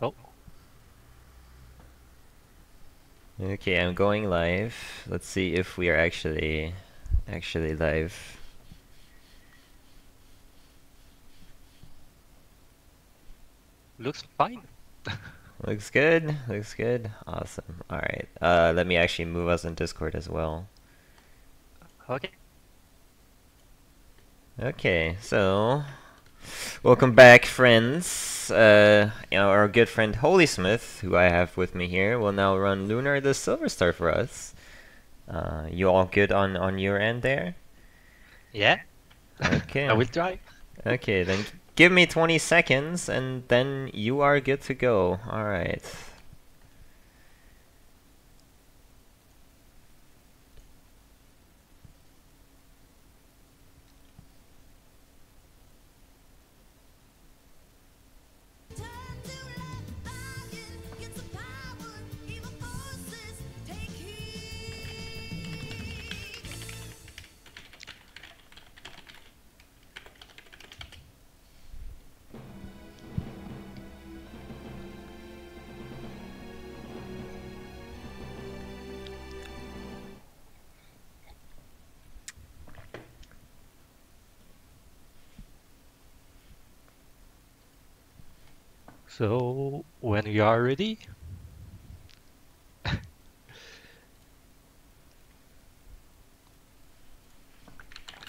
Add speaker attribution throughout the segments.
Speaker 1: Oh,
Speaker 2: Okay, I'm going live. Let's see if we are actually actually live.
Speaker 1: looks fine.
Speaker 2: Looks good. Looks good. Awesome. All right. Uh, let me actually move us in Discord as well.
Speaker 1: Okay.
Speaker 2: Okay, so welcome back, friends. Uh, you know, our good friend HolySmith, who I have with me here, will now run Lunar the Silver Star for us. Uh, you all good on on your end there?
Speaker 1: Yeah,
Speaker 2: Okay.
Speaker 1: I will try.
Speaker 2: Okay, then give me 20 seconds and then you are good to go. Alright.
Speaker 1: So, when you are ready,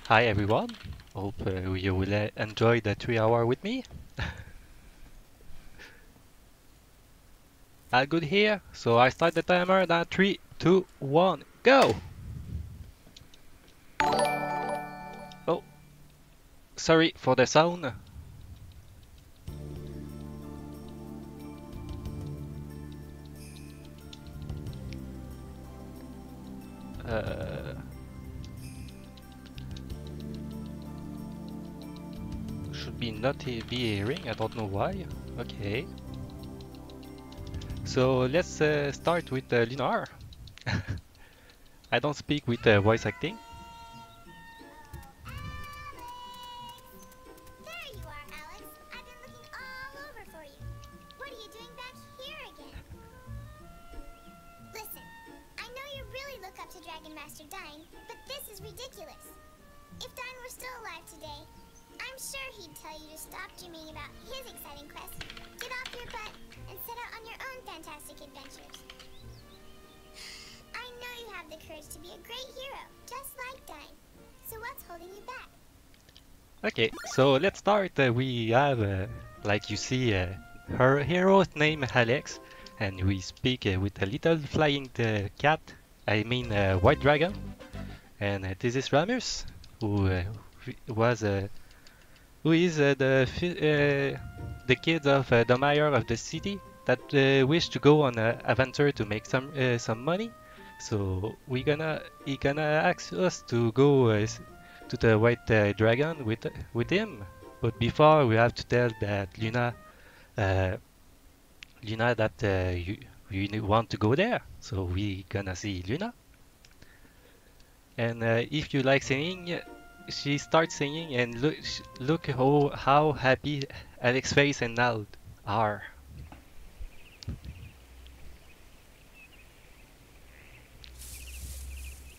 Speaker 1: hi everyone. Hope uh, you will uh, enjoy the three hour with me. All good here. So I start the timer. Now three, two, one, go. Oh, sorry for the sound. Uh, should be not be hearing. I don't know why. Okay. So let's uh, start with uh, Lunar. I don't speak with uh, voice acting.
Speaker 3: So
Speaker 1: let's start. Uh, we have, uh, like you see, uh, her hero's name Alex, and we speak uh, with a little flying uh, cat. I mean, uh, white dragon. And uh, this is Ramus, uh, who was, who is the the kid of the mayor of the city that wish to go on an adventure to make some some money. So we gonna he gonna ask us to go to the white uh, dragon with with him. But before we have to tell that Luna, uh, Luna that uh, you you want to go there. So we gonna see Luna. And uh, if you like singing, she starts singing and look look how how happy Alex face and Nald are.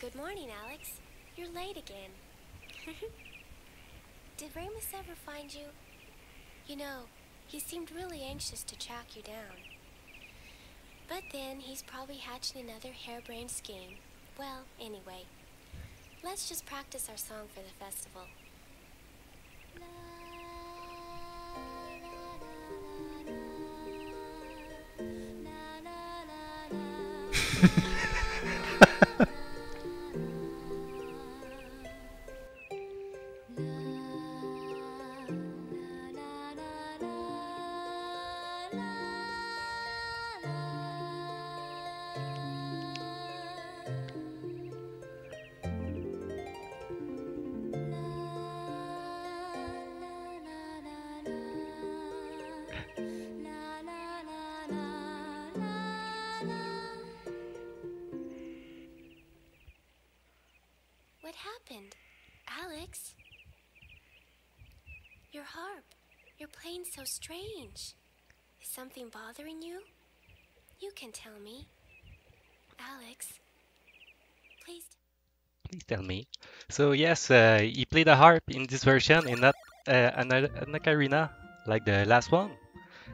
Speaker 4: Good morning, Alex. You're late again. Did Ramus ever find you? You know, he seemed really anxious to track you down. But then he's probably hatching another harebrained scheme. Well, anyway, let's just practice our song for the festival. so strange. Is something bothering you? You can tell me. Alex, please.
Speaker 1: Please tell me. So yes, uh, he played a harp in this version and not uh, an, an ocarina like the last one.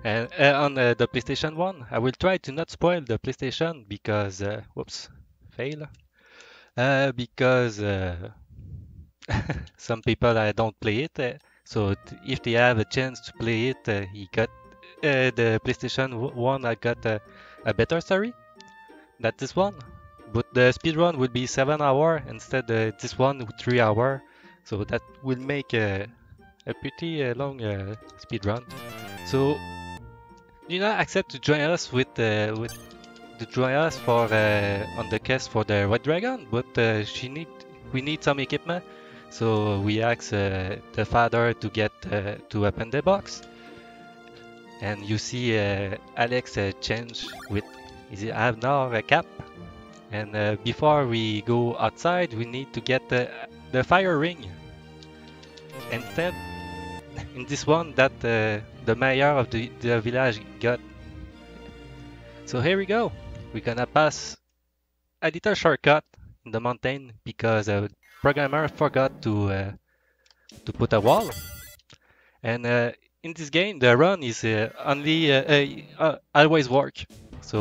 Speaker 1: And uh, on uh, the PlayStation 1, I will try to not spoil the PlayStation because, uh, whoops, fail. Uh, because uh, some people uh, don't play it. So if they have a chance to play it, uh, he got uh, the PlayStation 1. I got uh, a better story. That this one. But the speed run will be 7 hour instead uh, this one with 3 hour. So that will make uh, a pretty uh, long uh, speed run. So do not accept to join us with uh, with to join us for on the quest for the Red Dragon, but she need we need some equipment. So we ask uh, the father to get uh, to open the box, and you see uh, Alex uh, change with it have now a cap, and uh, before we go outside, we need to get the fire ring. Instead, in this one that uh, the mayor of the, the village got. So here we go. We're gonna pass a little shortcut in the mountain because a programmer forgot to uh, to put a wall. And uh, in this game, the run is uh, only uh, uh, always work. So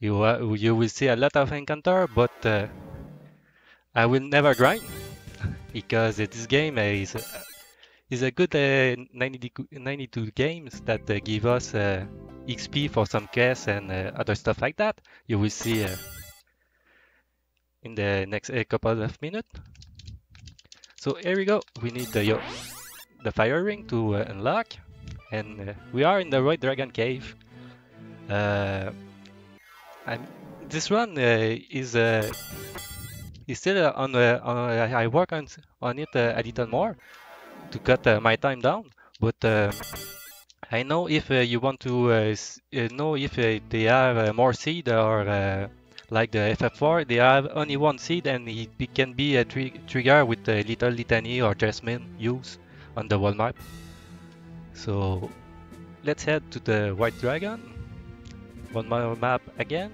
Speaker 1: you you will see a lot of encounter, but I will never grind because this game is is a good uh, 90, 92 games that uh, give us uh, XP for some quests and other stuff like that. You will see in the next couple of minutes. So here we go. We need the the fire ring to uh, unlock, and uh, we are in the White Dragon Cave. Uh, this run uh, is uh, is still uh, on, on I work on on it a little more to cut my time down. But I know if you want to know if they have more seed or like the FF4, they have only one seed and it can be a tri- trigger with a little litany or jasmine use on the wall map. So let's head to the White Dragon. One more map again.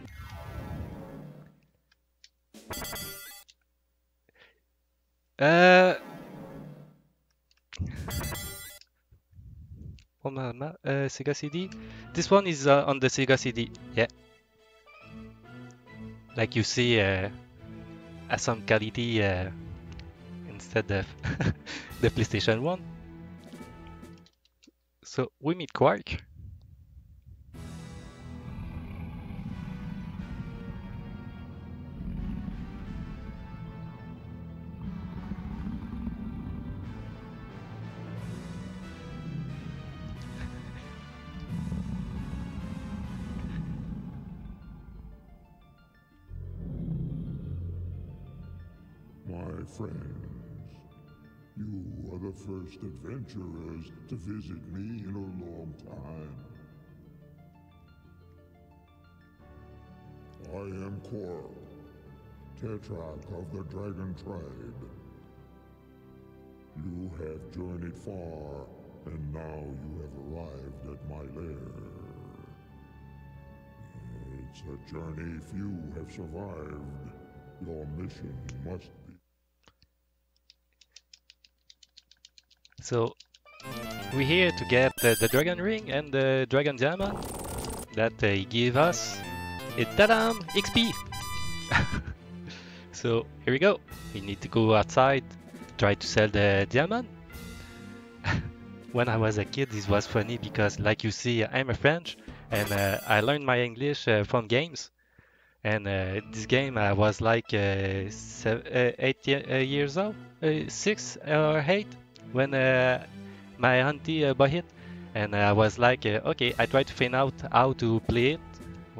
Speaker 1: Uh, on my map, uh, Sega CD. This one is uh, on the Sega CD. Yeah. Like you see, uh, some quality uh, instead of the PlayStation One. So we meet Quark.
Speaker 5: Friends, you are the first adventurers to visit me in a long time. I am Quark, Tetrarch of the Dragon Tribe. You have journeyed far, and now you have arrived at my lair. It's a journey few have survived. Your mission must be.
Speaker 1: So we're here to get uh, the dragon ring and the dragon diamond that they give us. It tadam XP. so here we go. We need to go outside, try to sell the diamond. when I was a kid, this was funny because, like you see, I'm a French and uh, I learned my English uh, from games. And uh, this game, I was like uh, sev- uh, eight uh, years old, six or eight, when uh, my auntie uh, bought it. And I was like, uh, okay, I try to find out how to play it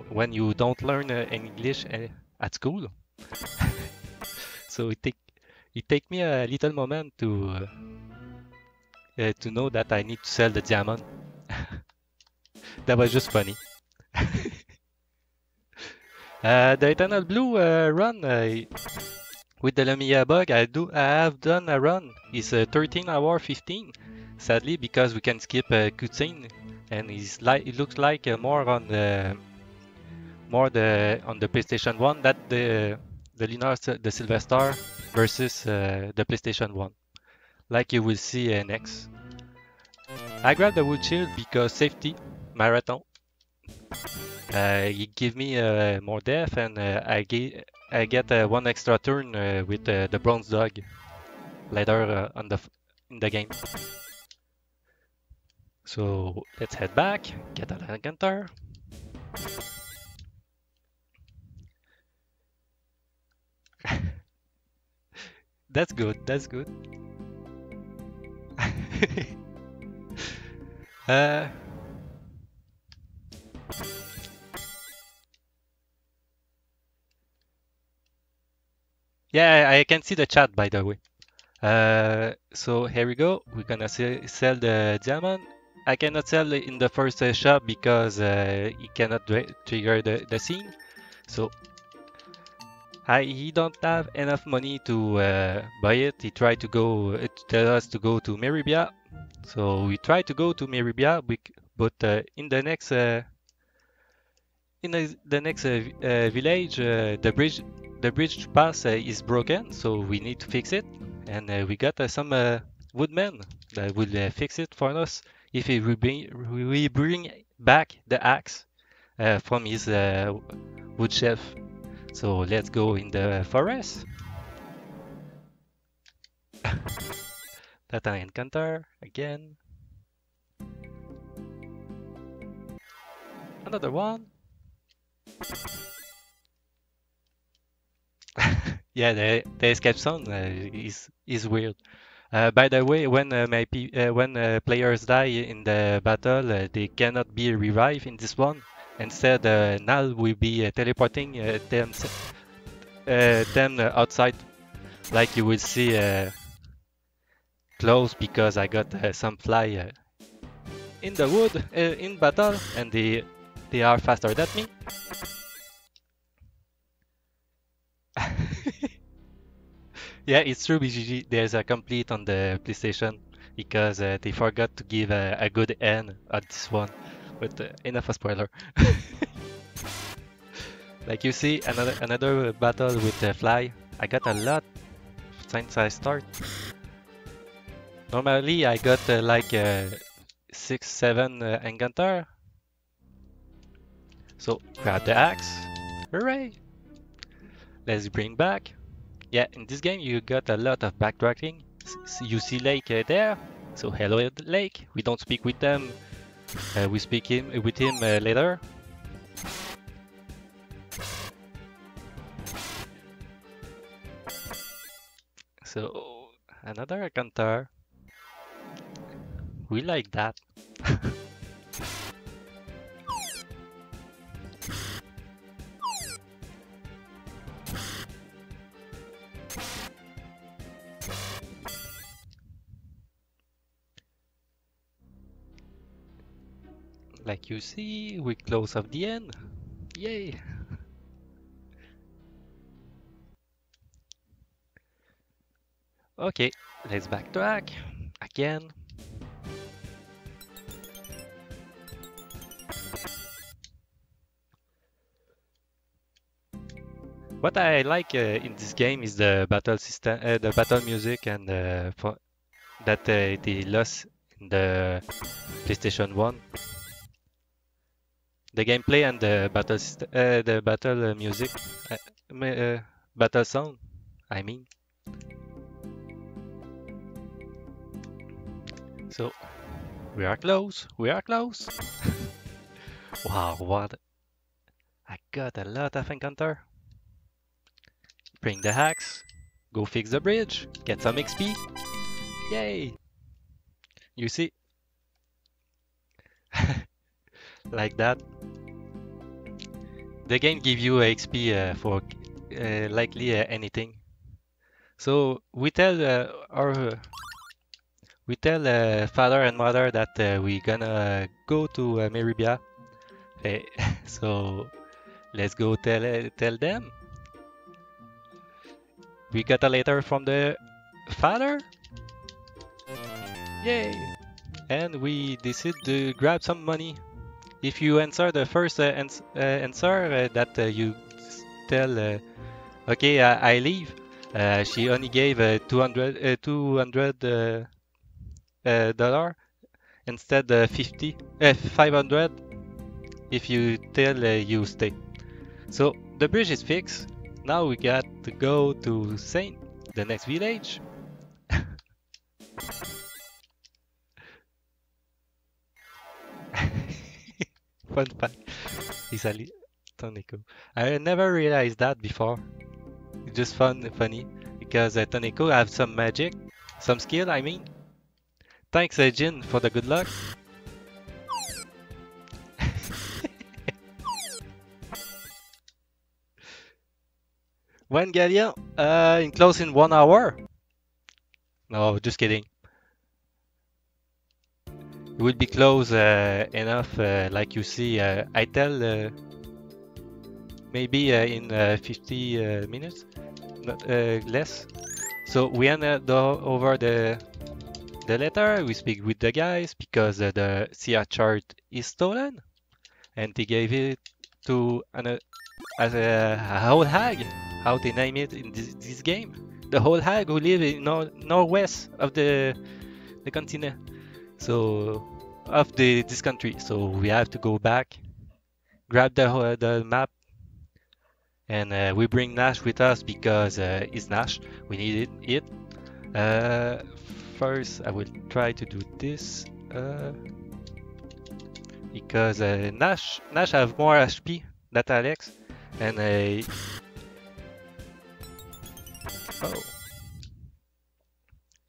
Speaker 1: when you don't learn English at school. so it take it take me a little moment to uh, to know that I need to sell the diamond. that was just funny. Uh, the Eternal Blue uh, run with the Lumia bug, I do I have done a run. It's uh, 13 hour 15. Sadly, because we can skip a cutscene and he's like it looks like uh, more on the more the on the PlayStation One that the the Lunar the Silver Star versus uh, the PlayStation One, like you will see uh, next. I grabbed the wood shield because safety marathon. Uh, he give me uh, more death and uh, I I get uh, one extra turn uh, with uh, the bronze dog later uh, on the in the game. So let's head back, get an encounter. that's good, that's good. uh, yeah, I can see the chat by the way. Uh, so here we go. We're gonna sell the diamond. I cannot sell in the first uh, shop because uh, he cannot trigger the, the scene. So I he don't have enough money to uh, buy it. He tried to go uh, tell us to go to Meribia. So we tried to go to Meribia, but uh, in the next uh, in the, the next uh, uh, village, uh, the bridge the bridge uh, is broken, so we need to fix it. And we got some woodmen that will fix it for us if we bring we bring back the axe from his wood. So let's go in the forest. that an encounter again. Another one. yeah, the, the escape sound uh, is is weird. Uh, by the way, when uh, my uh, when uh, players die in the battle, uh, they cannot be revived in this one. Instead, uh, Nall will be teleporting them them outside, like you will see close because I got some fly in the wood in battle, and they they are faster than me. yeah, it's true, BGG. There's a complete on the PlayStation because uh, they forgot to give a, a good end at this one. But uh, enough a spoiler. like you see, another another battle with the fly. I got a lot since I start. Normally, I got uh, like uh, six, seven uh, encounter. So grab the axe. Hooray! Let's bring back. Yeah, in this game you got a lot of backtracking. You see Laike uh, there. So hello Laike. We don't speak with them. Uh, we speak him with him uh, later. So another encounter. We like that. Like you see, we close off the end. Yay! Okay, let's backtrack again. What I like uh, in this game is the battle system, uh, the battle music, and uh, that uh, they lost in the PlayStation One. The gameplay and the battle, uh, the battle uh, music, uh, uh, battle sound. I mean. So, we are close. We are close. wow, what? I got a lot of encounter. Bring the hacks. Go fix the bridge. Get some XP. Yay! You see? like that. The game give you XP uh, for uh, likely uh, anything. So we tell our we tell father and mother that we gonna go to Meribia. So let's go tell tell them. We got a letter from the father. Yay! and we decide to grab some money. If you answer the first uh, ans- uh, answer uh, that you tell, okay, I, I leave, she only gave uh, 200 uh, 200 uh, uh, dollar instead uh, 50 uh, 500 if you tell you stay. So the bridge is fixed. Now we got to go to Saith, the next village. Fun fact. A Toneko. I never realized that before. It's just fun, funny, because uh, Toneko have some magic, some skill. I mean. Thanks, uh, Jin, for the good luck. when Ghaleon? Uh, in close in one hour. No, just kidding. It will be close uh, enough, uh, like you see. Uh, I tell maybe in uh, 50 uh, minutes, not less. So we handed o- over the the letter. We speak with the guys because the CR chart is stolen, and they gave it to an as a, a whole hag. How they name it in this, this game? The whole hag who live in nor- northwest of the the continent. So of the this country. So we have to go back, grab the ho- the map, and uh, we bring Nash with us because uh, it's Nash. We need it. it. Uh, first, I will try to do this uh, because uh, Nash Nash have more HP than Alex, and uh, oh.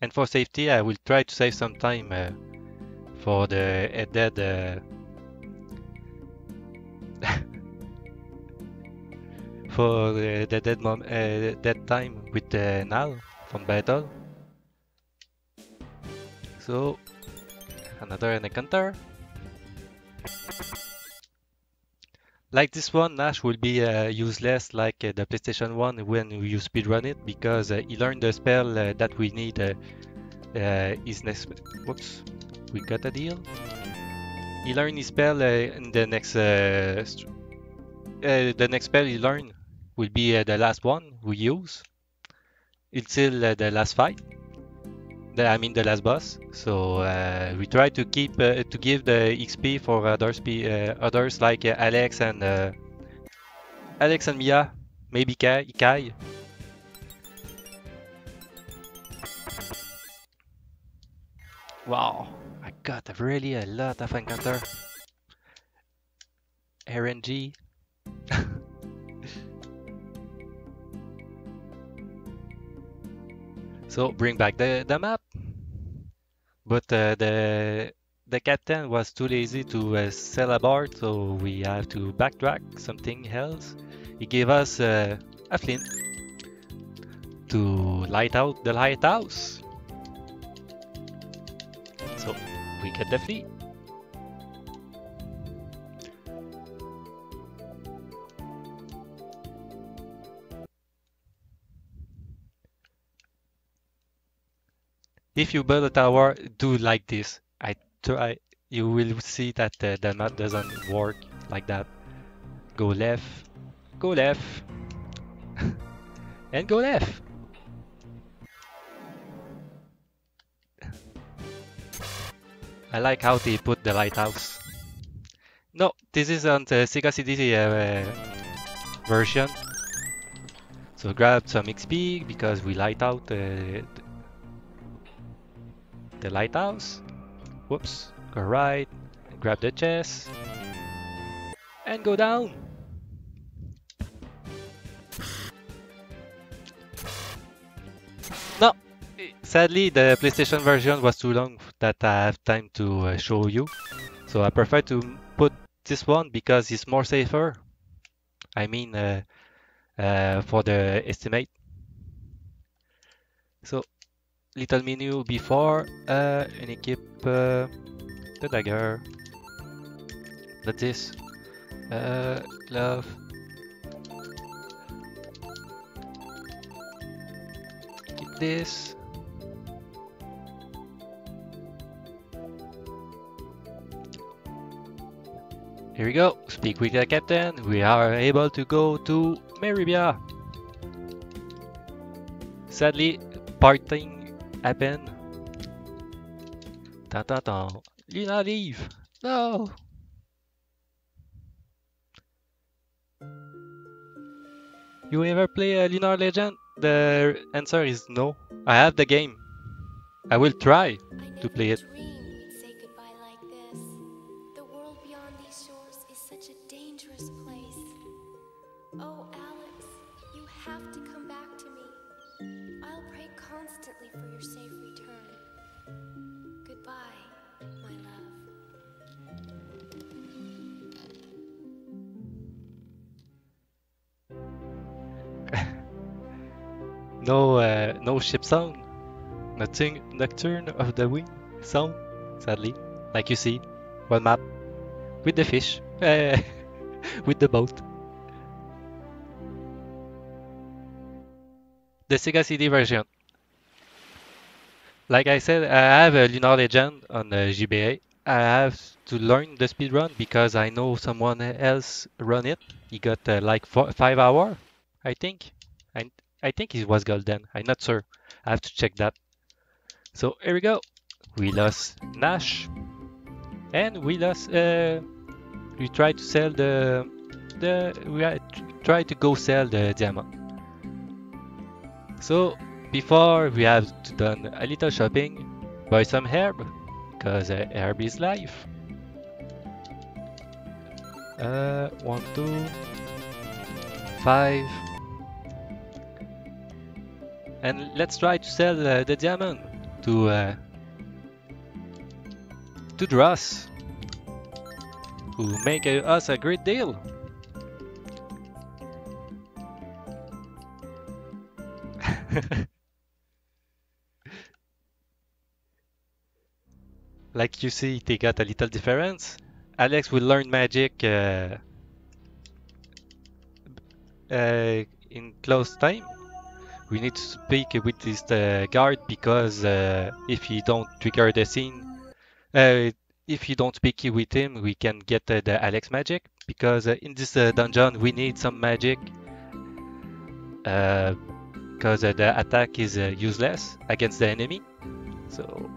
Speaker 1: And for safety, I will try to save some time uh, for the uh, dead. Uh, for the, the dead mom, uh, dead time with the Nall from battle. So another encounter. Like this one, Nash will be uh, useless like uh, the PlayStation 1 when you speedrun it because uh, he learned the spell uh, that we need uh, uh, his next. Whoops, we got a deal. He learned his spell uh, in the next. Uh, uh, the next spell he learned will be uh, the last one we use until uh, the last fight. The, I mean the last boss. So we try to keep to give the XP for others, others like Alex and Alex and Mia, maybe Kai. Kai. Wow, got really a lot of encounter. RNG. so bring back the, the map. But uh, the the captain was too lazy to uh, sell aboard, so we have to backtrack something else. He gave us uh, a flint to light out the lighthouse. We can defeat. If you build a tower, do like this. I try. You will see that uh, the map doesn't work like that. Go left, go left, and go left. I like how they put the lighthouse. No, this is on the Sega CD uh, version. So grab some XP because we light out the, the lighthouse. Whoops. Go right, grab the chest, and go down. Sadly the PlayStation version was too long that I have time to uh, show you. So I prefer to put this one because it's more safer. I mean, uh, uh, for the estimate. So little menu before uh, and equip uh, the dagger. That's this. Uh, glove. Keep this. Here we go. Speak with the captain. We are able to go to Meribia. Sadly, parting happened. Tan tan tan. Luna leave. No. You ever play a Lunar Legend? The answer is no. I have the game. I will try. To play it.
Speaker 4: dreamed
Speaker 1: No, uh, no ship sound. Nothing. Nocturne of the Wind sound. Sadly, like you see, one map with the fish, uh, with the boat. The Sega CD version. Like I said, I have a Lunar Legend on the GBA. I have to learn the speedrun because I know someone else run it. He got uh, like four, five hour, I think. I think it was golden. I'm not sure. I have to check that. So here we go. We lost Nash, and we lost. Uh, we try to sell the the we try to go sell the diamond. So before we have to done a little shopping, buy some herb, cause uh, herb is life. Uh, one, two, five. And let's try to sell uh, the diamond to uh, to Dross, who make us a great deal. like you see, they got a little difference. Alex will learn magic uh, uh, in close time. We need to speak with this uh, guard because uh, if you don't trigger the scene, uh, if you don't speak with him, we can get uh, the Alex magic. Because uh, in this uh, dungeon, we need some magic. Because the attack is useless against the enemy. So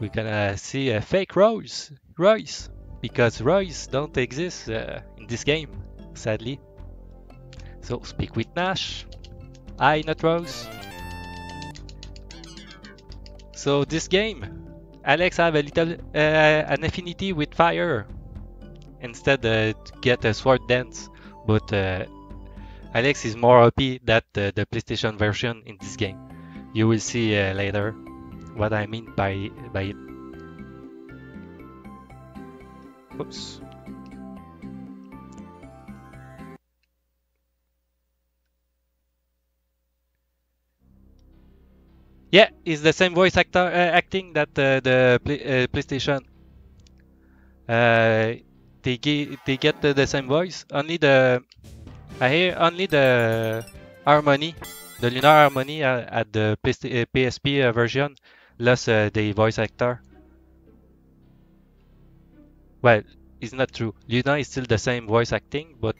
Speaker 1: we're gonna see a fake Rose, Royce, because Royce don't exist in this game, sadly. So speak with Nash. I not Rose. So this game, Alex have a little uh, an affinity with fire. Instead uh, get a sword dance, but uh, Alex is more OP that the, the PlayStation version in this game. You will see uh, later what I mean by by it. Oops. Yeah, it's the same voice actor uh, acting that uh, the play, uh, PlayStation. Uh, they get they get the, the same voice. Only the I hear only the harmony, the lunar harmony uh, at the PS- PSP uh, version, uh, the voice actor. Well, it's not true. Luna is still the same voice acting, but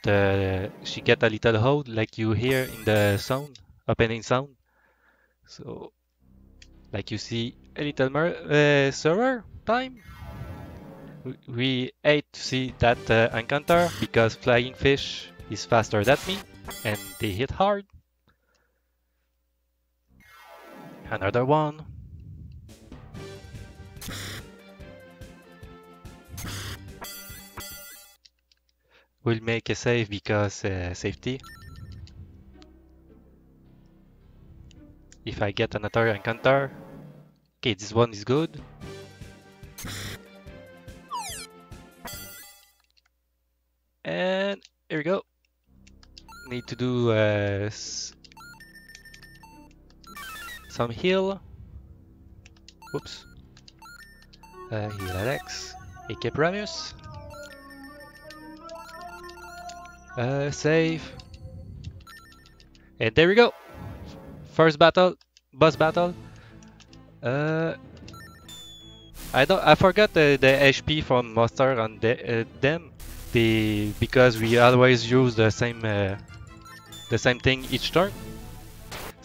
Speaker 1: she get a little hold like you hear in the sound, opening sound. So, like you see a little more uh, server time. We- hate to see that uh, encounter because flying fish is faster than me and they hit hard. Another one. We'll make a save because uh, safety. If I get another encounter. Okay, this one is good. And here we go. Need to do uh, some heal. Whoops. Uh, heal Alex. AK Primus. Uh, save. And there we go. First battle, boss battle. Uh, I don't. I forgot the, the HP from monster on the, uh, them. The because we always use the same uh, the same thing each turn.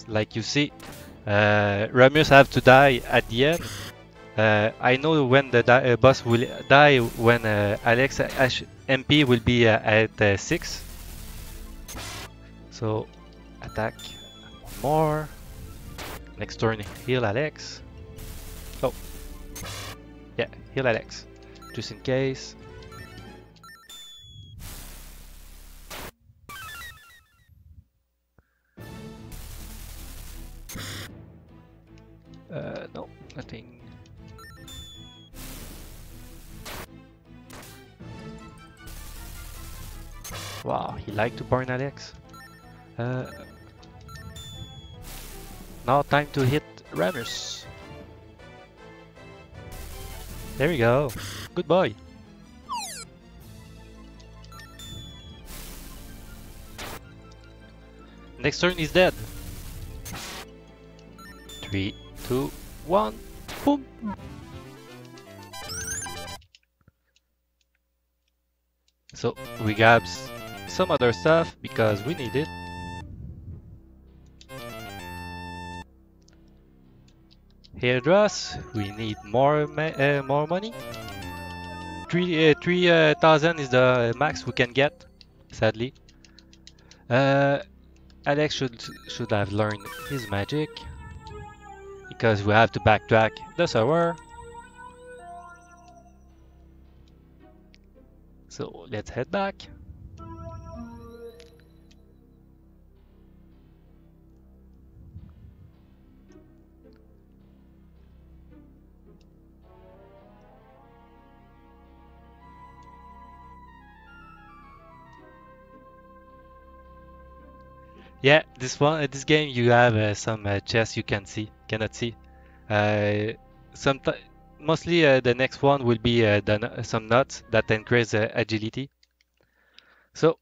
Speaker 1: Like you see, uh, Ramus have to die at the end. Uh, I know when the uh, boss will die when uh, Alex H- MP will be uh, at uh, six. So attack more. Next turn heal Alex. Oh, yeah, heal Alex, just in case. Uh, no, nothing. Wow, he liked to burn Alex. Uh, now time to hit Ramus. There we go. Good boy. Next turn is dead. Three, two, one, boom. So we grab some other stuff because we need it. Hairdress, we need more uh, more money. Three uh, three uh, thousand is the max we can get, sadly. Uh, Alex should should have learned his magic because we have to backtrack the server. So let's head back. Yeah, this one, uh, this game, you have uh, some uh, chests you can see, cannot see. Uh, some mostly uh, the next one will be uh, some nuts that increase uh, agility. So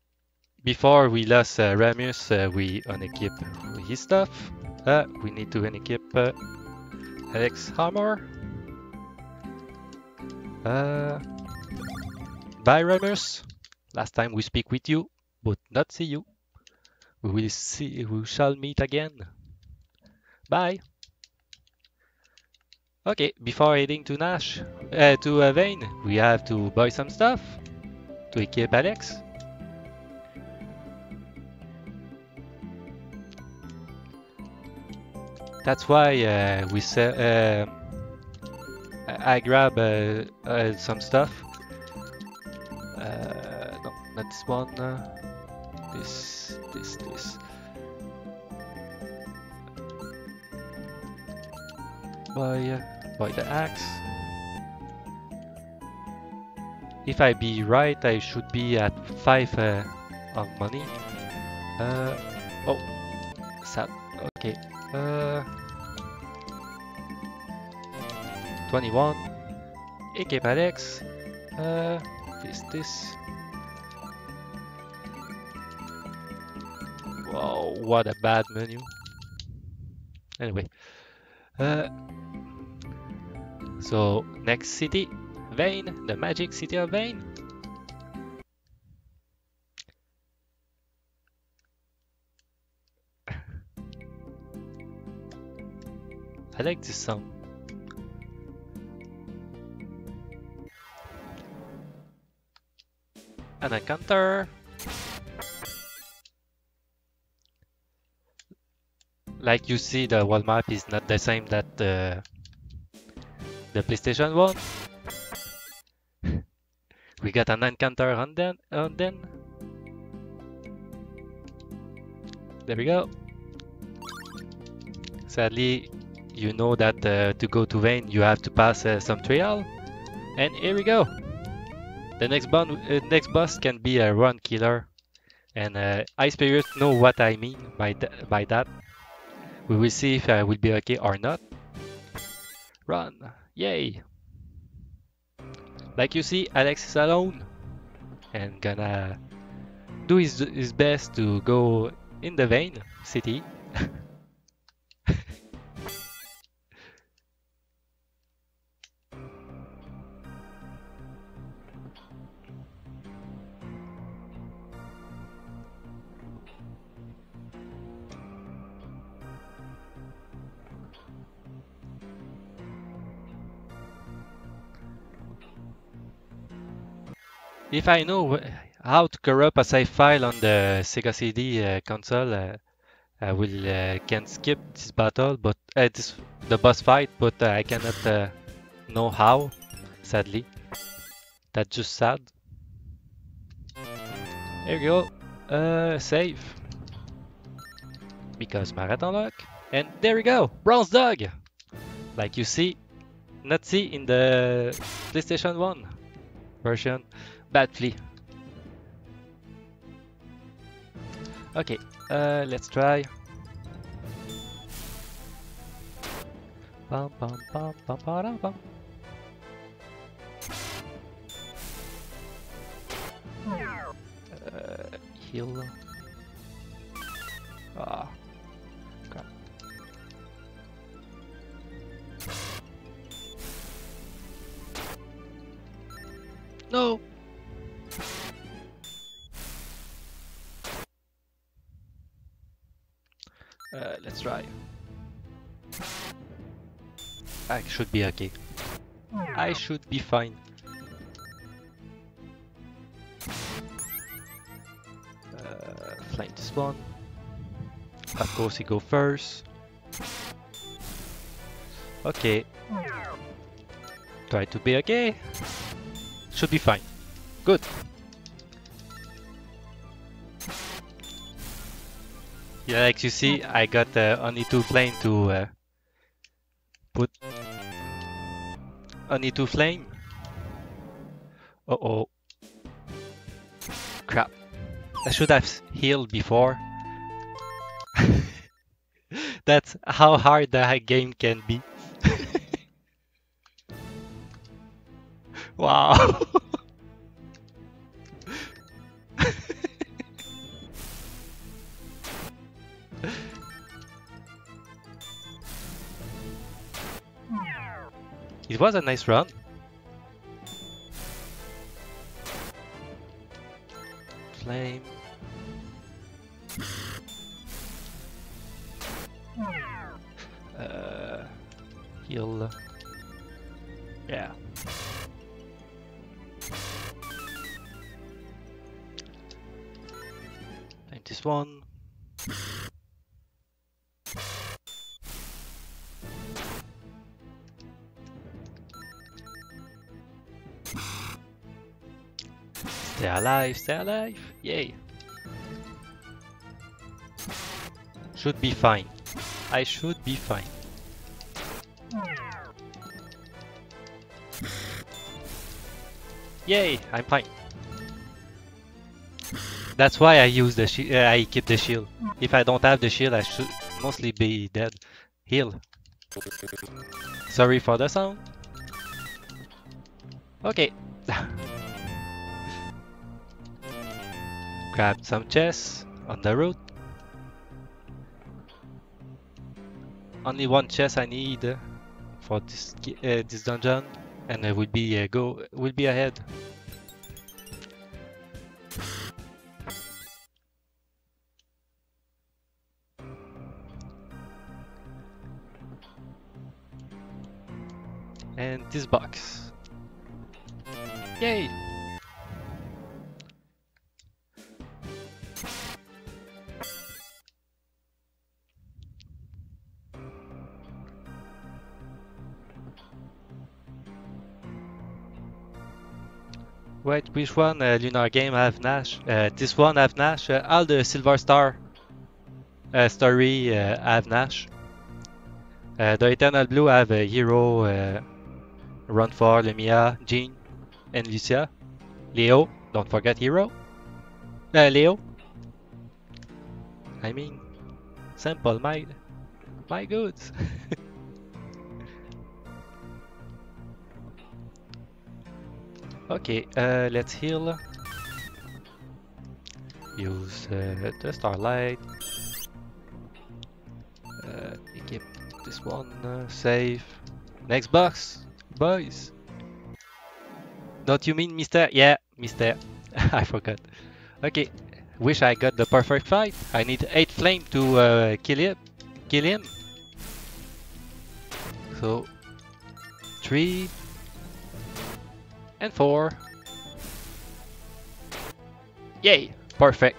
Speaker 1: before we lost Ramus, we unequip his stuff. We need to unequip Alex. Uh, bye Ramus. Last time we speak with you, but not see you. We will see. We shall meet again. Bye. Okay, before heading to Nash, uh, to uh, Vane, we have to buy some stuff to equip Alex. That's why uh, we sell. Uh, I grab uh, uh, some stuff. Uh, no, not this one. This, this, this. By, uh, buy the axe. If I be right, I should be at five uh, of money. Uh, oh, sad. Okay. Uh, 21. Equip Alex. Uh, this, this. Wow, what a bad menu. Anyway. Uh, so, next city, Vane, the magic city of Vane. I like this song. An encounter. Like you see, the world map is not the same that the the PlayStation one. we got an encounter on then on then. There we go. Sadly, you know that uh, to go to Vane you have to pass uh, some trial, and here we go. The next bon uh, next boss can be a run killer, and uh, Ice Spirit know what I mean by th by that. We will see if I will be okay or not. Run! Yay! Like you see, Alex is alone and gonna do his, his best to go in the Vane city. If I know how to corrupt a save file on the Sega CD uh, console, uh, I will uh, can skip this battle, but this the boss fight, but uh, I cannot uh, know how. Sadly, that's just sad. There we go. Uh, save. Because marathon lock. And there we go. Bronze dog. Like you see, not see in the PlayStation 1 version. Bad flea. Okay, uh, let's try. Bum, bum, bum, bum, ba-dum, bum. Uh, heal. Ah, crap. No. Try. I should be okay. I should be fine. Uh, flame this one. Of course, he go first. Okay. Try to be okay. Should be fine. Good. Yeah, like you see, I got uh, only two flame to uh, put. Only two flame. Uh oh. Crap. I should have healed before. That's how hard the game can be. wow. was a nice run. Flame. Stay alive. Yay. Should be fine. I should be fine. Yay, I'm fine. That's why I use the shield. uh, I keep the shield. If I don't have the shield, I should mostly be dead. Heal. Sorry for the sound. Okay. Grab some chests on the road. Only one chest I need for this uh, this dungeon, and I will be uh, go will be ahead. And this box. Yay! Wait, which one? Uh, Lunar Game have Nash. Uh, this one have Nash. Uh, all the Silver Star uh, story have Nash. The Eternal Blue have uh, Hero, uh, Run for Lumia, Jean, and Lucia. Leo, don't forget Hero. Uh, Leo. I mean, simple, my, my goods. Okay, uh, let's heal. Use uh, the starlight. Uh, equip this one. Uh, save. Next box, boys. Don't you mean Mister? Yeah, Mister. I forgot. Okay, wish I got the perfect fight. I need eight flame to uh, kill him. Kill him. So three and four. Yay! Perfect.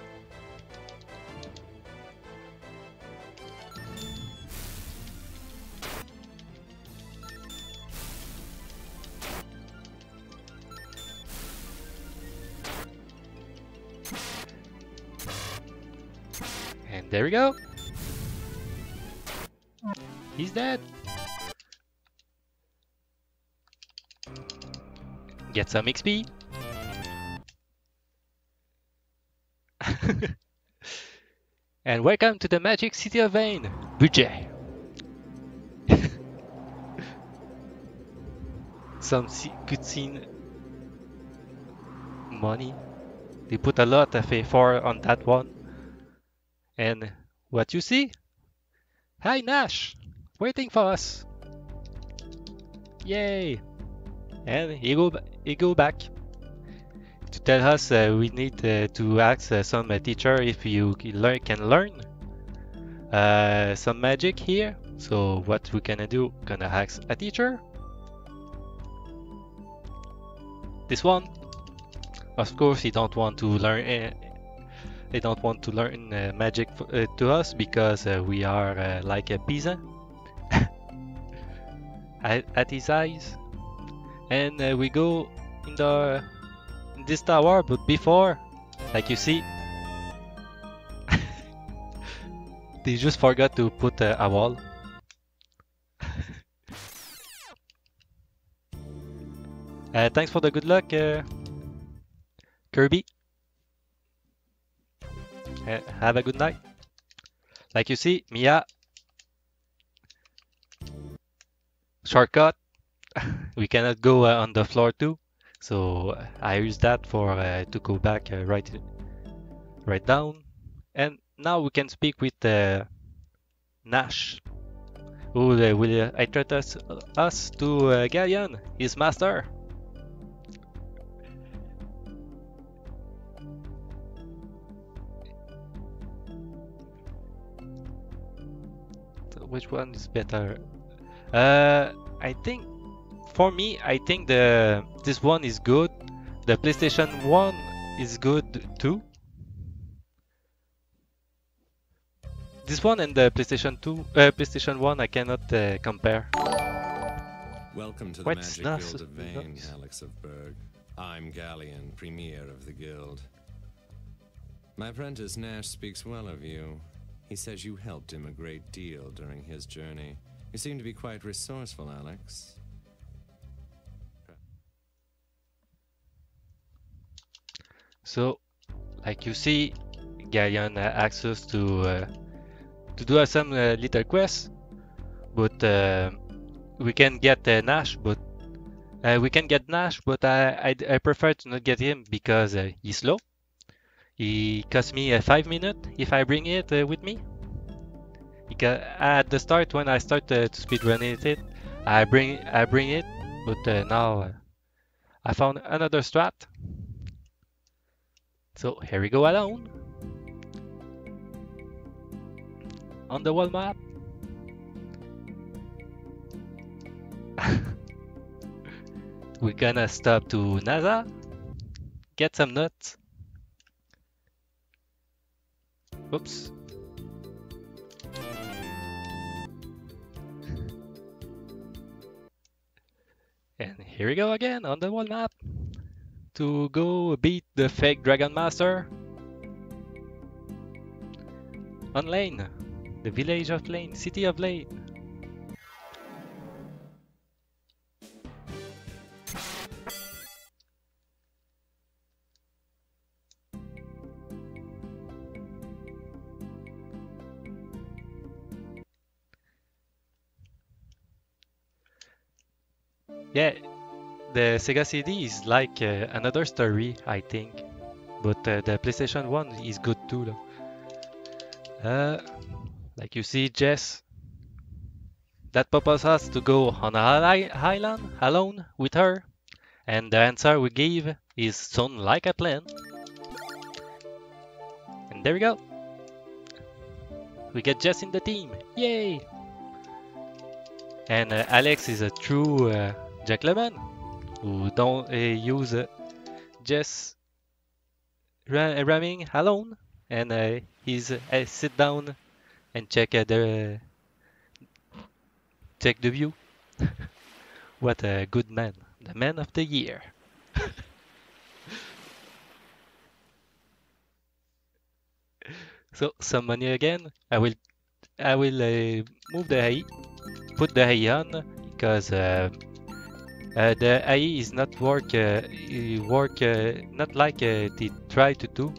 Speaker 1: And there we go. He's dead. Get some XP. and welcome to the magic city of Vane, Budget. Some se- good scene money. They put a lot of effort on that one. And what you see? Hi Nash! Waiting for us! Yay! And he go, he go back to tell us uh, we need uh, to ask uh, some teacher if you can learn, can learn some magic here. So what we gonna do? Gonna ask a teacher. This one. Of course, he don't want to learn. They don't want to learn uh, magic uh, to us because uh, we are like a at, at his eyes. And uh, we go in the in this tower, but before, like you see, they just forgot to put uh, a wall. uh, thanks for the good luck, uh, Kirby. Have a good night. Like you see, Mia. Shortcut. we cannot go uh, on the floor too. So uh, I use that for uh, to go back right right down. And now we can speak with Nash, who uh, will uh, introduce us to uh, Ghaleon, his master. Which one is better? Uh, I think for me, I think the this one is good. The PlayStation One is good too. This one and the PlayStation Two, uh, PlayStation One, I cannot uh, compare.
Speaker 6: Welcome to the
Speaker 1: What's
Speaker 6: Magic
Speaker 1: nas-
Speaker 6: Guild of Vane, Alex of Burg. I'm Ghaleon, Premier of the Guild. My apprentice Nash speaks well of you. He says you helped him a great deal during his journey. You seem to be quite resourceful, Alex.
Speaker 1: So, like you see, Ghaleon asks us to uh, to do some uh, little quests, but uh, we can get uh, Nash, but uh, we can get Nash, but I, I I prefer to not get him because uh, he's slow. He costs me five minutes if I bring it with me. Because at the start when I start to speedrun it, I bring I bring it, but now I found another strat. So here we go alone. On the world map. We're gonna stop to NASA. Get some nuts. Oops. And here we go again on the world map to go beat the fake Dragon Master on Lane, the village of Lane, city of Lane. Yeah, the Sega CD is like uh, another story, I think. But uh, the PlayStation 1 is good too. Uh, like you see, Jess, that purpose us to go on a island alone with her, and the answer we gave is sound like a plan. And there we go. We get Jess in the team. Yay! And uh, Alex is a true uh, gentleman don't uh, use uh, Jess ra- ramming alone, and uh, he's uh, sit down and check the check the view. what a good man, the man of the year. so some money again. I will I will move the hay put the hay on because uh, the AI is not work uh, work uh, not like uh, they try to do.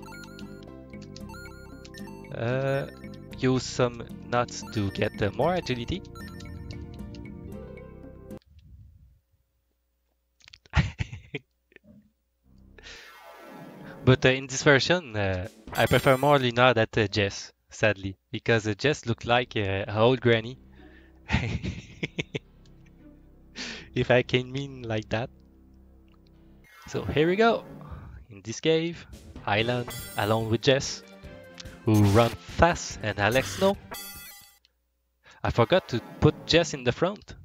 Speaker 1: Uh, use some nuts to get uh, more agility. but in this version, I prefer more Luna than Jess, sadly, because Jess looked like an old granny. if I can mean like that. So here we go. In this cave, Island, alone with Jess, who run fast and Alex no. I forgot to put Jess in the front.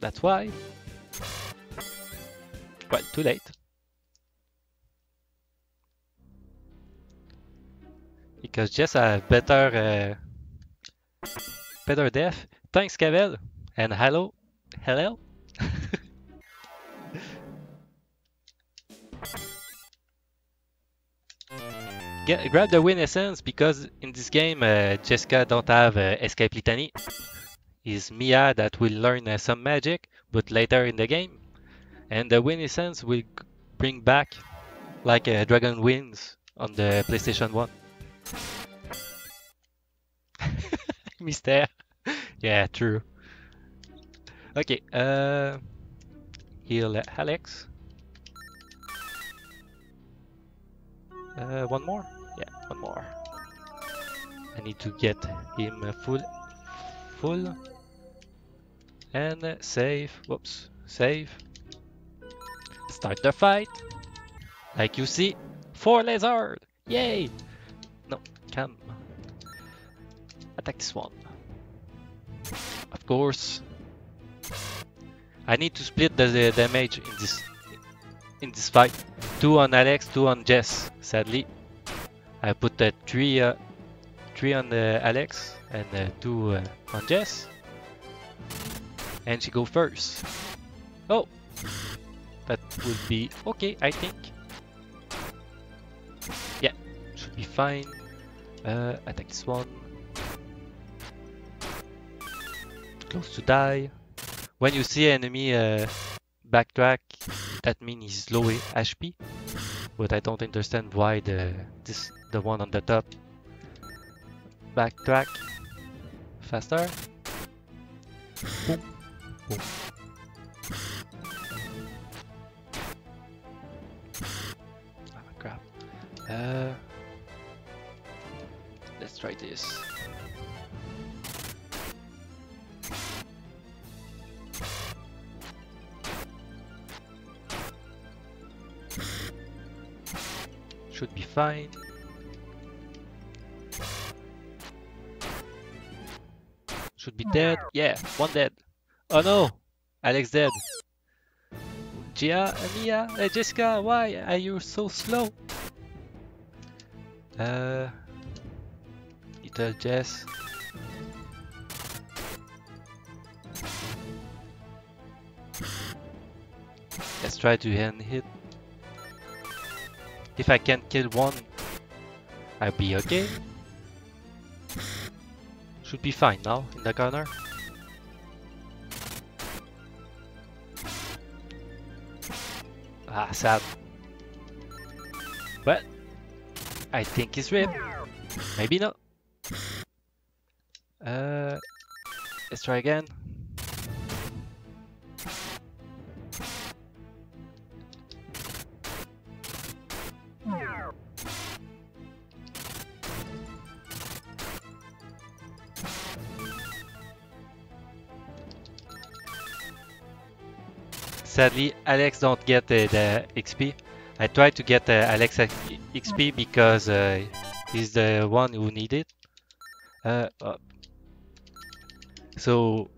Speaker 1: That's why. Well, too late. Because Jess have better uh, better death. Thanks, Cavel. And hello. Hello. Get, grab the win essence because in this game uh, Jessica don't have uh, escape litany. It's Mia that will learn uh, some magic, but later in the game. And the win essence will bring back like uh, Dragon Wings on the PlayStation 1. Mister. yeah, true. Okay, uh, heal Alex. Uh, one more? One more. I need to get him full, full, and save. Whoops, save. Start the fight. Like you see, four lizard. Yay! No, come. Attack this one. Of course. I need to split the, the damage in this in this fight. Two on Alex, two on Jess. Sadly, I put that three uh, three on uh, Alex and uh, two uh, on Jess, and she go first. Oh, that would be okay, I think. Yeah, should be fine. Uh, attack this one. Close to die. When you see enemy uh, backtrack, that means he's low HP. But I don't understand why the this the one on the top backtrack faster. Ah crap. Uh, let's try this. Should be fine. Should be dead. Yeah, one dead. Oh no! Alex dead. Gia, Mia, Jessica, why are you so slow? Uh, little Jess. Let's try to hand hit. If I can kill one, I'll be okay. Should be fine now in the corner. Ah, sad. But I think it's ripped. Maybe not. Uh, let's try again. Sadly, Alex don't get the XP. I tried to get Alex XP because uh, he's the one who need it. Uh, uh, so,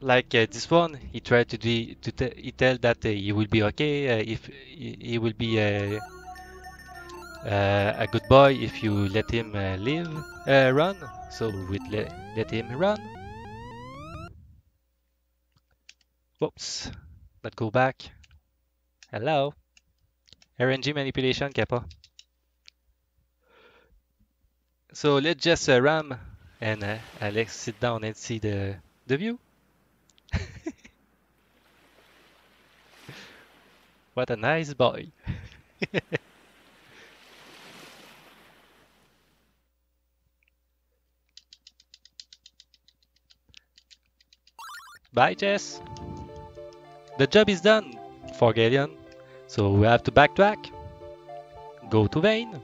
Speaker 1: like uh, this one, he tried to do to he tell that uh, he will be okay uh, if he, he will be uh, a good boy if you let him live, run. So we let, let him run. Whoops. Let's go back. Hello. RNG manipulation, Kappa. So let's just uh, ram and uh, Alex sit down and see the, the view. what a nice boy. Bye, Jess. The job is done for Ghaleon, so we have to backtrack. Go to Vane.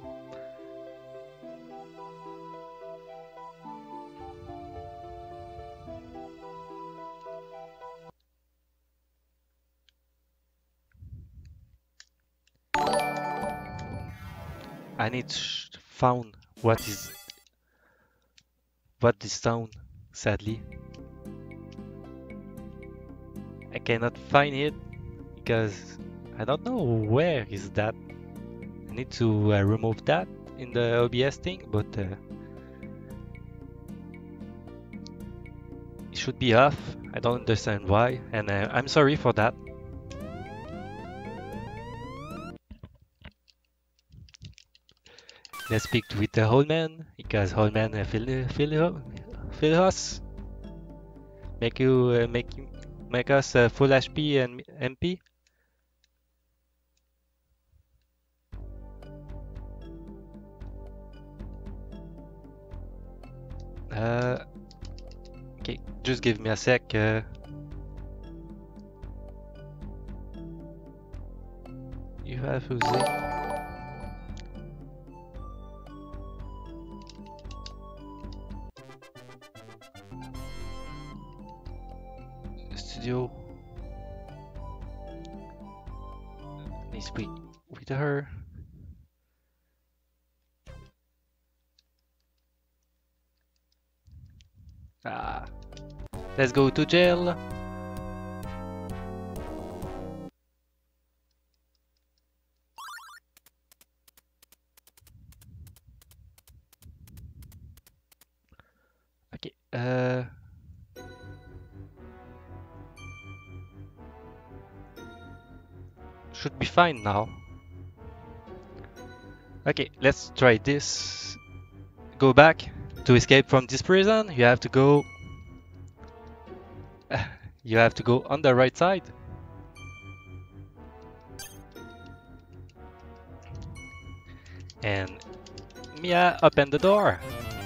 Speaker 1: I need found what is what this town, sadly. I cannot find it because I don't know where is that. I need to uh, remove that in the OBS thing, but uh, it should be off. I don't understand why, and uh, I'm sorry for that. Let's speak with the whole man because whole man uh, fill fill fill us. Make you uh, make make us uh, full HP and MP. Uh, okay, just give me a sec. Uh, you have Jose. Studio. Let me speak with her. Ah. Let's go to jail. Fine now. Okay, let's try this. Go back. To escape from this prison, you have to go you have to go on the right side. And Mia opened the door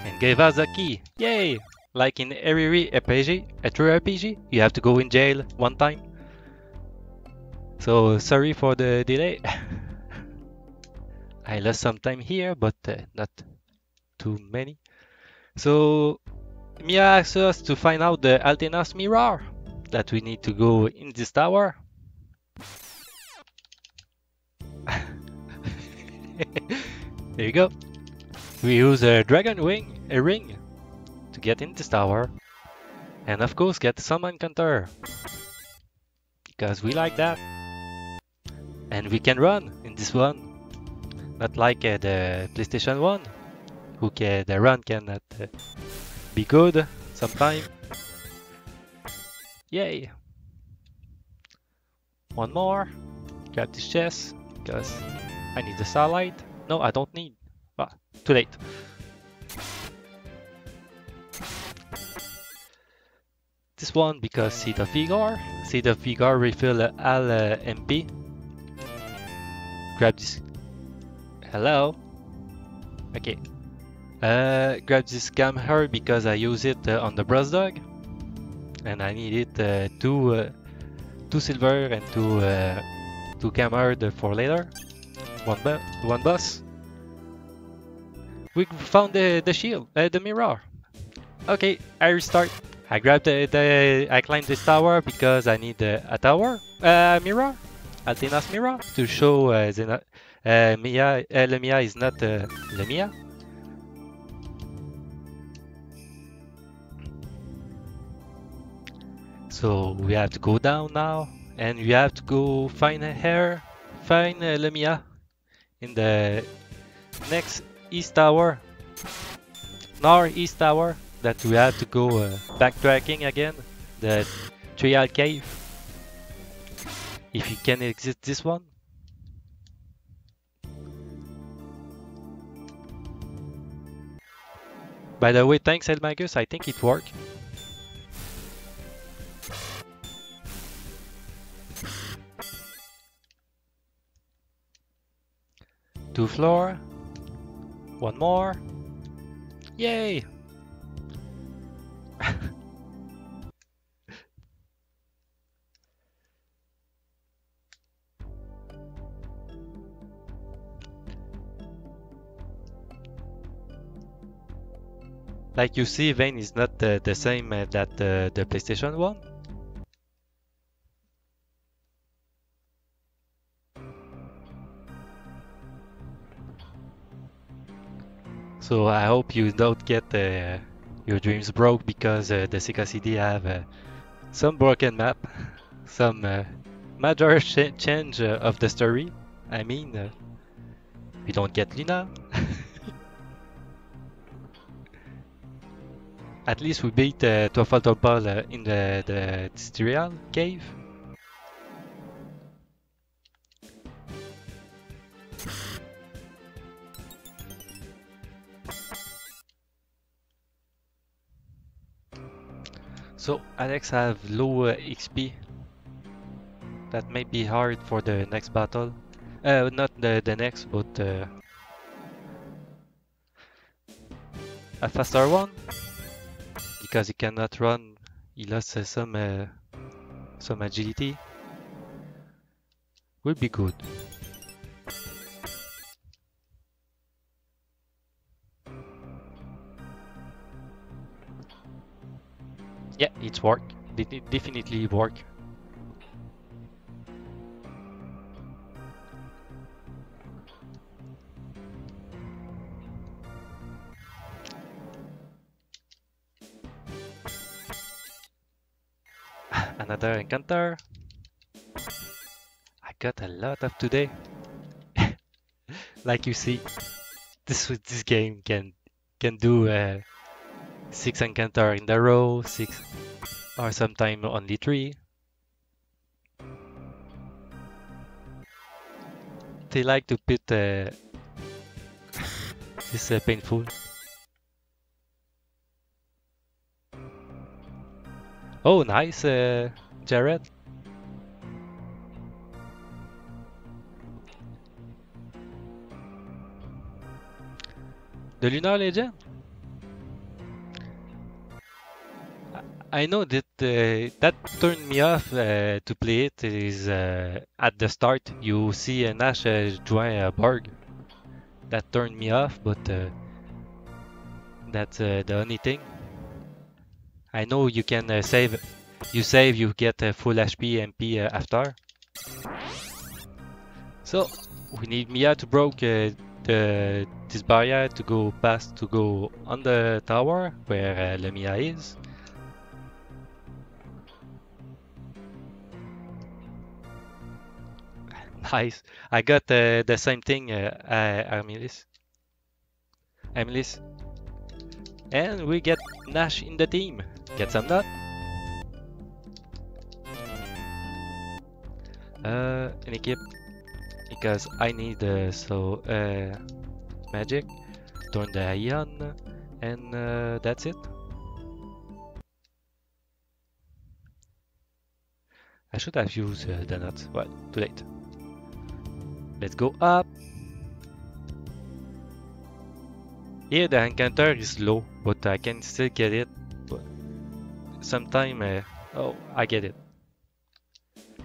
Speaker 1: and gave us a key. Yay! Like in every RPG, a true RPG, you have to go in jail one time. So sorry for the delay. I lost some time here, but uh, not too many. So Mia asked us to find out the Althena's mirror that we need to go in this tower. there you go. We use a dragon wing, a ring, to get in this tower. And of course get some encounter. Because we like that. And we can run in this one. Not like uh, the PlayStation 1. Who can, the run cannot uh, be good sometime. Yay! One more. Grab this chest because I need the starlight. No, I don't need. Ah, too late. This one because Seed of Vigor. Seed of Vigor refill uh, all uh, MP. Grab this. Hello. Okay. Uh, grab this cam because I use it uh, on the Bros Dog and I needed uh, two uh, two silver and two uh, two camera for later. One one bus. We found the the shield, uh, the mirror. Okay, I restart. I grabbed the, the I climbed this tower because I need uh, a tower uh, mirror, Althena's mirror to show uh, the, uh, Mia uh, Lemia is not uh, Lemia. So we have to go down now, and we have to go find her, find uh, Lemia in the next east tower, northeast tower, that we have to go uh, backtracking again, the Trial Cave. If you can exit this one. By the way, thanks Elmagus, I think it worked. Two floor. One more. Yay! like you see, Vane is not uh, the same uh, that uh, the PlayStation one. So I hope you don't get uh, your dreams broke because uh, the Sega CD have uh, some broken map, some major ch change of the story. I mean, we don't get Luna. At least we beat uh, Tofaltopal uh, in the, the tutorial cave. So Alex have low uh, XP. That may be hard for the next battle. Uh, not the, the next, but uh, a faster one. Because he cannot run, he lost uh, some uh, some agility. Will be good. Yeah, it's work. It definitely work. Another encounter. I got a lot of today. like you see, this this game can can do uh, six encounter in the row, six or sometimes only three. They like to put uh, this uh, painful. Oh, nice, uh, Jared. The Lunar Legend? I- know that uh, that turned me off uh, to play it is uh, at the start you see a Nash join a Borg. That turned me off, but uh, that's uh, the only thing. I know you can uh, save. You save, you get a full HP and MP uh, after. So we need Mia to break uh, the this barrier to go past to go on the tower where uh, Lemia is. Nice. I got uh, the same thing, uh, uh, Armilis. Armilis. And we get Nash in the team. Get some nut. Uh, an equip because I need uh, so uh, magic, turn the ion, and uh, that's it. I should have used uh, the nuts. Well, too late. Let's go up. Here the encounter is low, but I can still get it. But sometime, uh, oh, I get it.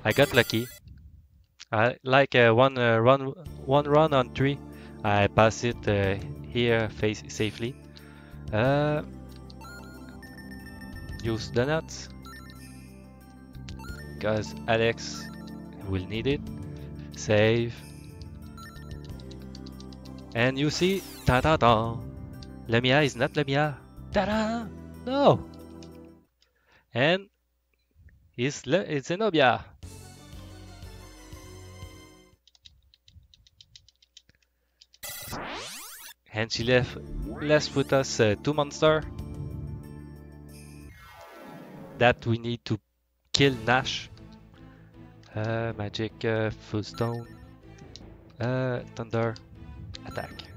Speaker 1: I got lucky. I like uh, one uh, run, one run on three. I pass it uh, here face safely. Uh, use the nuts, cause Alex will need it. Save. And you see, ta da da. Lemia is not Lemia. Ta da! No! And it's, Le it's Xenobia. And she left left with us uh, two monster that we need to kill Nash. Uh, magic, uh, full stone, uh, thunder, attack.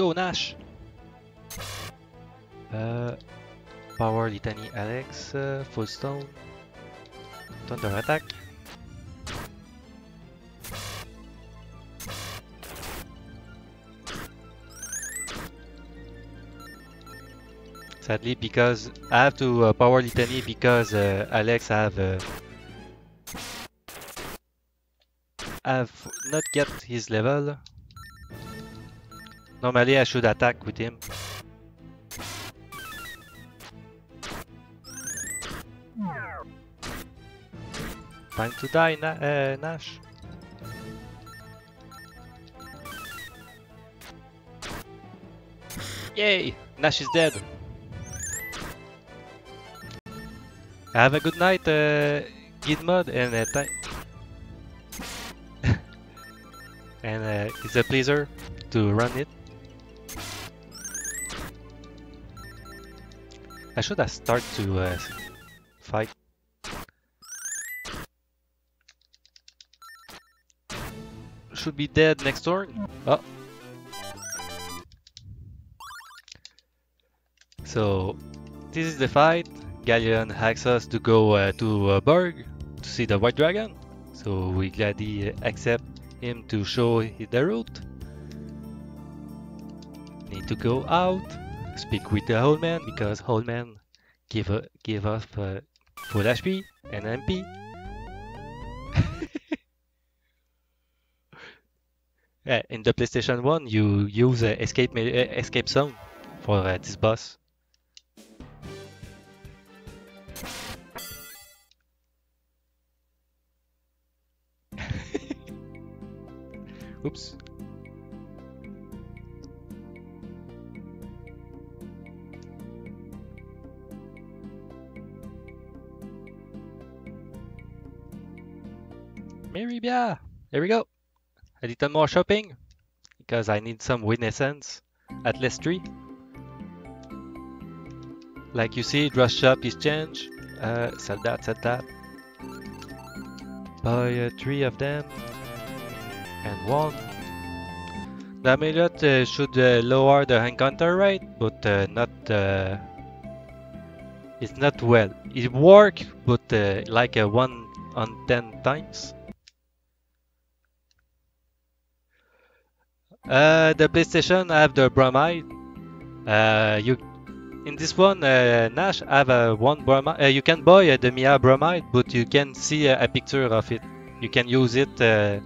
Speaker 1: Go Nash! Uh, power litany Alex, uh, full stone, thunder attack. Sadly, because I have to uh, power litany because uh, Alex have uh, have not get his level. Normally, I should attack with him. Time to die, Na uh, Nash. Yay! Nash is dead. Have a good night, uh, and uh, ti- and uh, it's a pleasure to run it. I should have start to uh, fight. Should be dead next turn. Oh. So this is the fight. Ghaleon asks us to go uh, to uh, Burg to see the White Dragon. So we gladly accept him to show the route. Need to go out, speak with the old man because old man give a, give us uh, full HP and MP. Yeah, in the PlayStation 1, you use uh, escape uh, escape zone for uh, this boss. Oops. Meribia! There we go. A little more shopping because I need some win essence at least three. Like you see, dress shop is changed. Uh, sell that, sell that. Buy uh, three of them and one. The amulet uh, should uh, lower the encounter rate, but uh, not. Uh, it's not well. It work, but uh, like a one on ten times. Uh, the PlayStation I have the bromide. Uh, you in this one, uh, Nash have a one bromide. Uh, you can buy uh, the Mia bromide, but you can see uh, a picture of it. You can use it uh,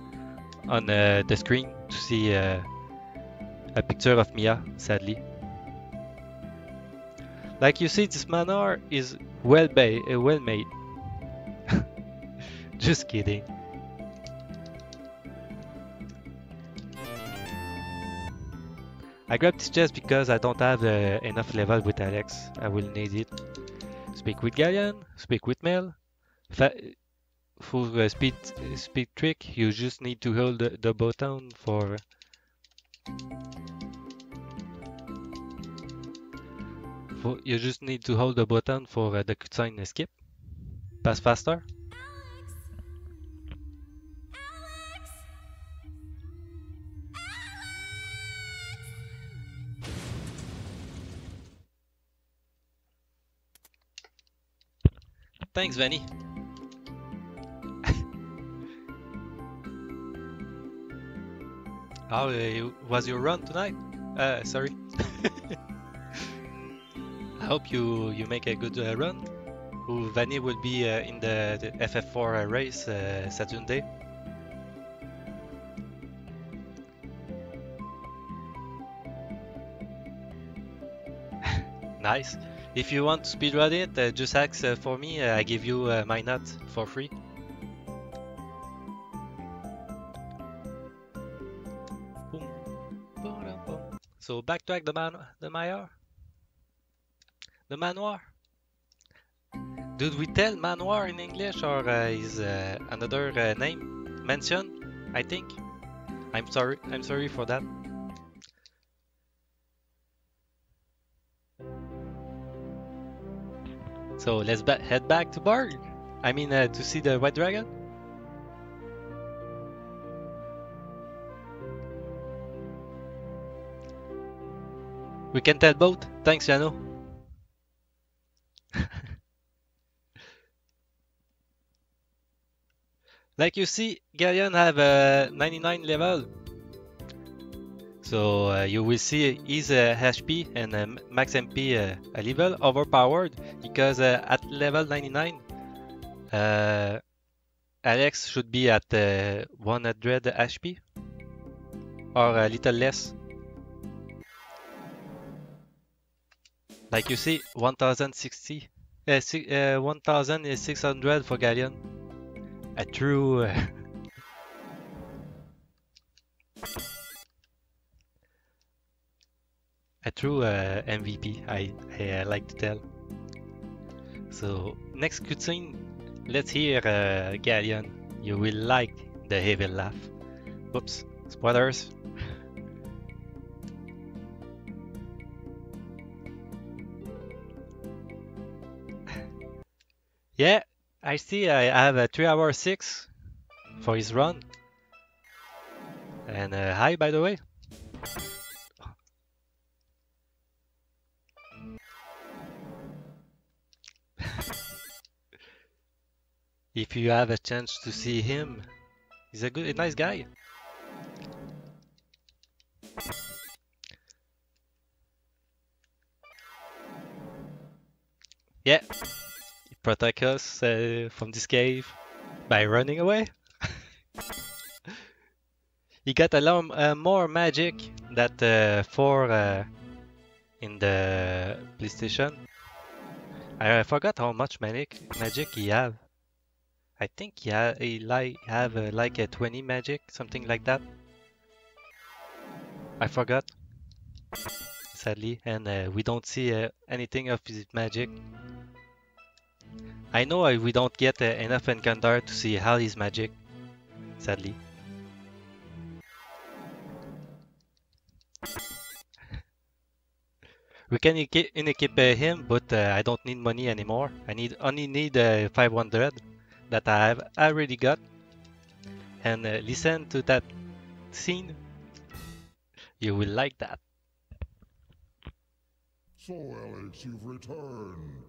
Speaker 1: on uh, the screen to see uh, a picture of Mia. Sadly, like you see, this manor is well uh, well made. Just kidding. I grabbed chest because I don't have uh, enough level with Alex. I will need it. Speak with Ghaleon, speak with Mel. Fa- for uh, speed speed trick, you just need to hold the, the button for. You just need to hold the button for uh, the sign skip. Pass faster. Thanks, Vanny. How uh, was your run tonight? Uh, sorry. I hope you you make a good uh, run. Ooh, Vanny will be uh, in the, the FF4 uh, race uh, Saturday. nice. If you want to speedrun it, uh, just ask uh, for me. Uh, I give you uh, my nut for free. So backtrack the man, the Maiar, the manoir. Did we tell Manoir in English or uh, is another name mentioned? I think. I'm sorry. I'm sorry for that. So let's ba head back to Burg. I mean, uh, to see the White Dragon. We can tell both. Thanks, Jano. like you see, Ghaleon have a 99 level. So uh, you will see his uh, HP and uh, max MP uh, a little overpowered because uh, at level 99 uh, Alex should be at uh, 100 HP or a little less. Like you see, 1060, uh, uh, 1600 for Ghaleon. A true. Uh, a true uh, MVP, I, I uh, like to tell. So, next cutscene, let's hear uh, Ghaleon. You will like the heavy laugh. Whoops, spoilers. Yeah, I see I have a 3 hour 6 for his run. And uh, hi, by the way. If you have a chance to see him, he's a good, a nice guy. Yeah, he protect us uh, from this cave by running away. he got a lot uh, more magic that uh, for uh, in the PlayStation. I forgot how much magic magic he have. I think he, ha he have uh, like a 20 magic, something like that. I forgot, sadly, and uh, we don't see uh, anything of his magic. I know uh, we don't get uh, enough encounter to see how his magic, sadly. We can equi equip uh, him, but I don't need money anymore. I need only need uh, 500 that I have already got. And uh, listen to that scene. You will like that.
Speaker 5: So, Alex, you've returned.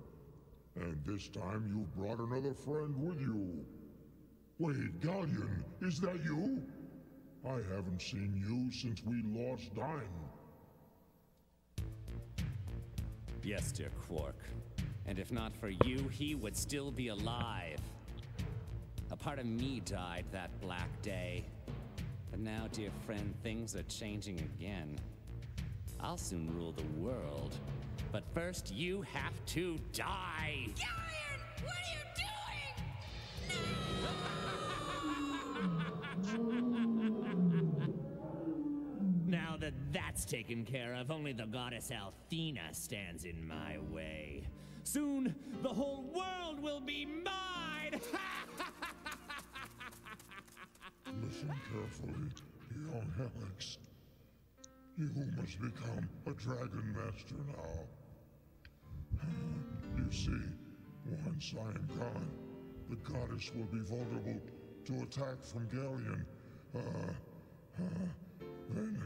Speaker 5: And this time you've brought another friend with you. Wait, Ghaleon, is that you? I haven't seen you since we lost Dyne.
Speaker 7: Yes, dear Quark. And if not for you, he would still be alive. A part of me died that black day. But now, dear friend, things are changing again. I'll soon rule the world. But first, you have to die!
Speaker 8: Ghaleon, what are you doing?
Speaker 7: Now that that's taken care of, only the goddess Althena stands in my way. Soon, the whole world will be mine!
Speaker 5: Listen carefully, young Alex. You must become a Dragon Master now. You see, once I am gone, the goddess will be vulnerable to attack from Ghaleon. Uh, uh, then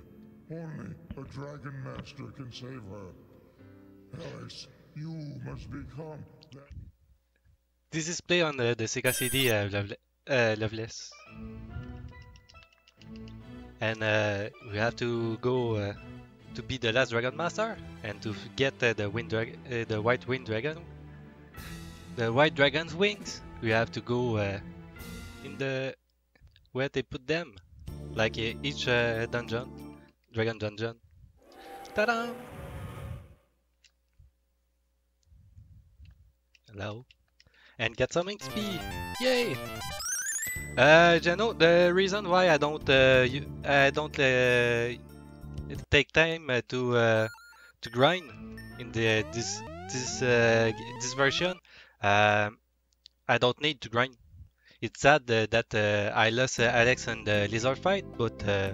Speaker 5: only a Dragon Master can save her. Alex, you must become that.
Speaker 1: This is play on the, the Sega CD uh, Lovele uh. And uh, we have to go uh, to be the last Dragon Master and to get uh, the wind uh, the White Wind Dragon. The White Dragon's wings. We have to go uh, in the where they put them, like uh, each dungeon, Dragon Dungeon. Ta-da! Hello. And get some XP! Yay! Uh, Jano, the reason why I don't uh, I don't uh, take time uh, to uh, to grind in the this this uh, this version, Um, I don't need to grind. It's sad uh, that uh, I lost uh, Alex in the lizard fight, but uh,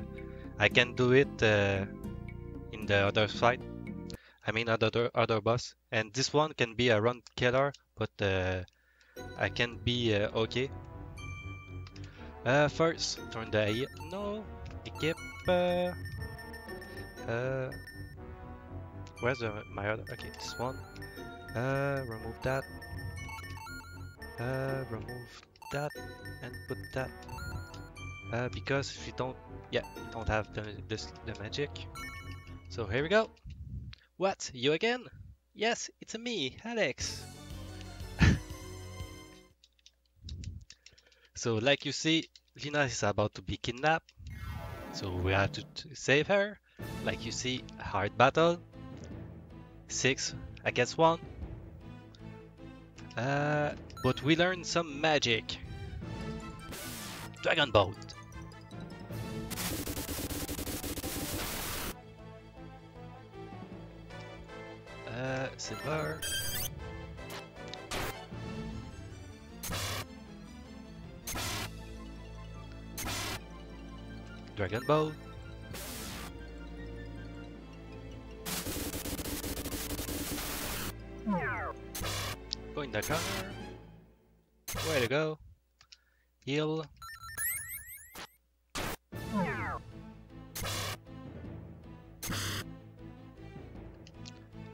Speaker 1: I can do it uh, in the other fight. I mean other other boss, and this one can be a run killer, but uh, I can be uh, okay. Uh, first, turn the AI no equip. Uh, uh, where's the, my other? Okay, this one. Uh, remove that. Uh, remove that and put that. Uh, because if you don't, yeah, you don't have the the magic. So here we go. What? You again? Yes, it's me, Alex. So like you see, Luna is about to be kidnapped. So we have to save her. Like you see, hard battle. Six against one. Uh, but we learn some magic. Dragon Boat. Uh, silver. Dragon Boat. Go in the corner. Way to go. Heal.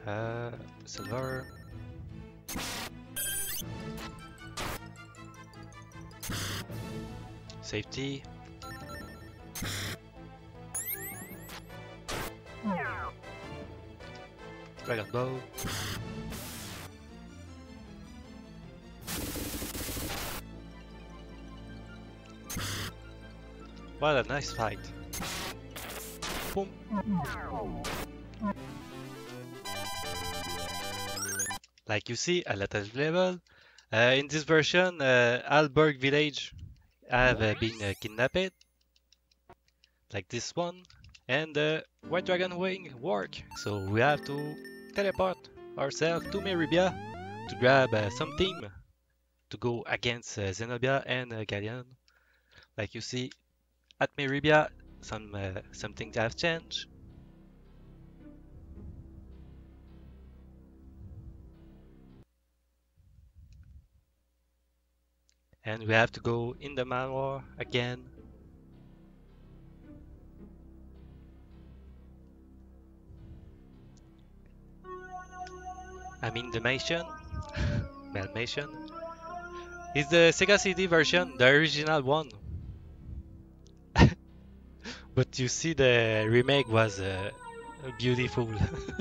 Speaker 1: Uh, silver. Safety. Dragon bow. What a nice fight. Boom. Like you see, a of level. Uh, in this version, uh, Alberg village have uh, been uh, kidnapped. Like this one. And uh, White Dragon Wing work. So we have to teleport ourselves to Meribia to grab uh, some team to go against uh, Xenobia and uh, Ghaleon. Like you see, at Meribia, some uh, some things have changed. And we have to go in the manor again. I mean the mansion. Malmation. Is the Sega CD version, the original one. but you see the remake was uh, beautiful.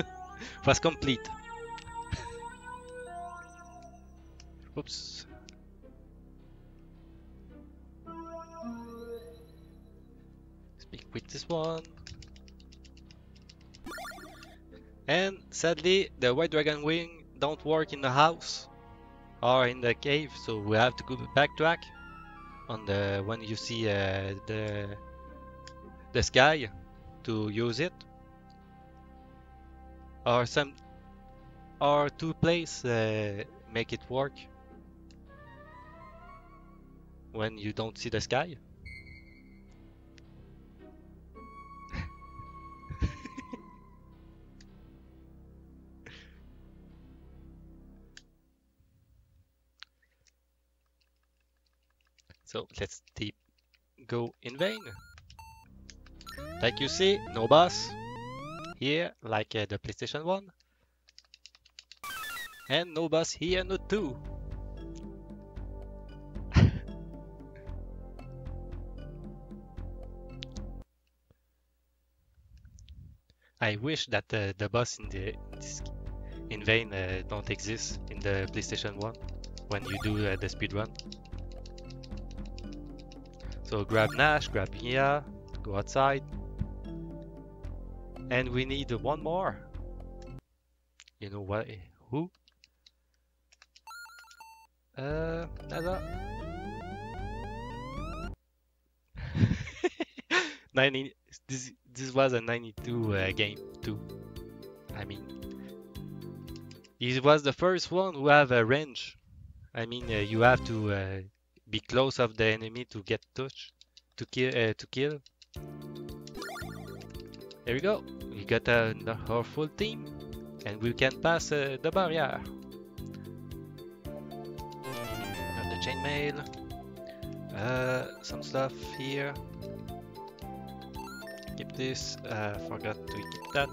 Speaker 1: was complete. Oops. Speak with this one. And sadly, the White Dragon Wing don't work in the house or in the cave, so we have to go backtrack on the when you see uh, the the sky to use it, or some or two place uh, make it work when you don't see the sky. So let's deep go in Vane. Like you see, no boss here, like uh, the PlayStation 1. And no boss here, no 2. I wish that uh, the boss in the in Vane uh, don't exist in the PlayStation 1 when you do uh, the speedrun. So grab Nash, grab Mia, go outside. And we need one more. You know what? Who? Uh, Nada. 90, this, this was a 92 uh, game too. I mean, he was the first one who have a range I mean, uh, you have to uh, be close of the enemy to get touch, to kill, uh, to kill. There we go. We got our full team, and we can pass uh, the barrier. Got the chainmail. Uh, some stuff here. Keep this. Uh, forgot to keep that.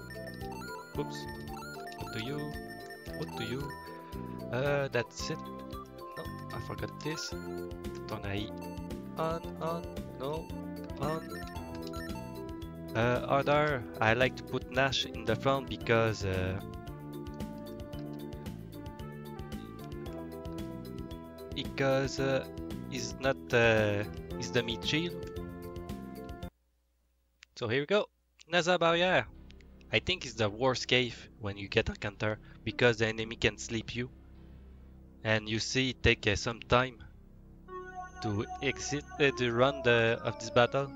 Speaker 1: Oops. What to you? What to you? Uh, that's it. No, I forgot this. Ton AI. On, on, no, on. Uh, other, I like to put Nash in the front because uh, because uh, he's not uh, he's the meat shield. So here we go, Naza barrier. I think it's the worst cave when you get a counter because the enemy can sleep you, and you see it take uh, some time to exit uh, to run the of this battle.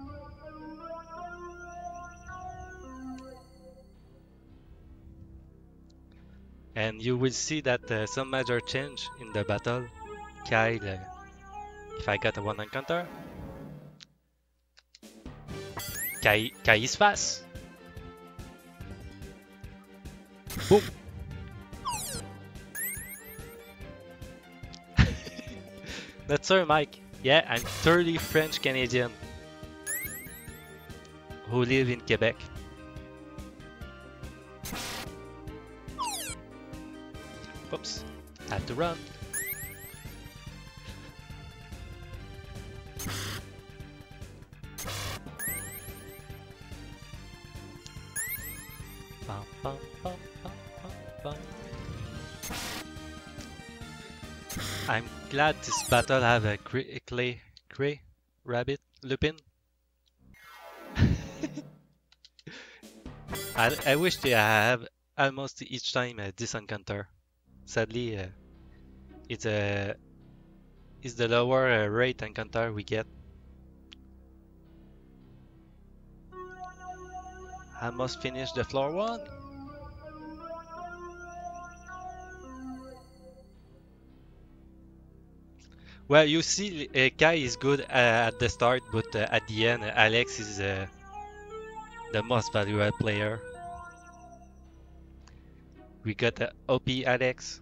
Speaker 1: and you will see that uh, some major change in the battle. Kyle, uh, if I got a one encounter, Kai, Kai is fast. Boom. That's Sir Mike. Yeah, I'm thoroughly French Canadian who live in Quebec. Oops, had to run. Glad this battle have a gray, clay, gray rabbit lupin. I, I wish they have almost each time uh, this encounter. Sadly, uh, it's a is the lower uh, rate encounter we get. I must finish the floor one. Well, you see, uh, Kai is good uh, at the start, but uh, at the end, Alex is uh, the most valuable player. We got the OP Alex.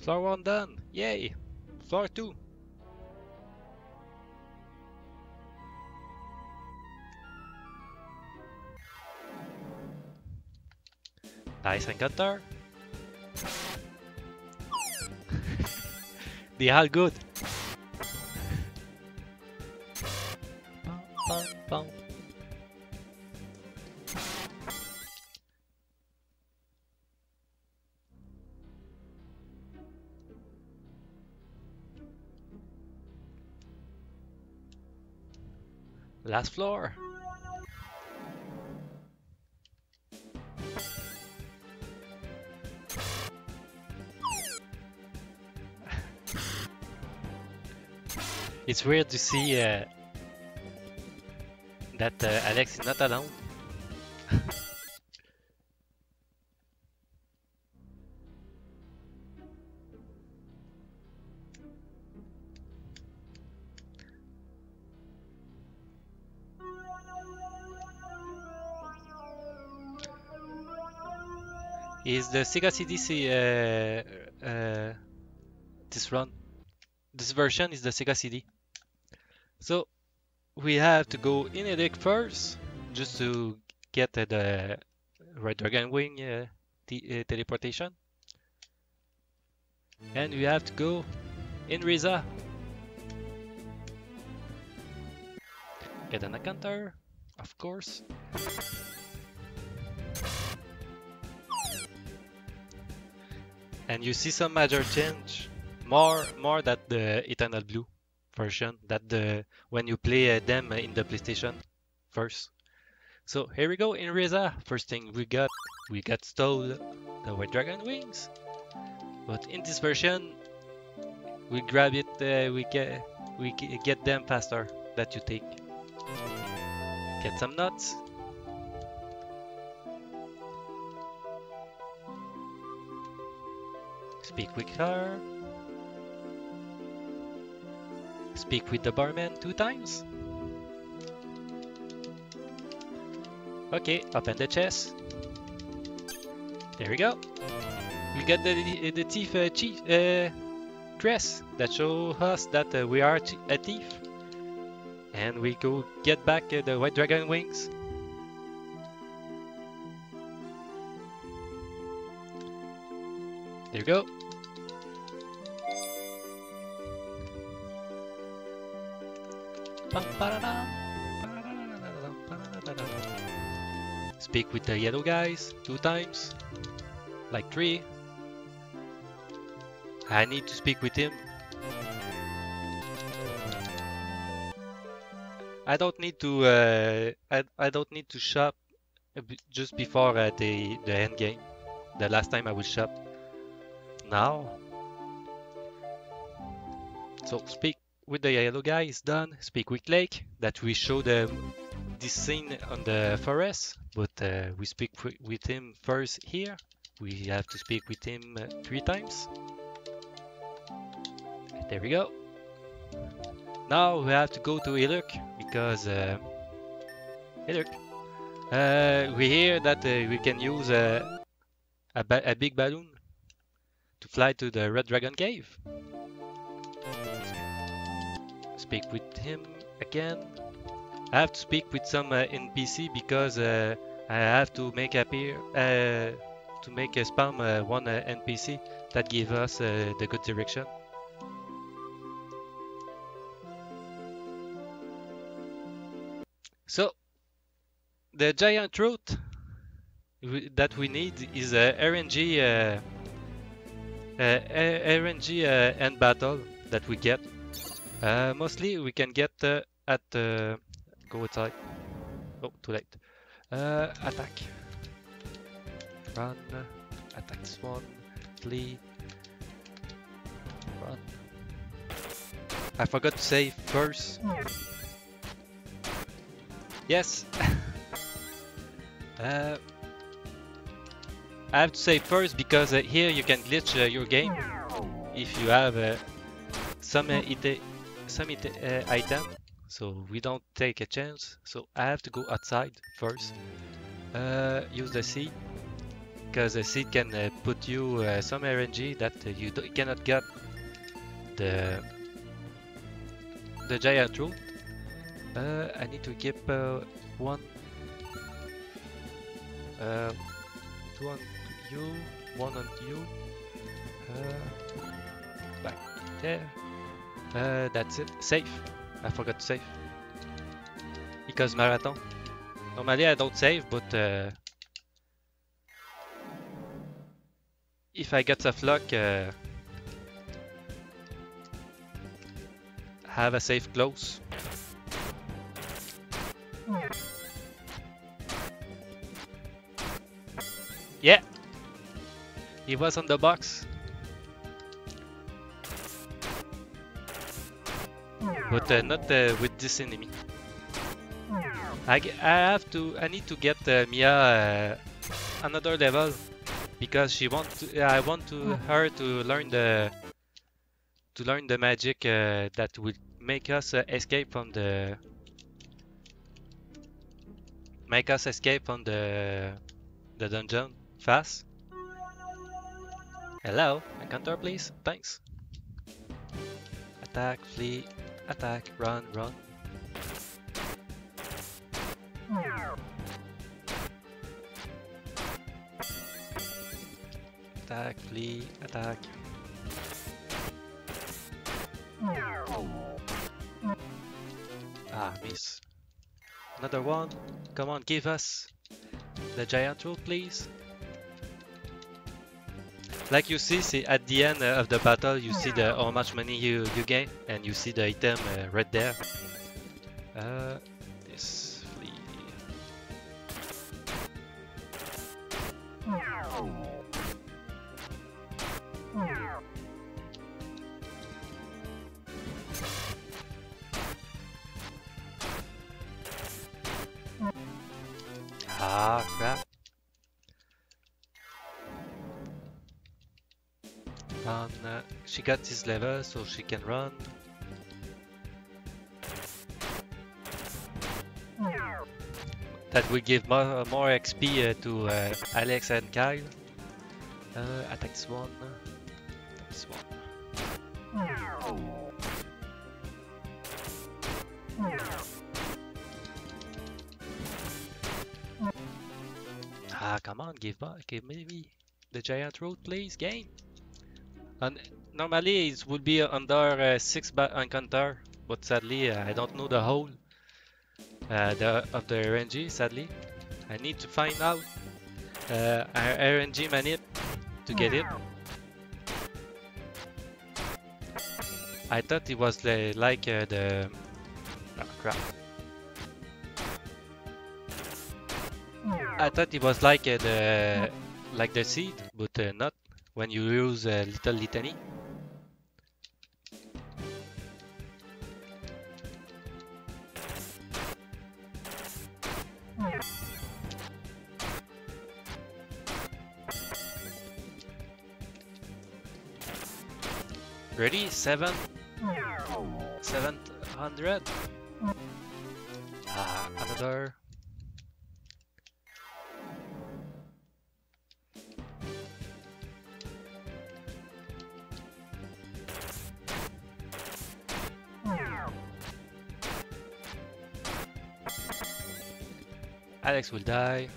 Speaker 1: Floor 1 done! Yay! Floor 2! Nice and encounter! they are good! Last floor. It's weird to see uh, that uh, Alex is not alone. Is the Sega CD uh, uh, this run? This version is the Sega CD. So we have to go in a deck first, just to get the Red Dragon Wing uh, uh, teleportation. And we have to go in Reza. Get an encounter, of course. And you see some major change, more more that the Eternal Blue version that the when you play uh, them in the PlayStation first. So here we go in Reza. First thing we got, we got stole the white dragon wings. But in this version, we grab it, uh, we get we get them faster that you take. Get some nuts. Speak with her. Speak with the barman two times. Okay, open the chest. There we go. We got the the thief uh, chief uh, dress that show us that uh, we are a thief, and we go get back uh, the white dragon wings. There you go. Speak with the yellow guys two times, like three. I need to speak with him. I don't need to. Uh, I I don't need to shop just before uh, the the end game. The last time I will shop. Now. So speak with the yellow guy is done. Speak with Laike that we show the this scene on the forest, but uh, we speak with him first here. We have to speak with him uh, three times. There we go. Now we have to go to Iluk because uh, Iluk. Uh, we hear that uh, we can use uh, a, ba- a big balloon to fly to the Red Dragon Cave. Speak with him again. I have to speak with some uh, NPC because uh, I have to make appear uh, to make a spam uh, one uh, NPC that give us uh, the good direction. So the giant truth we- that we need is a RNG uh, RNG uh, end battle that we get. Uh, mostly we can get uh, at uh, go attack. Oh, too late. Uh, attack. Run. Attack this one. Flee. Run. I forgot to say first. Yes. uh, I have to say first because here you can glitch your game if you have some uh, some uh, item. So we don't take a chance. So I have to go outside first. Uh, use the seed because the seed can uh, put you uh, some RNG that uh, you cannot get the the giant root. Uh, I need to keep one, two on you, one on you. Back there. Uh, that's it. Save. I forgot to save. Because marathon. Normally I don't save, but uh, if I get a flock, uh, have a safe close. Yeah. He was on the box. But uh, not uh, with this enemy. I, g- I have to. I need to get uh, Mia uh, another level because she want. To, I want to her to learn the to learn the magic uh, that will make us uh, escape from the make us escape from the the dungeon fast. Hello, encounter please. Thanks. Attack, flee, attack, run, run. Attack, flee, attack. Ah, miss. Another one. Come on, give us the giant rule, please. Like you see, see at the end uh, of the battle, you see the how much money you you gain, and you see the item uh, right there. Uh, this flea. Ah, crap. On, uh, she got this level, so she can run. That will give more, more XP uh, to uh, Alex and Kyle. Uh, attack this one. Attack this one. Ah, come on, give, give me the giant road, please, game. And normally it would be under uh, six ba- encounter, but sadly uh, I don't know the whole uh, the, of the RNG. Sadly, I need to find out uh, our RNG manip to get it. I thought it was li- like uh, the oh, crap. I thought it was like uh, the like the seed, but uh, not when you use a little litany. Ready? Seven? Seven hundred? Ah, another. Alex will die.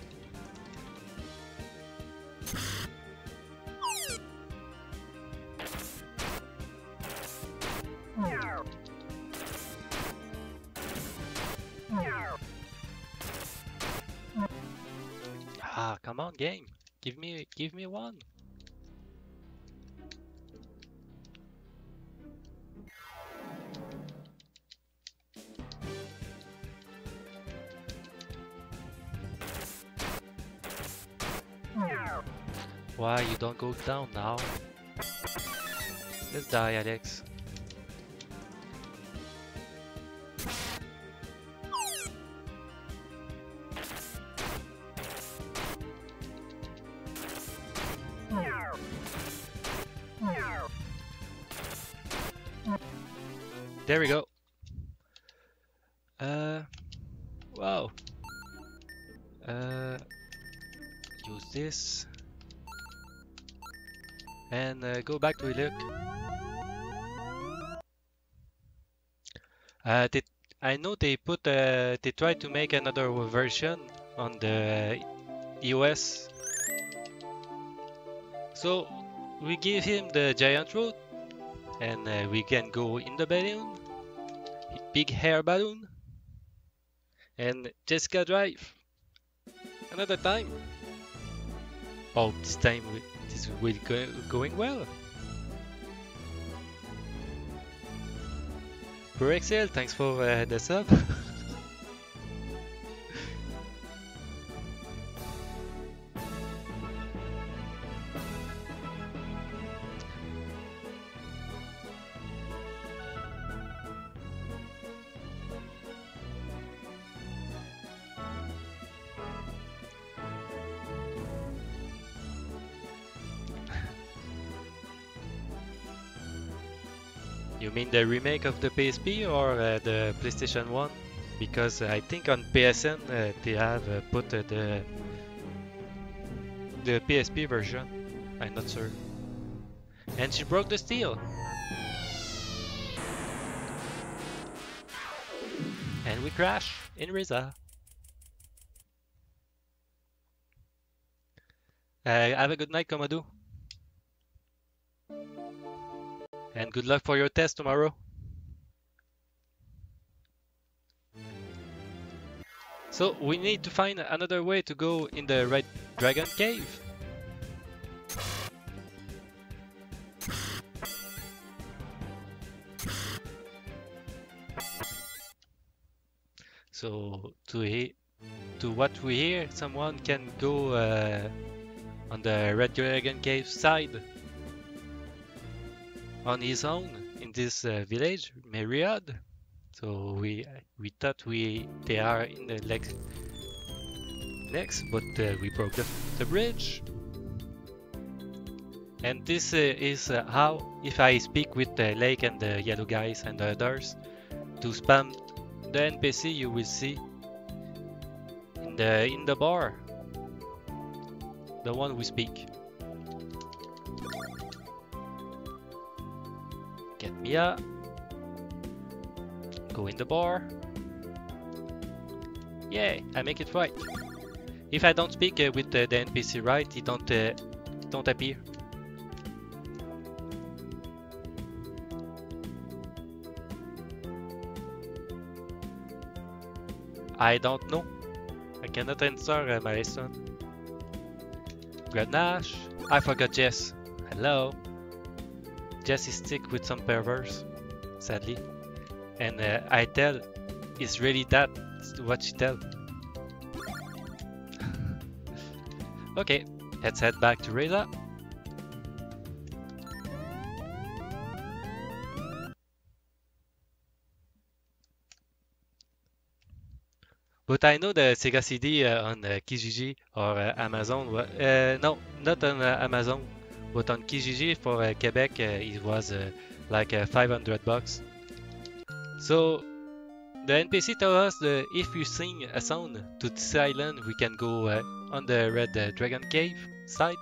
Speaker 1: Ah, come on, game. Give me, give me one. Why you don't go down now? Let's die, Alex. There we go. Uh, wow. Uh, use this and uh, go back to look. Uh, they, I know they put uh, they tried to make another version on the EOS. So we give him the giant road, and uh, we can go in the balloon, big hair balloon, and Jessica Drive. Another time. Oh, this time we, is really go, going well. Pro Excel, thanks for uh, the sub. the remake of the PSP or uh, the PlayStation 1? Because I think on PSN uh, they have uh, put uh, the the PSP version. I'm not sure. And she broke the steel. And we crash in Reza. Uh, have a good night, Komodo. And good luck for your test tomorrow. So we need to find another way to go in the Red Dragon Cave. So to to what we hear, someone can go uh, on the Red Dragon Cave side on his own in this uh, village, Myriad. So we we thought we they are in the next next, but uh, we broke the, the bridge. And this uh, is uh, how, if I speak with the Laike and the yellow guys and the others, to spam the NPC you will see in the in the bar, the one we speak. Up. Go in the bar. Yay, I make it right. If I don't speak uh, with uh, the NPC right, he don't uh, don't appear. I don't know. I cannot answer uh, my son. Grenache. I forgot Jess. Hello. Is stick with some perverse, sadly. And uh, I tell, is really that what she tell? okay, let's head back to Reza. But I know the Sega CD uh, on uh, Kijiji or uh, Amazon. Uh, no, not on uh, Amazon, but on Kijiji for uh, Quebec, uh, it was uh, like uh, 500 bucks. So the NPC tell us that if you sing a song to this island, we can go uh, on the Red uh, Dragon Cave side.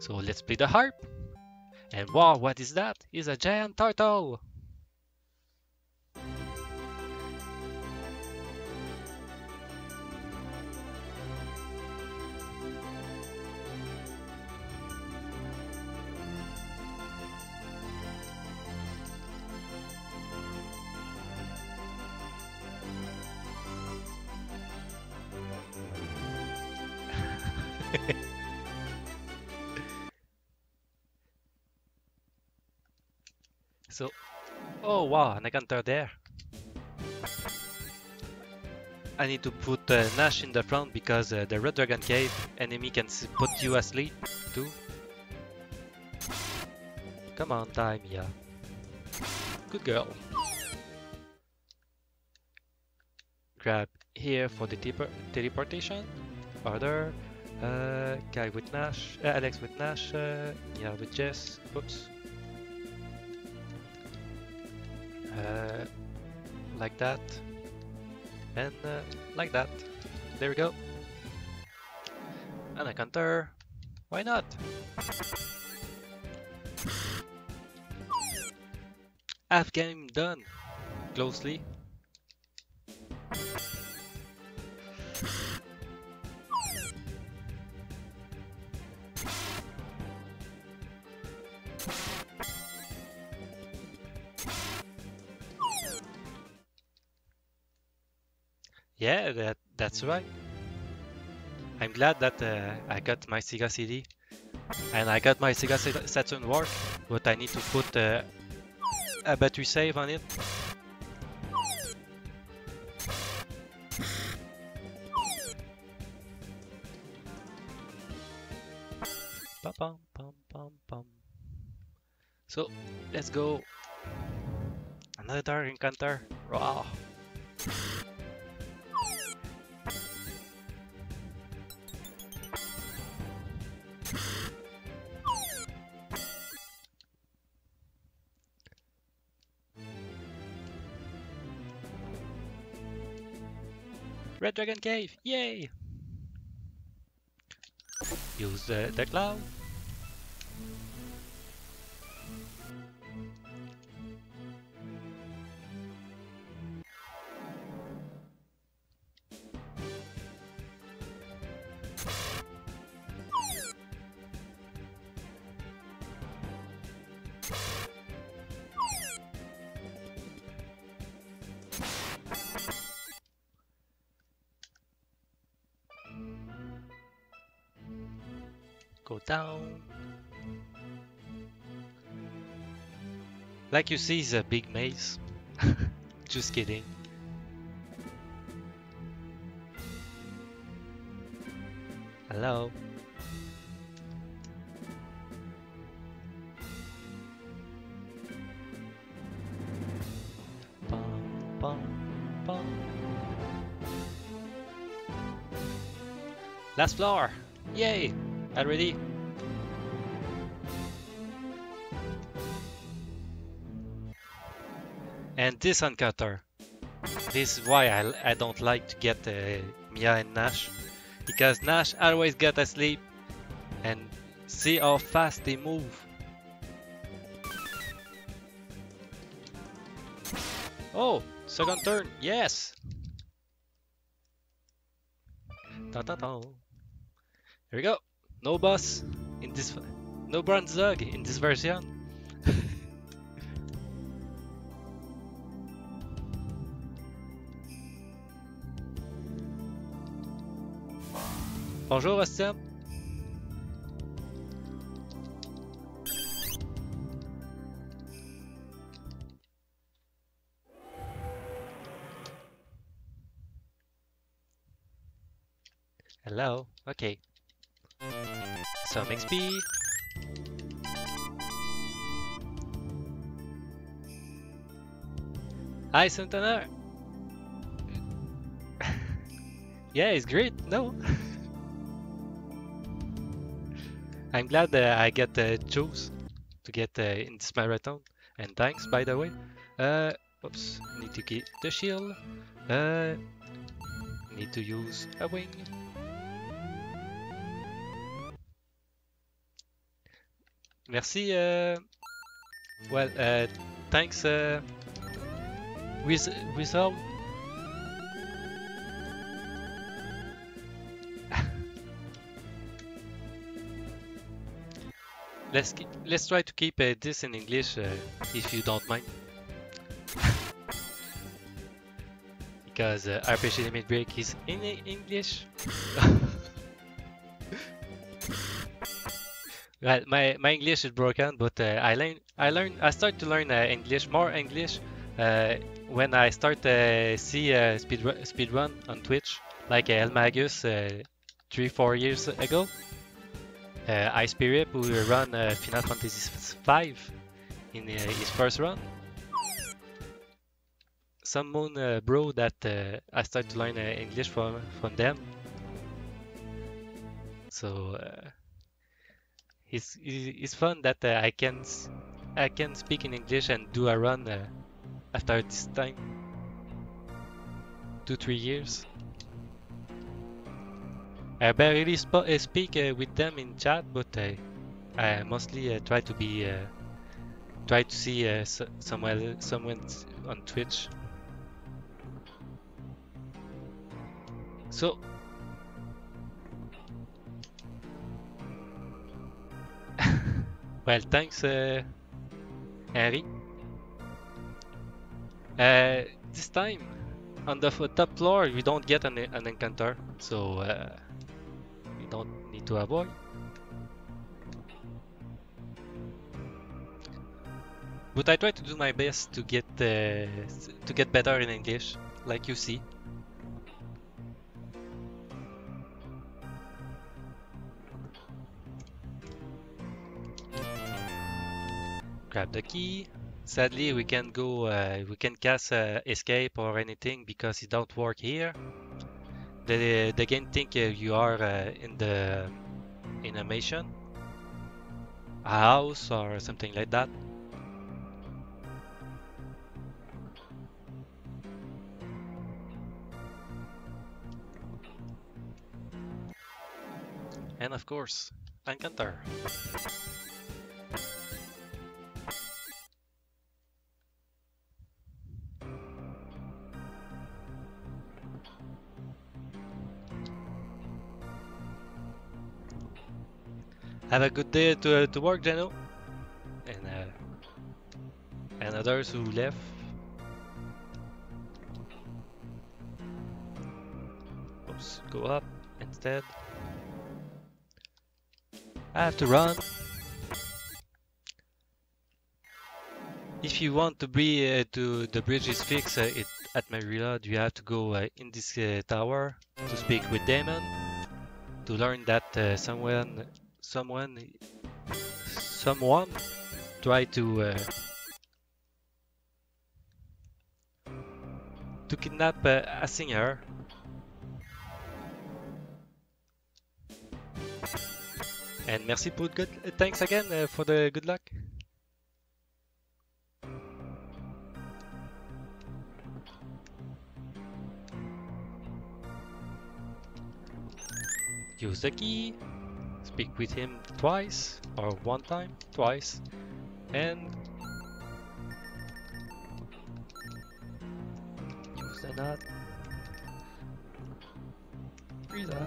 Speaker 1: So let's play the harp. And wow, what is that? It's a giant turtle. Oh wow, an encounter there. I need to put uh, Nash in the front because uh, the Red Dragon Cave enemy can put you asleep too. Come on, die, Mia. Good girl. Grab here for the telepor- teleportation. Order. Uh, guy with Nash. Uh, Alex with Nash. Uh, Mia with Jess. Oops. Uh, like that. And uh, like that. There we go. And a counter why not? Half game done. Closely that's right. I'm glad that uh, I got my Sega CD and I got my Sega Saturn work, but I need to put uh, a battery save on it. So let's go. Another dark encounter. Wow. Dragon Cave! Yay! Use the, the cloud. Down. Like you see, it's a big maze. Just kidding. Hello. Last floor! Yay! Already? This encounter. This is why I, I don't like to get uh, Mia and Nash. Because Nash always get asleep and see how fast they move. Oh, second turn, yes! Ta ta ta. Here we go. No boss in this, no Bronzog in this version. Bonjour, Bastien. Hello. Okay. Some XP. Hi, Centenaire. yeah, it's great. No. I'm glad that I get to choose to get uh, in this marathon. And thanks, by the way. Uh, oops. Need to get the shield. Uh, need to use a wing. Merci. Uh, well, uh, thanks, uh, with, Wizard. Let's keep, let's try to keep uh, this in English, uh, if you don't mind. because uh, RPG Limit Break is in English. Well, my, my English is broken, but uh, I learn I learn I start to learn uh, English more English uh, when I start to see uh, speed speedrun on Twitch, like uh, Elmagus uh, three four years ago. Uh, Ice Spirit who run uh, Final Fantasy V in uh, his first run. Some moon uh, bro that uh, I start to learn uh, English from from them. So. Uh, it's it's fun that uh, I can I can speak in English and do a run after this time two three years. I barely sp- uh, speak uh, with them in chat, but uh, I mostly try to be try to see uh, s- someone on Twitch. So Well, thanks, uh, Harry. Uh, this time, on the top floor, we don't get an, an encounter, so uh, don't need to avoid. But I try to do my best to get uh, to get better in English, like you see. Grab the key. Sadly, we can't go. Uh, we can cast uh, escape or anything because it don't work here. The the game think you are uh, in the in a mission, a house or something like that. And of course, encounter. Have a good day to, to work, Jano. And, uh, and others who left. Oops, go up instead. I have to run. If you want to be uh, to the bridge is fixed uh, it, at Marilla, you have to go uh, in this uh, tower to speak with Damon to learn that uh, someone someone someone try to uh, to kidnap uh, a singer. And merci for good uh, thanks again uh, for the good luck. Use the key speak with him twice, or one time, twice, and use the nut. Frieza.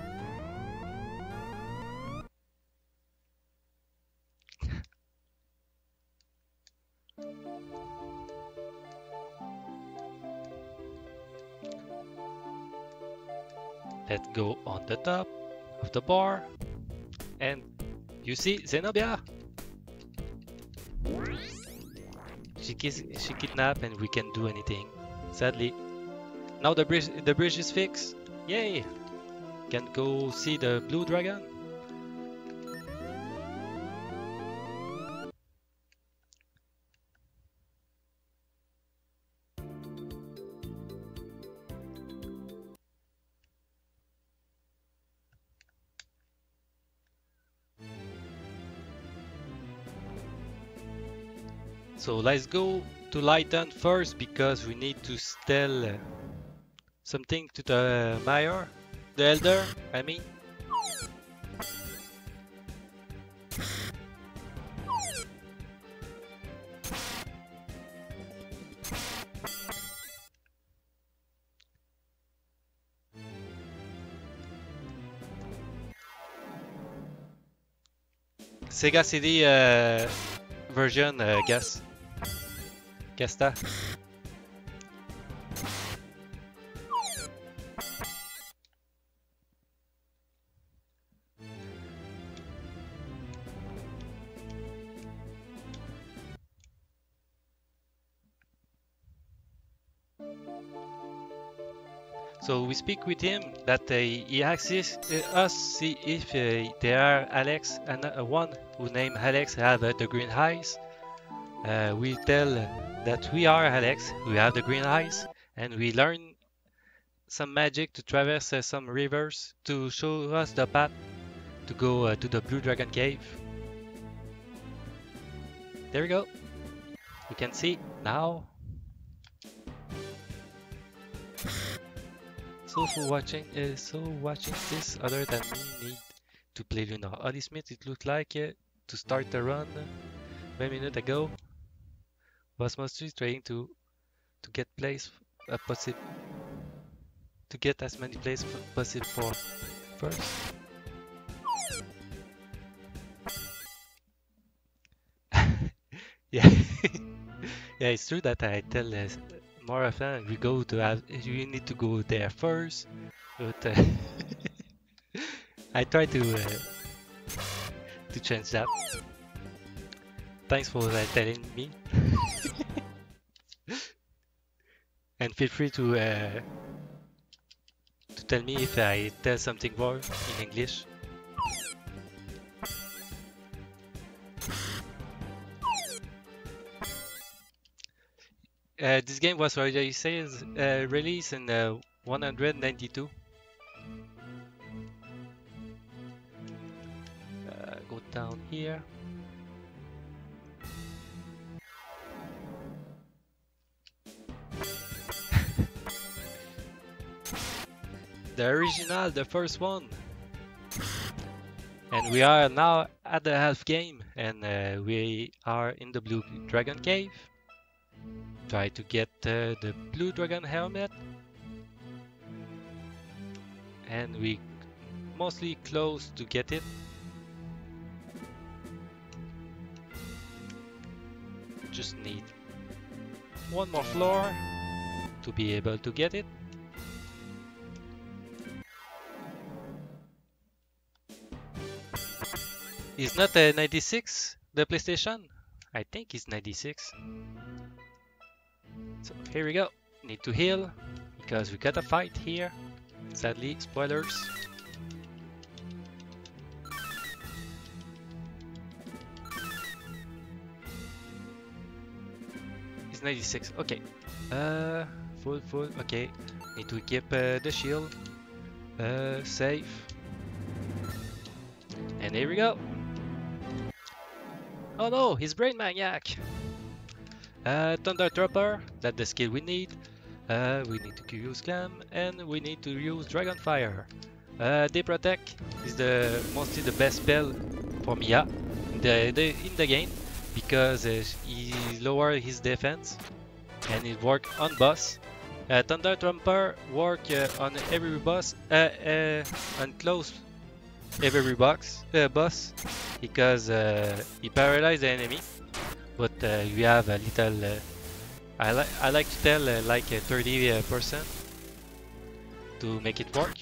Speaker 1: Let's go on the top of the bar. You see Xenobia? She, kiss, she kidnapped and we can't do anything. Sadly. Now the bridge, the bridge is fixed. Yay! Can go see the blue dragon. So let's go to Lighton first because we need to tell uh, something to the mayor, the elder, I mean. Sega CD uh, version, uh, guess. That. So we speak with him that uh, he asks us, uh, see if uh, there are Alex and uh, one who named Alex have uh, the green eyes. Uh, we tell that we are Alex, we have the green eyes, and we learn some magic to traverse uh, some rivers to show us the path to go uh, to the Blue Dragon Cave. There we go. We can see now. So for watching, uh, so watching this other than me need to play Luna. HolySmith, it looked like uh, to start the run uh, one minute ago was mostly trying to to get plays uh, possible to get as many plays possible for first. yeah, yeah, it's true that I tell uh, more often we go to have you need to go there first, but uh, I try to uh, to change that. Thanks for telling me. And feel free to uh, to tell me if I tell something wrong in English. Uh, this game was already says uh, released in uh, 192. Uh, go down here. The original, the first one. And we are now at the half game, and uh, we are in the Blue Dragon Cave. Try to get uh, the Blue Dragon helmet. And we mostly close to get it. Just need one more floor to be able to get it. Is not a 96 the PlayStation? I think it's 96. So here we go. Need to heal because we got a fight here. Sadly, spoilers. It's 96. Okay. Uh, full, full. Okay. Need to keep uh, the shield. Uh, save. And here we go. Oh no, he's Brain Maniac! Uh, Thunder Trooper, that's the skill we need. Uh, we need to use Clam, and we need to use Dragon Fire. Uh, Protect is the mostly the best spell for Mia in the, the in the game because uh, he lower his defense and it work on boss. Uh, Thunder Trumper work uh, on every boss, uh, uh, on close every box uh, boss because uh, he paralyze the enemy. But uh, we have a little. Uh, I like I like to tell uh, like uh, 30 percent to make it work.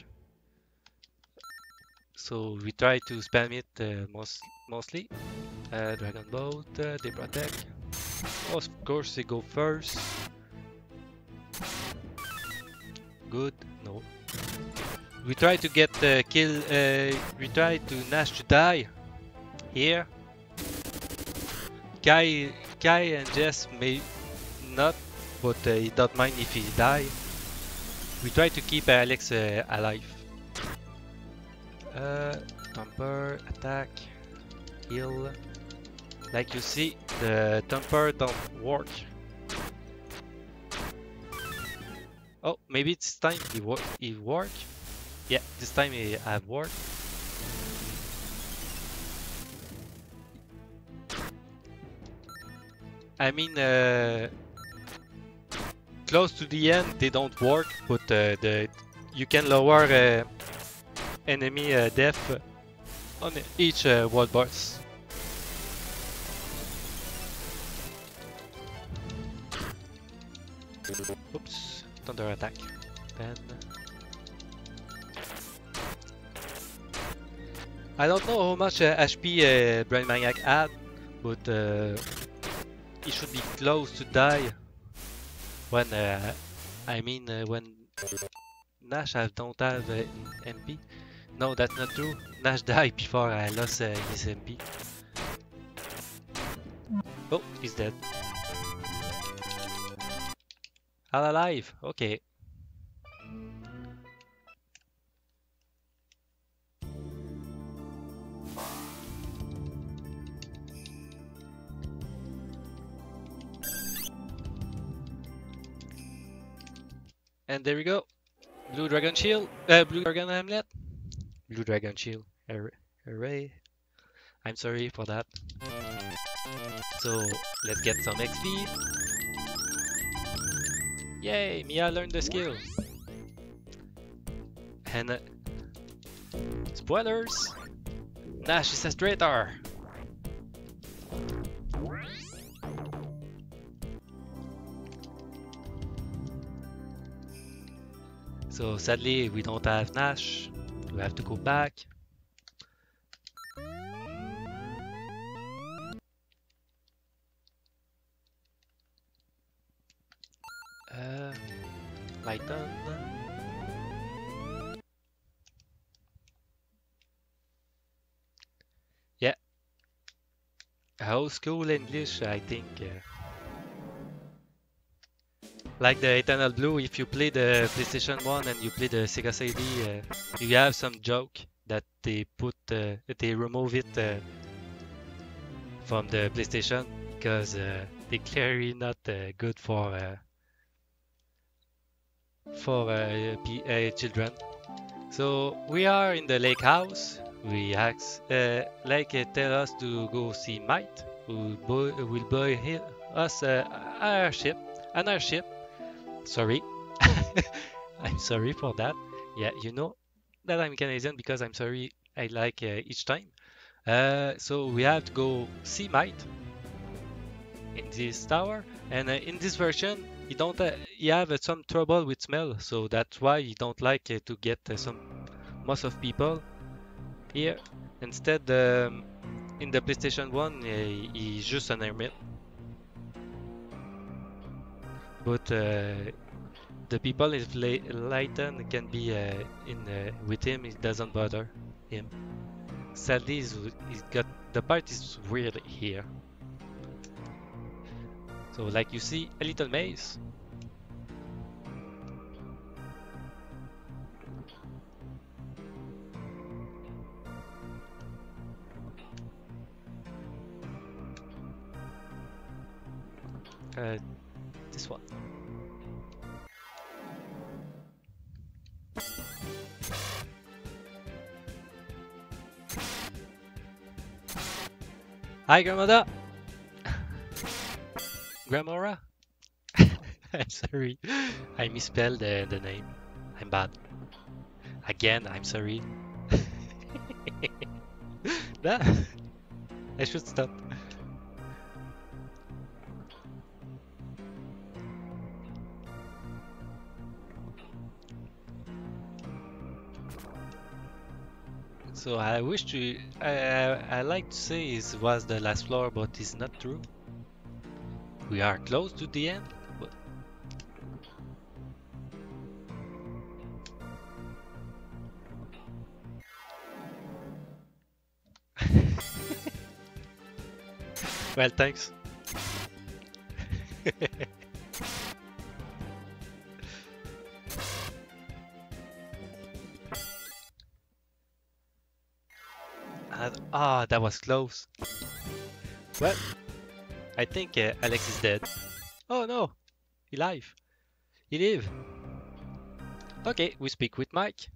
Speaker 1: So we try to spam it uh, most mostly. Uh, Dragon Boat, uh, they protect. Of course, they go first. Good. We try to get kill. Uh, we try to Nash to die here. Kyle, Kyle and Jess may not, but uh, he don't mind if he die. We try to keep Alex uh, alive. Uh, Thumper, attack, heal. Like you see, the Thumper don't work. Oh, maybe it's time it, wo it work. Yeah, this time it have worked. I mean, uh, close to the end they don't work, but uh, the you can lower uh, enemy uh, death on each uh, world boss. Oops, thunder attack. Then I don't know how much uh, HP uh, Brain Maniac had, but uh, he should be close to die when uh, I mean uh, when Nash have, don't have MP. No, that's not true. Nash died before I lost his MP. Oh, he's dead. All alive. Okay. And there we go. Blue Dragon Shield. Uh, Blue Dragon Hamlet. Blue Dragon Shield. Hooray. I'm sorry for that. So, let's get some XP. Yay! Mia learned the skill. And... Uh, spoilers! Nash is a traitor! So sadly we don't have Nash. We have to go back. Uh, Lighton. Yeah. Old school English, I think. Uh, like the Eternal Blue, if you play the PlayStation 1 and you play the Sega CD, uh, you have some joke that they put, uh, they remove it uh, from the PlayStation because uh, they clearly not uh, good for uh, for p- children. So we are in the lake house. We ask, like tell us to go see Myght, who will buy us our ship, another ship. Sorry, I'm sorry for that. Yeah, you know that I'm Canadian because I'm sorry. I like uh, each time. Uh, so we have to go see Myght in this tower, and uh, in this version, you don't uh, you have uh, some trouble with smell, so that's why you don't like uh, to get uh, some most of people here. Instead, um, in the PlayStation 1, uh, he's just an hermit. But uh, the people Lay- Layton can be uh, in uh, with him. It doesn't bother him. Sadly, he's, he's got the part is weird here. So, like you see, a little maze. Uh, this one. Hi, grandmother. Grandmora. I'm sorry, I misspelled the, the name. I'm bad. Again, I'm sorry. I should stop. So I wish to, I, I, I like to say it was the last floor, but it's not true. We are close to the end. well, thanks. Ah, that was close. Well, I think uh, Alex is dead. Oh no, he live. He live. Okay, we speak with Mike.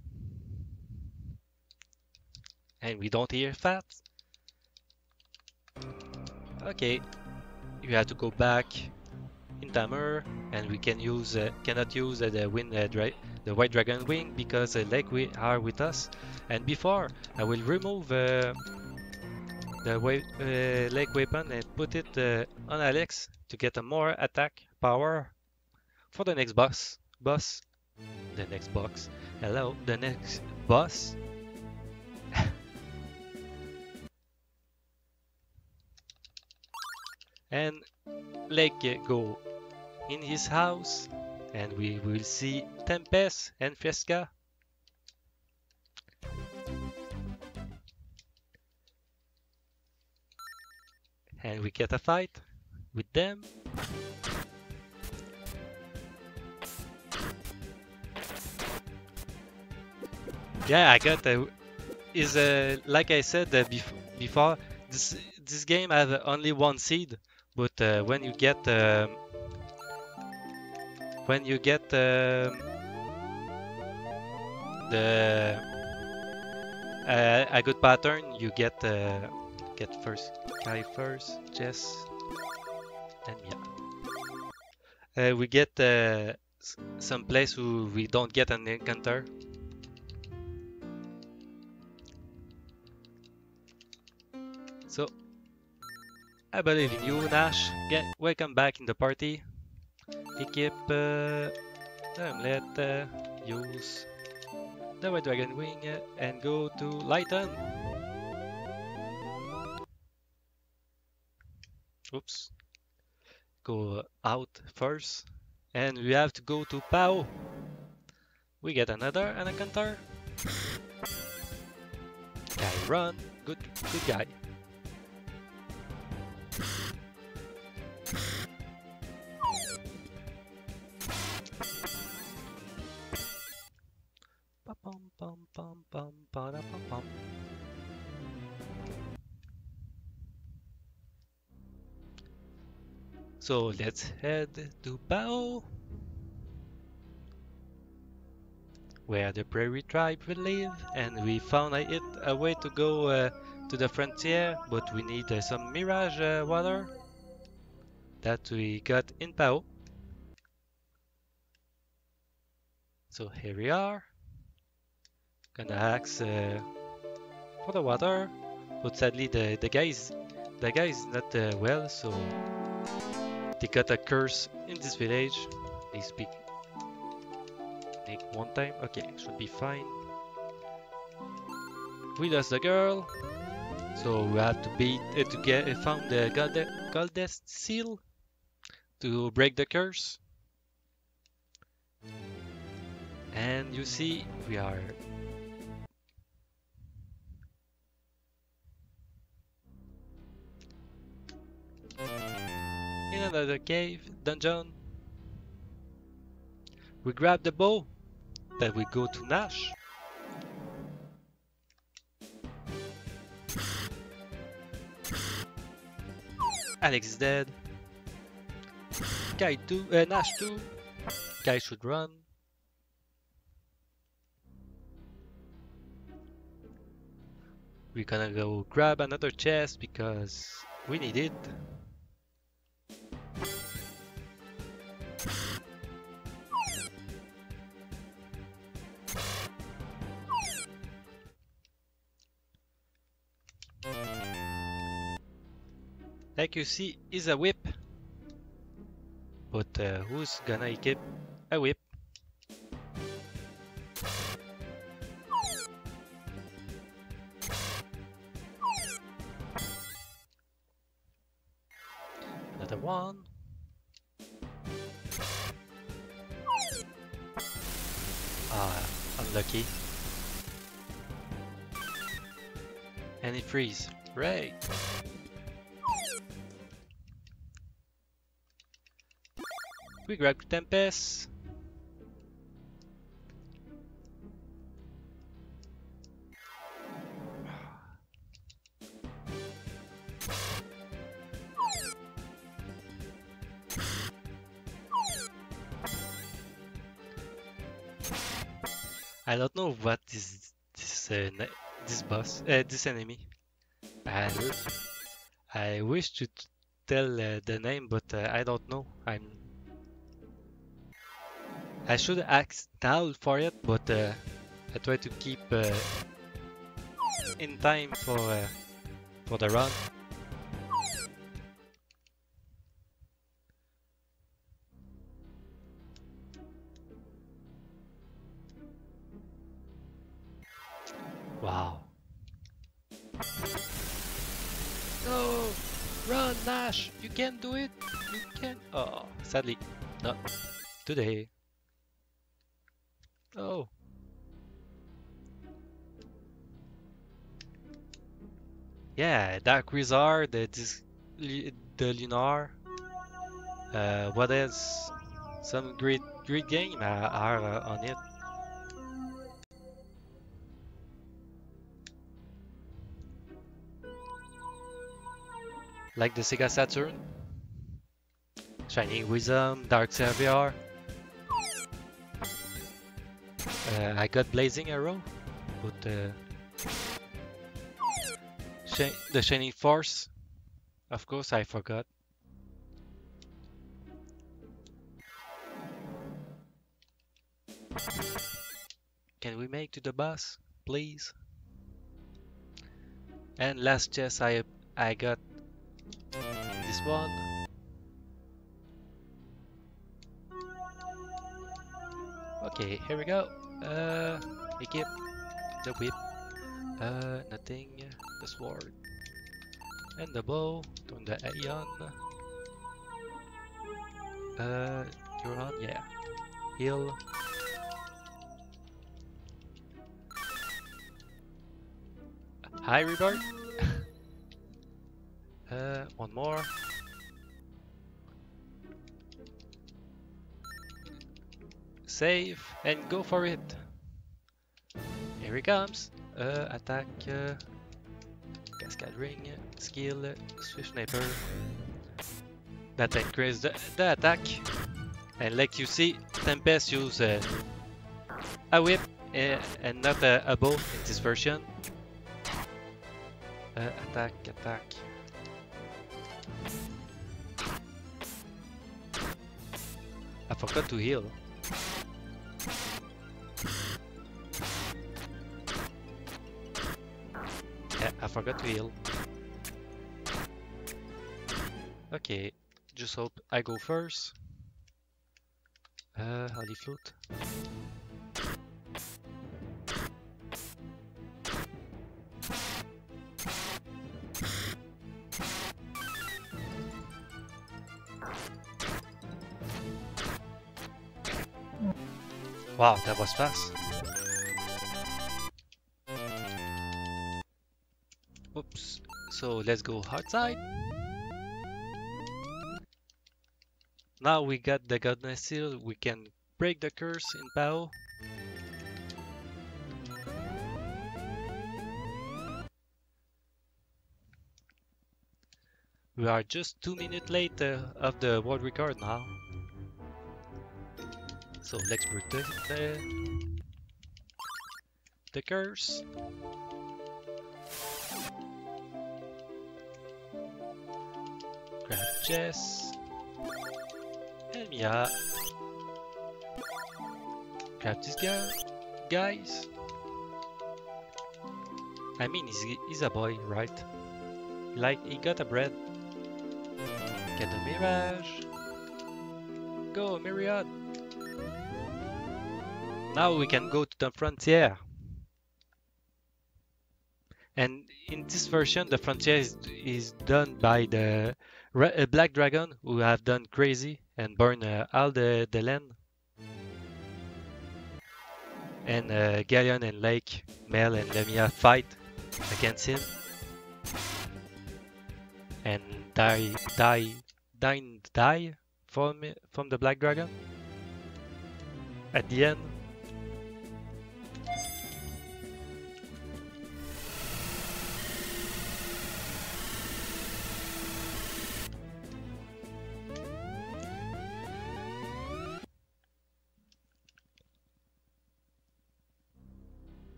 Speaker 1: And we don't hear fat. Okay, you have to go back in timer, and we can use uh, cannot use uh, the wind uh, the white dragon wing because uh, Laike we are with us. And before I will remove uh, the uh, Laike weapon and put it uh, on Alex to get a more attack power for the next boss. Boss, the next box. Hello, the next boss. and Laike go in his house, and we will see Tempest and Fresca. And we get a fight with them. Yeah, I got a. Is a like I said uh, bef- before. This this game has only one seed, but uh, when you get um, when you get um, the uh, a good pattern, you get uh, get first first, Jess, and yeah. Uh, we get uh, some place who we don't get an encounter. So, I believe in you, Nash. Get welcome back in the party. Equip uh, uh, use the White Dragon Wing uh, and go to Lighten. Oops. Go out first. And we have to go to Pao. We get another encounter. Guy run. Good good guy. Bum, bum, bum, So let's head to Bao, where the prairie tribe will live, and we found a, it a way to go uh, to the frontier, but we need uh, some mirage uh, water that we got in Bao. So here we are. Gonna ask uh, for the water, but sadly the the guy is the guy is not uh, well, so they got a curse in this village. They speak Nick one time. Okay, should be fine. We lost the girl, so we have to beat uh, to get uh, found the gold seal to break the curse. And you see, we are in another cave dungeon. We grab the bow, then we go to Nash. Alex is dead. Guy 2, uh, Nash 2. Guy should run. We're gonna go grab another chest because We need it. Like you see, is a whip. But uh, who's gonna equip a whip? Grab Tempest. I don't know what is this uh, this boss, uh, this enemy. I I wish to tell uh, the name, but uh, I don't know. I'm I should ask now for it, but uh, I try to keep uh, in time for uh, for the run. Wow. No! Run, Nash! You can do it! You can! Oh, sadly, not today. Oh. Yeah, Dark Wizard, the, the Lunar. Uh, what else? Some great great game are, are uh, on it. Like the Sega Saturn, Shining Wisdom, Dark Savior. Uh, I got Blazing Arrow, but uh, Shi- the Shining Force, of course, I forgot. Can we make to the boss, please? And last chest, I I got this one. Okay, here we go. Uh, equip the whip. Uh, nothing. The sword and the bow. On the Aeon. Uh, you're on. Yeah. Heal. Hi, Rebirth. uh, one more. Save and go for it. Here he comes. Uh, attack, uh, cascade ring, skill, swift sniper. That increases the, the attack. And like you see, Tempest use uh, a whip uh, and not a, a bow in this version. Uh, attack, attack. I forgot to heal. Forgot to heal. Okay, just hope I go first. Uh, Holy Flute. Wow, that was fast. So let's go outside. Now we got the Godness Seal, we can break the curse in Pao. We are just two minutes late uh, of the world record now. So let's break the, the, the curse. Grab Jess. And Mia. Grab this guy. Guys. I mean, he's, he's a boy, right? Like, he got a bread. Get the Mirage. Go, Myriad. Now we can go to the frontier. And in this version, the frontier is, is done by the Ra- uh, Black Dragon, who have done crazy and burn uh, all the, the land. And uh, Ghaleon and Laike, Mel and Lemia fight against him. And die, die, die, die from from the Black Dragon. At the end,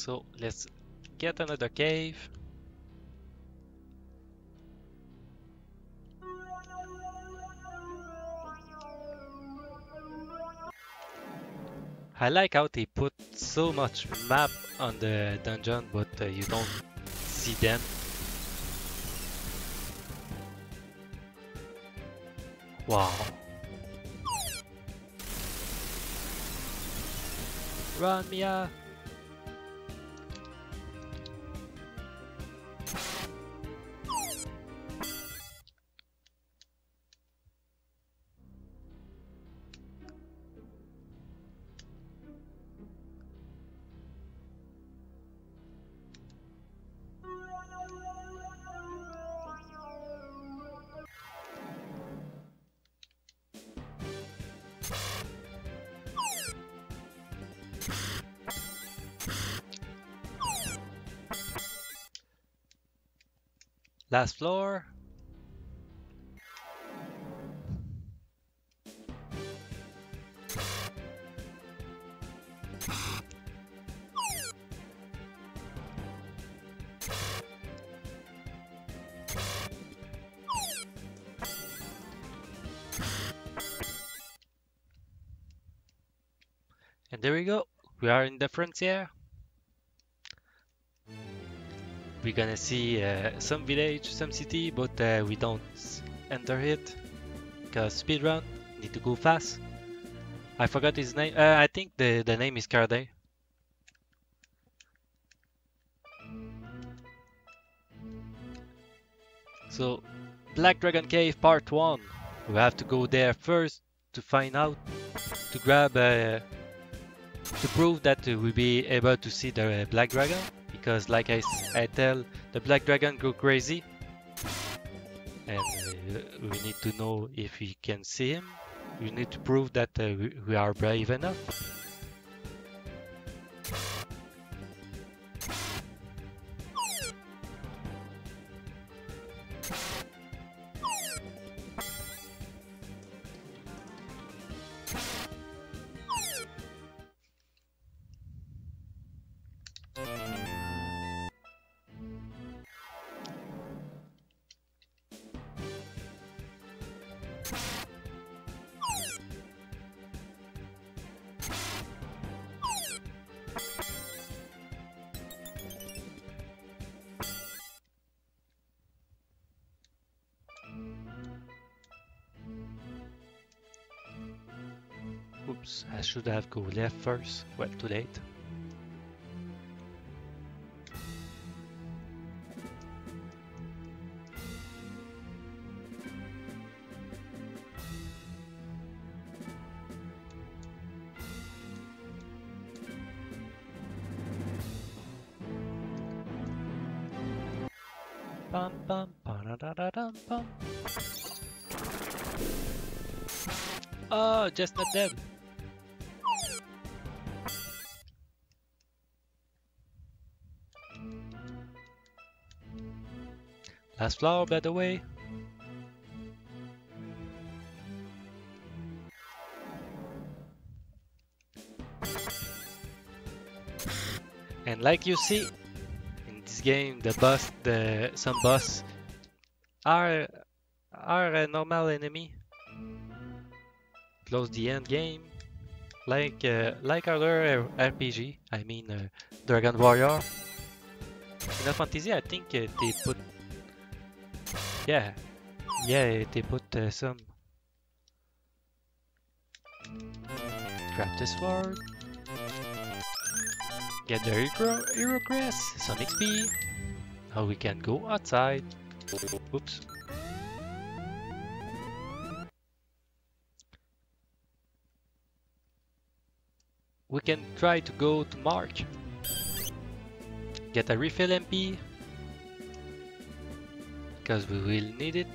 Speaker 1: So let's get another cave. I like how they put so much map on the dungeon, but uh, you don't see them. Wow. Run, Mia! Last floor. And there we go. We are in the frontier. We're gonna see uh, some village, some city, but uh, we don't enter it because speedrun need to go fast. I forgot his name. Uh, I think the the name is Cardin. So, Black Dragon Cave Part 1. We have to go there first to find out, to grab, uh, to prove that we'll be able to see the uh, Black Dragon. Because like I, I tell, the Black Dragon go crazy. And uh, we need to know if we can see him. We need to prove that uh, we, we are brave enough. Oops, I should have go left first. Well, too late. Bum bum bum. Oh, just not dead. Flower, by the way. And like you see, in this game, the boss, the some boss are are a normal enemy. Close the end game. Like uh, like other RPG, I mean uh, Dragon Warrior. In Final Fantasy, I think uh, they put yeah yeah they put uh, some grab the sword, get the hero, hero crest, some XP. Now we can go outside. Oops. We can try to go to Mark. Get a refill MP. Because we will need it.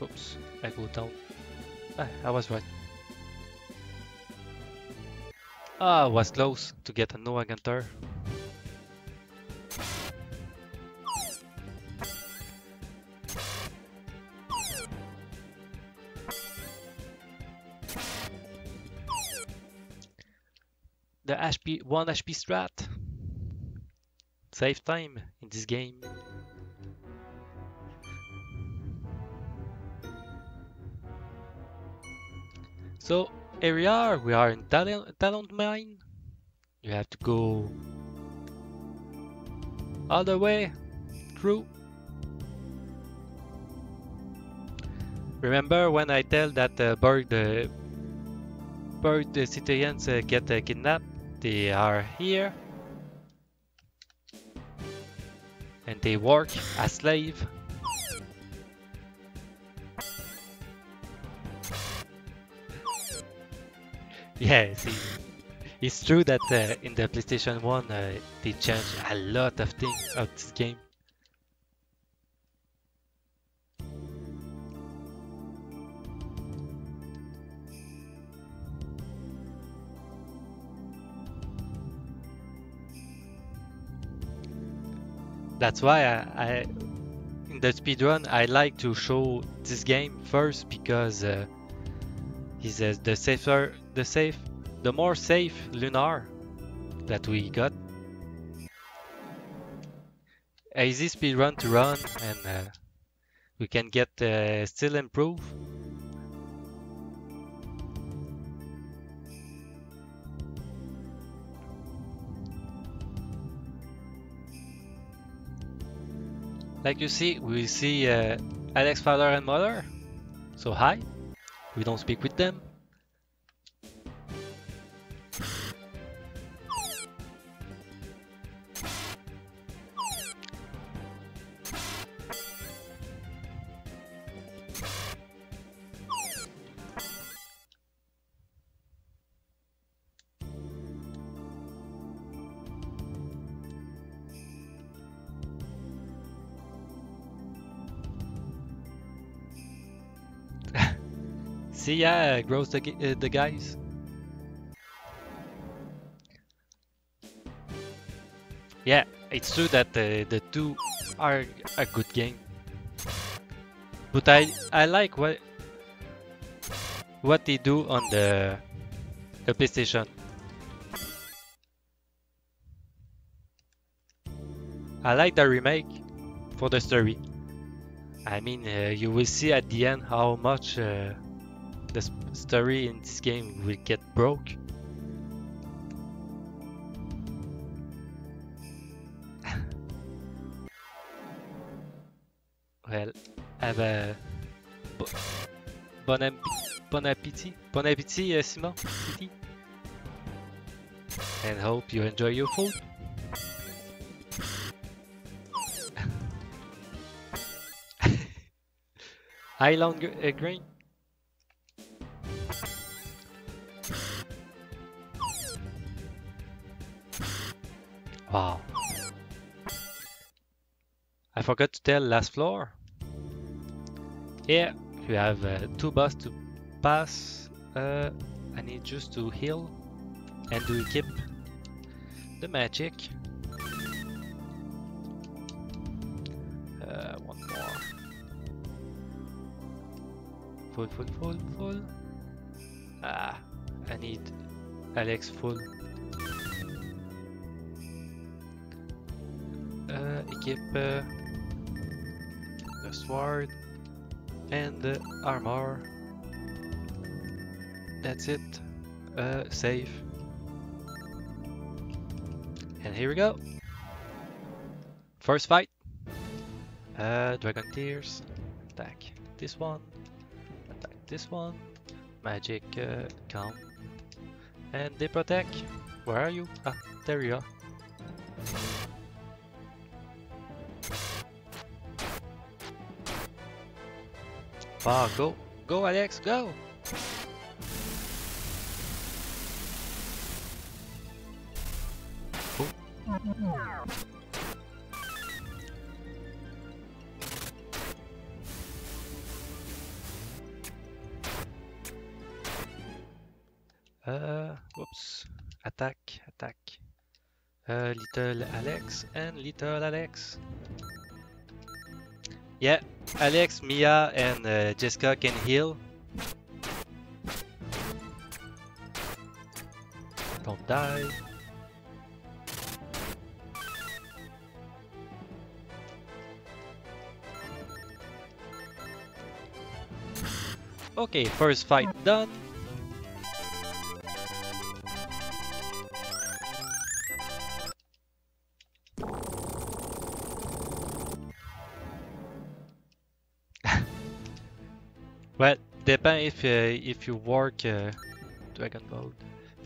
Speaker 1: Oops, I go down. Ah, I was right. Ah, was close to get a Noah Gunter. HP 1 HP strat. Save time in this game. So here we are, we are in Talon, Talon mine. You have to go all the way through. Remember when I tell that uh, bird, the bird the citizens uh, get uh, kidnapped? They are here. And they work as slave. Yeah, see, it's true that uh, in the PlayStation 1 uh, they changed a lot of things of this game. That's why I, I in the speedrun I like to show this game first because uh, the safer, the safe, the more safe lunar that we got. Easy speed run to run, and uh, we can get uh, still improve. Like you see, we see uh, Alex father and mother. So hi. We don't speak with them. Ya, grows the, uh, the guys. Yeah, it's true that uh, the two are a good game. But I I like what what they do on the the PlayStation. I like the remake for the story. I mean, uh, you will see at the end how much uh, the story in this game will get broke. well, have a bo- bon, bon appétit, bon appétit, uh, Simon, and hope you enjoy your food. Highland Long uh, grain. I forgot to tell last floor. Here you have uh, two boss to pass. Uh, I need just to heal and to keep the magic. Uh, one more. Full, full, full, full. Ah, I need Alex full. uh, equip uh, sword and the armor. That's it. Uh, save. And here we go. First fight. Uh, Dragon Tears. Attack this one. Attack this one. Magic uh, count. And they protect. Where are you? Ah, there you are. Wow, go! Go, Alex, go! Oh. Uh, whoops. Attack, attack. Uh, little Alex and little Alex. Yeah, Alex, Mia, and uh, Jessica can heal. Don't die. Okay, first fight done. Well, depend if uh, if you work uh, dragon mode,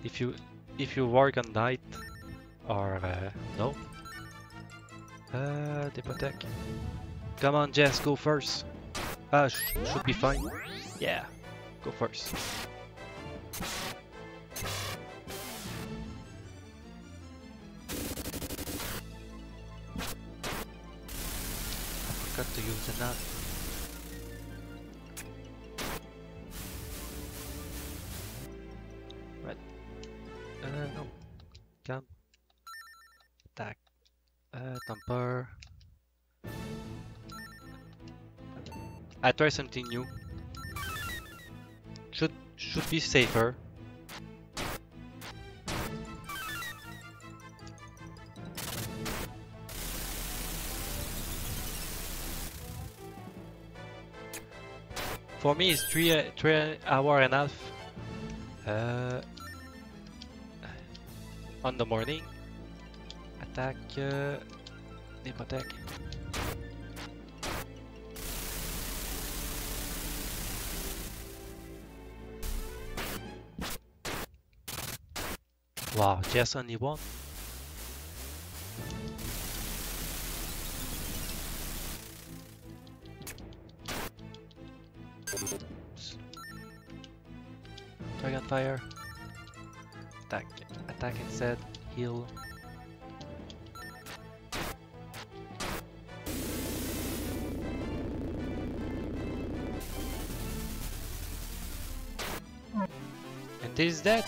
Speaker 1: if you if you work on night or uh, no. Uh, they protect. Come on, Jess, go first. Ah, sh should be fine. Yeah, go first. Try something new. Should should be safer. For me, it's three uh, three hour and a half. Uh, on the morning. Attack. Uh, attack. Wow, just only one. Dragon fire. Attack. Attack instead. Heal. And this is that.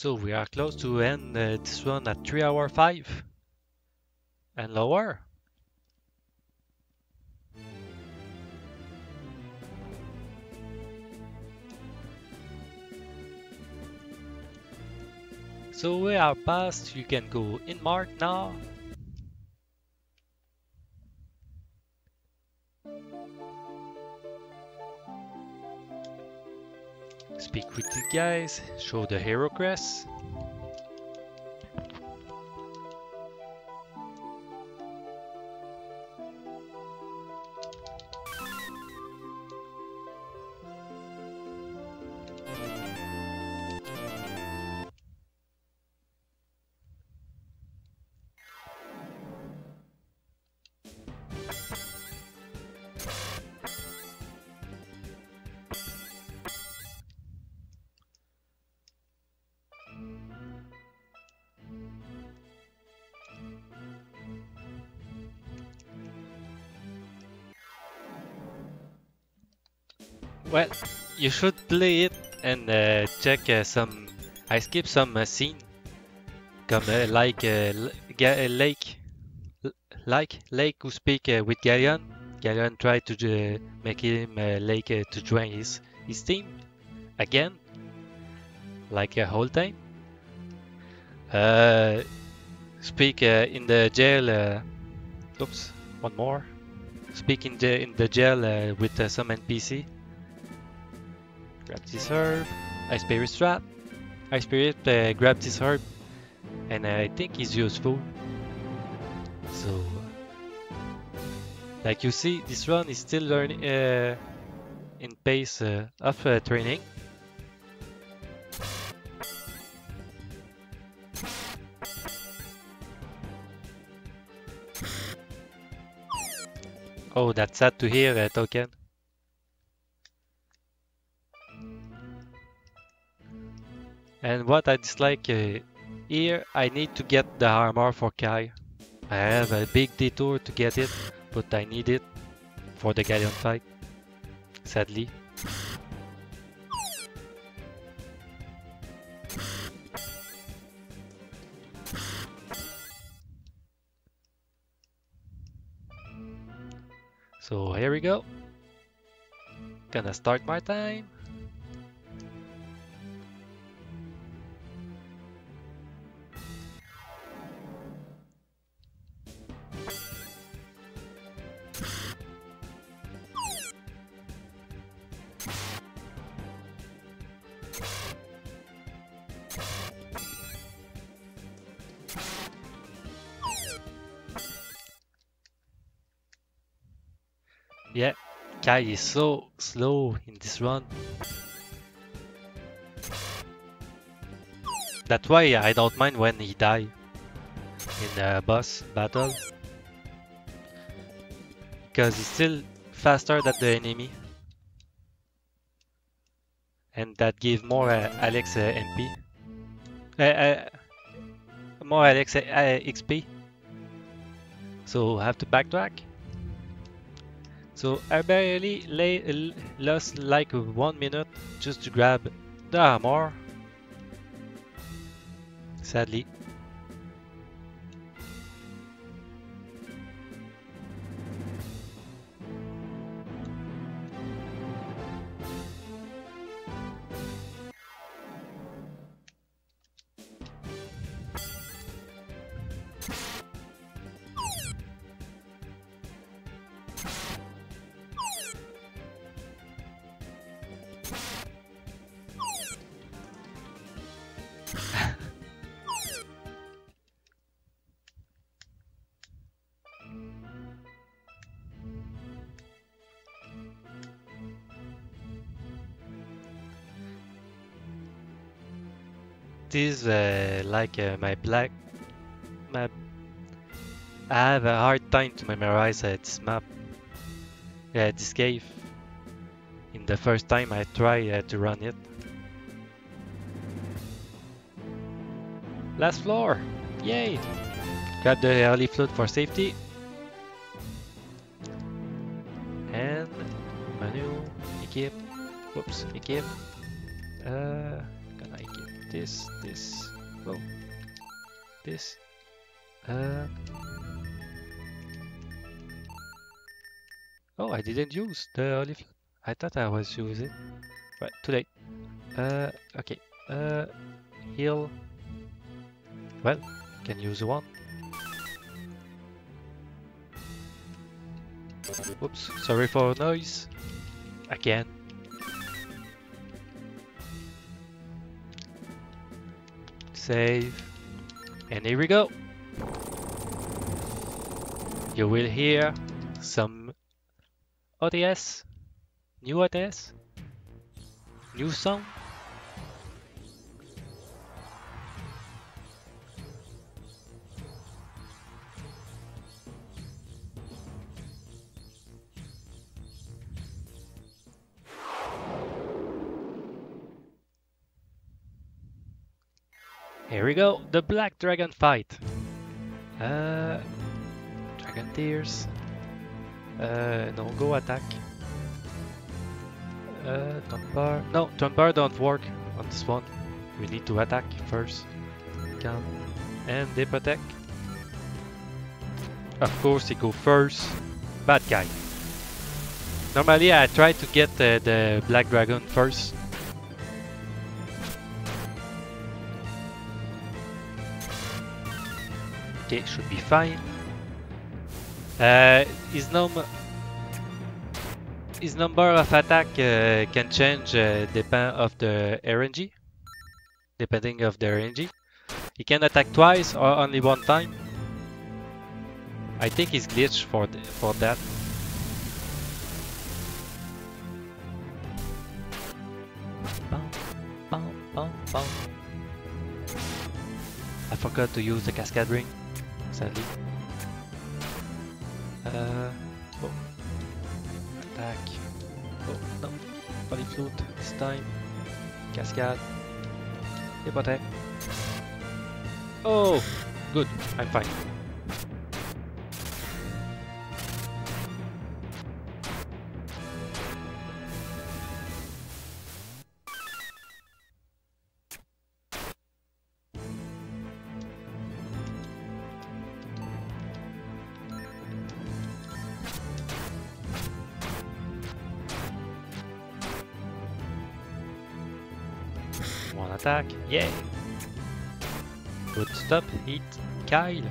Speaker 1: So we are close to end uh, this one at 3 hour 5 and lower. So we are past, you can go in mark now. Guys, show the hero you should play it and uh, check uh, some. I skip some uh, scene, come uh, like uh, uh, Laike, like Laike who speak with Ghaleon. Ghaleon tried to make him Laike to join his his team again, like a whole time. Speak in the jail. Oops, one more. Speak in the in the jail with some NPC. Grab this herb. Ice Spirit Trap. Ice Spirit uh, grab this herb, and I think it's useful. So, like you see, this run is still learning uh, in pace uh, of uh, training. Oh, that's sad to hear, uh, Token. And what I dislike uh, here, I need to get the armor for Kyle. I have a big detour to get it, but I need it for the Ghaleon fight. Sadly. So here we go. Gonna start my time. Kyle is so slow in this run. That's why I don't mind when he die in a boss battle. Because he's still faster than the enemy. And that gives more uh, Alex uh, MP. Uh, uh, more Alex uh, XP. So have to backtrack. So I barely lay, lost like one minute just to grab the armor. Sadly. Uh, like uh, my black map. I have a hard time to memorize uh, this map. Yeah, this cave. In the first time I try uh, to run it. Last floor! Yay! Grab the early float for safety. And menu, equip, whoops, equip. Uh, this, this, whoa, this. Uh, oh, I didn't use the float. I thought I was using. Too late. Uh, okay. Uh, heal. Well, can use one. Oops, sorry for noise. Again. Save. And here we go. You will hear some ODS. New ODS. New song. We go, the Black Dragon fight. Uh, Dragon Tears. Uh, no, go attack. Uh, Tumbar. No, Tumbar don't work on this one. We need to attack first. And they protect. Of course, he go first. Bad guy. Normally, I try to get uh, the Black Dragon first. Okay, should be fine. Uh, his num his number of attack uh, can change uh, depend of the RNG, depending of the RNG. He can attack twice or only one time. I think he's glitched for th for that. I forgot to use the cascade ring, sadly. Uh, oh. Attack. Oh, no. Body flute this time. Cascade. Hypothèque. Oh! Good. I'm fine. Attack. Yay! Good stop. Hit. Kyle.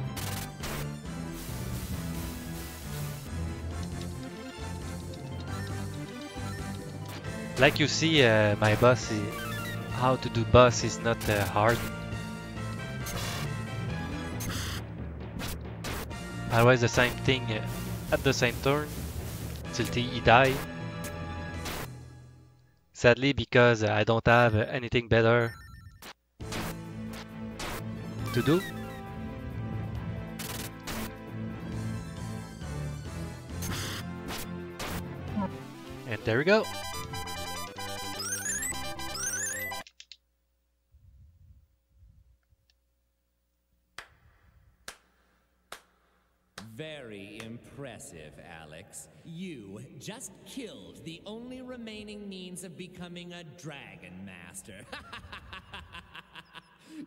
Speaker 1: Like you see, uh, my boss, i- how to do boss is not uh, hard. Always the same thing uh, at the same turn till he die. Sadly, because I don't have uh, anything better to do. And there we go.
Speaker 7: Impressive, Alex. You just killed the only remaining means of becoming a Dragon Master.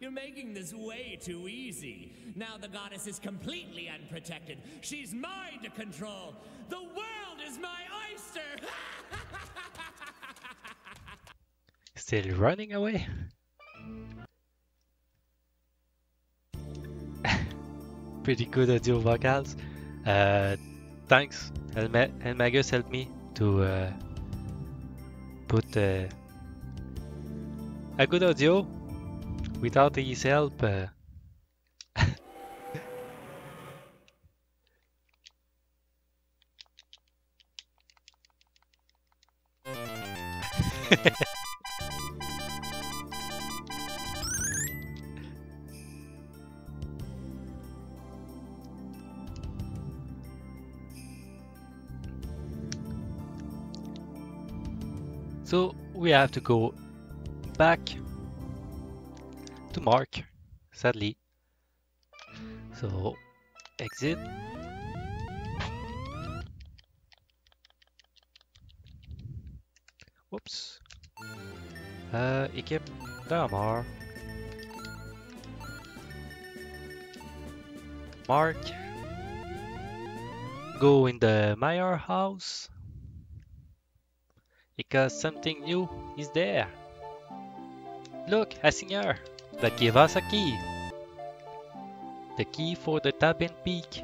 Speaker 7: You're making this way too easy. Now the goddess is completely unprotected. She's mine to control. The world is my oyster!
Speaker 1: Still running away. Pretty good audio vocals. Uh, thanks, Elma Elmagus helped me to uh, put uh, a good audio. Without his help, uh, we have to go back to Mark, sadly. So exit. Whoops. Uh, équipe d'armor. Mark. Go in the Meyer house because something new is there. Look, a singer that gave us a key. The key for the Taben Peak.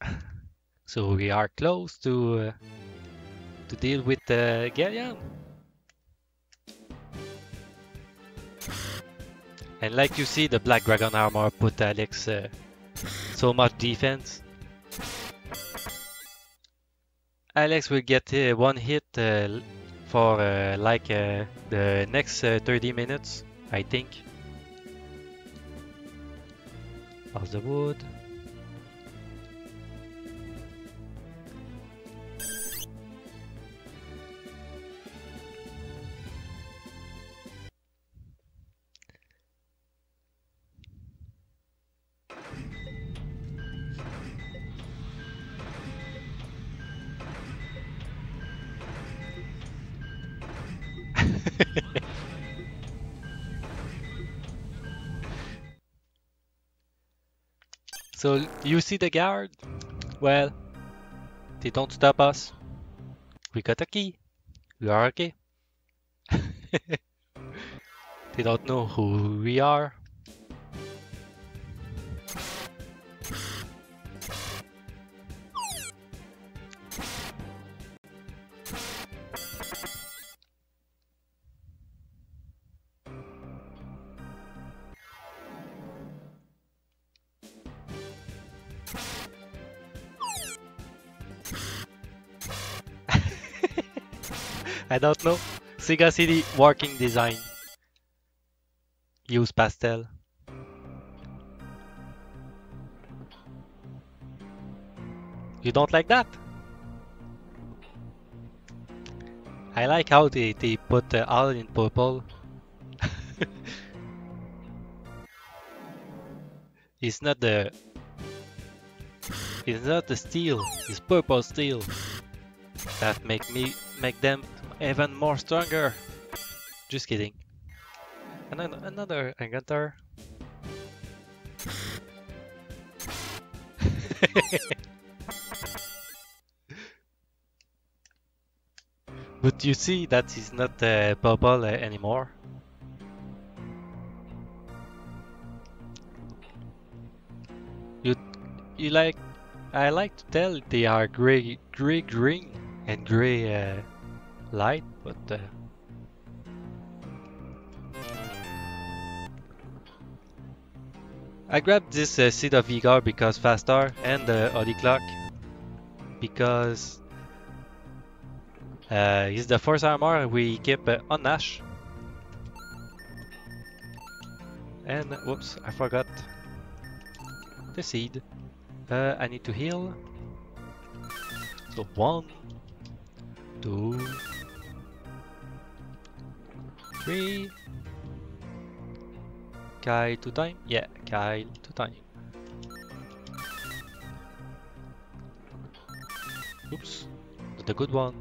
Speaker 1: so we are close to uh, to deal with uh, Ghaleon. And like you see, the Black Dragon armor put Alex uh, so much defense. Alex will get uh, one hit uh, for uh, like uh, the next uh, 30 minutes, I think. Of the wood. So you see the guard? Well, they don't stop us. We got a key. We are okay. They don't know who we are. I don't know. Sega CD working design. Use pastel. You don't like that? I like how they, they put the all in purple. it's not the it's not the steel, it's purple steel that make me make them even more stronger. Just kidding. And then another encounter. but you see that is not uh, purple uh, anymore. You you like I like to tell they are gray gray green and gray uh, light, but uh, I grabbed this uh, Seed of Vigor because faster and the uh, Clock because uh, it's the first armor we keep uh, on Nash. And whoops, I forgot the seed. Uh, I need to heal. So one, two, three. Kyle two time? Yeah, Kyle two time. Oops, not a good one.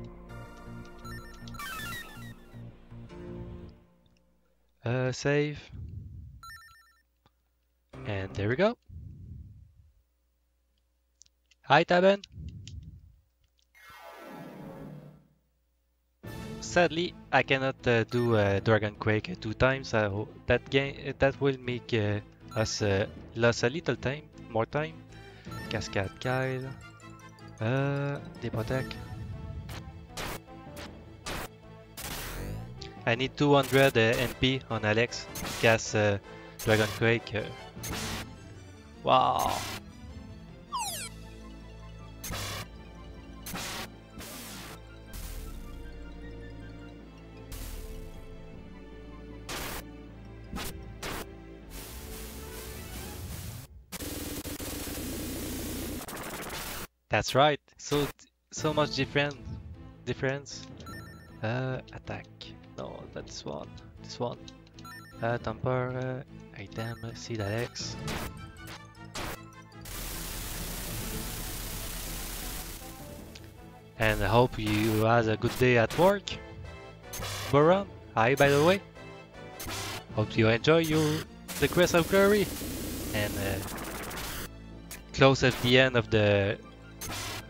Speaker 1: Uh, save. And there we go. Hi, Taben. Sadly, I cannot uh, do uh, Dragon Quake two times. So that game that will make uh, us uh, lose a little time, more time. Cascade Kyle. Uh, Depotec. I need 200 uh, MP on Alex cast uh, Dragon Quake. Uh. Wow. Right. So so much different difference. Uh, attack. No, that's one. This one. Uh, temper. Uh, item. Seed Alex. And I hope you had a good day at work. Baron, hi by the way. Hope you enjoy your the Quest of Glory. And uh, close at the end of the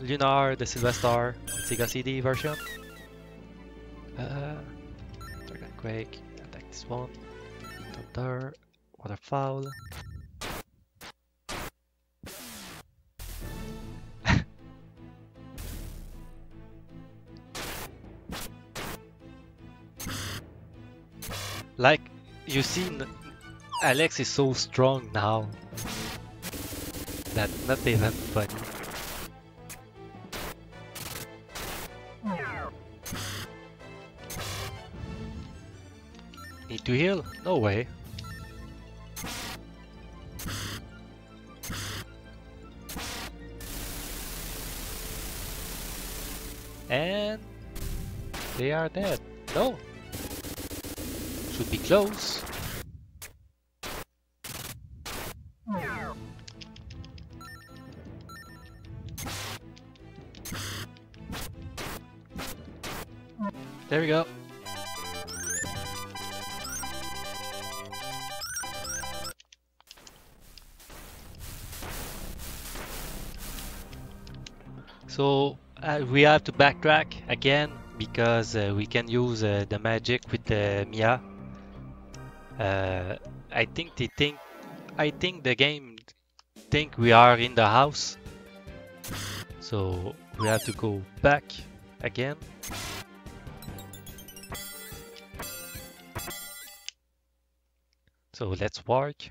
Speaker 1: Lunar, the Silver Star, Sega CD version. Uh, Dragon Quake, attack this one. Thunder, Waterfowl. like, you see, Alex is so strong now that not even funny. To heal? No way. And they are dead. No. Should be close. There we go. So uh, we have to backtrack again because uh, we can use uh, the magic with the Mia. Uh, I think they think, I think the game think we are in the house. So we have to go back again. So let's work.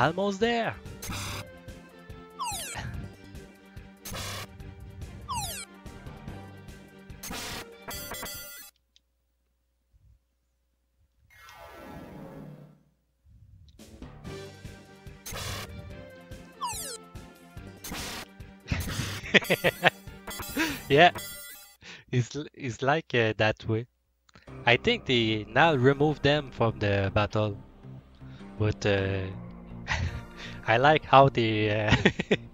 Speaker 1: Almost there. yeah, it's it's like uh, that way. I think they now remove them from the battle, but uh, I like how they uh,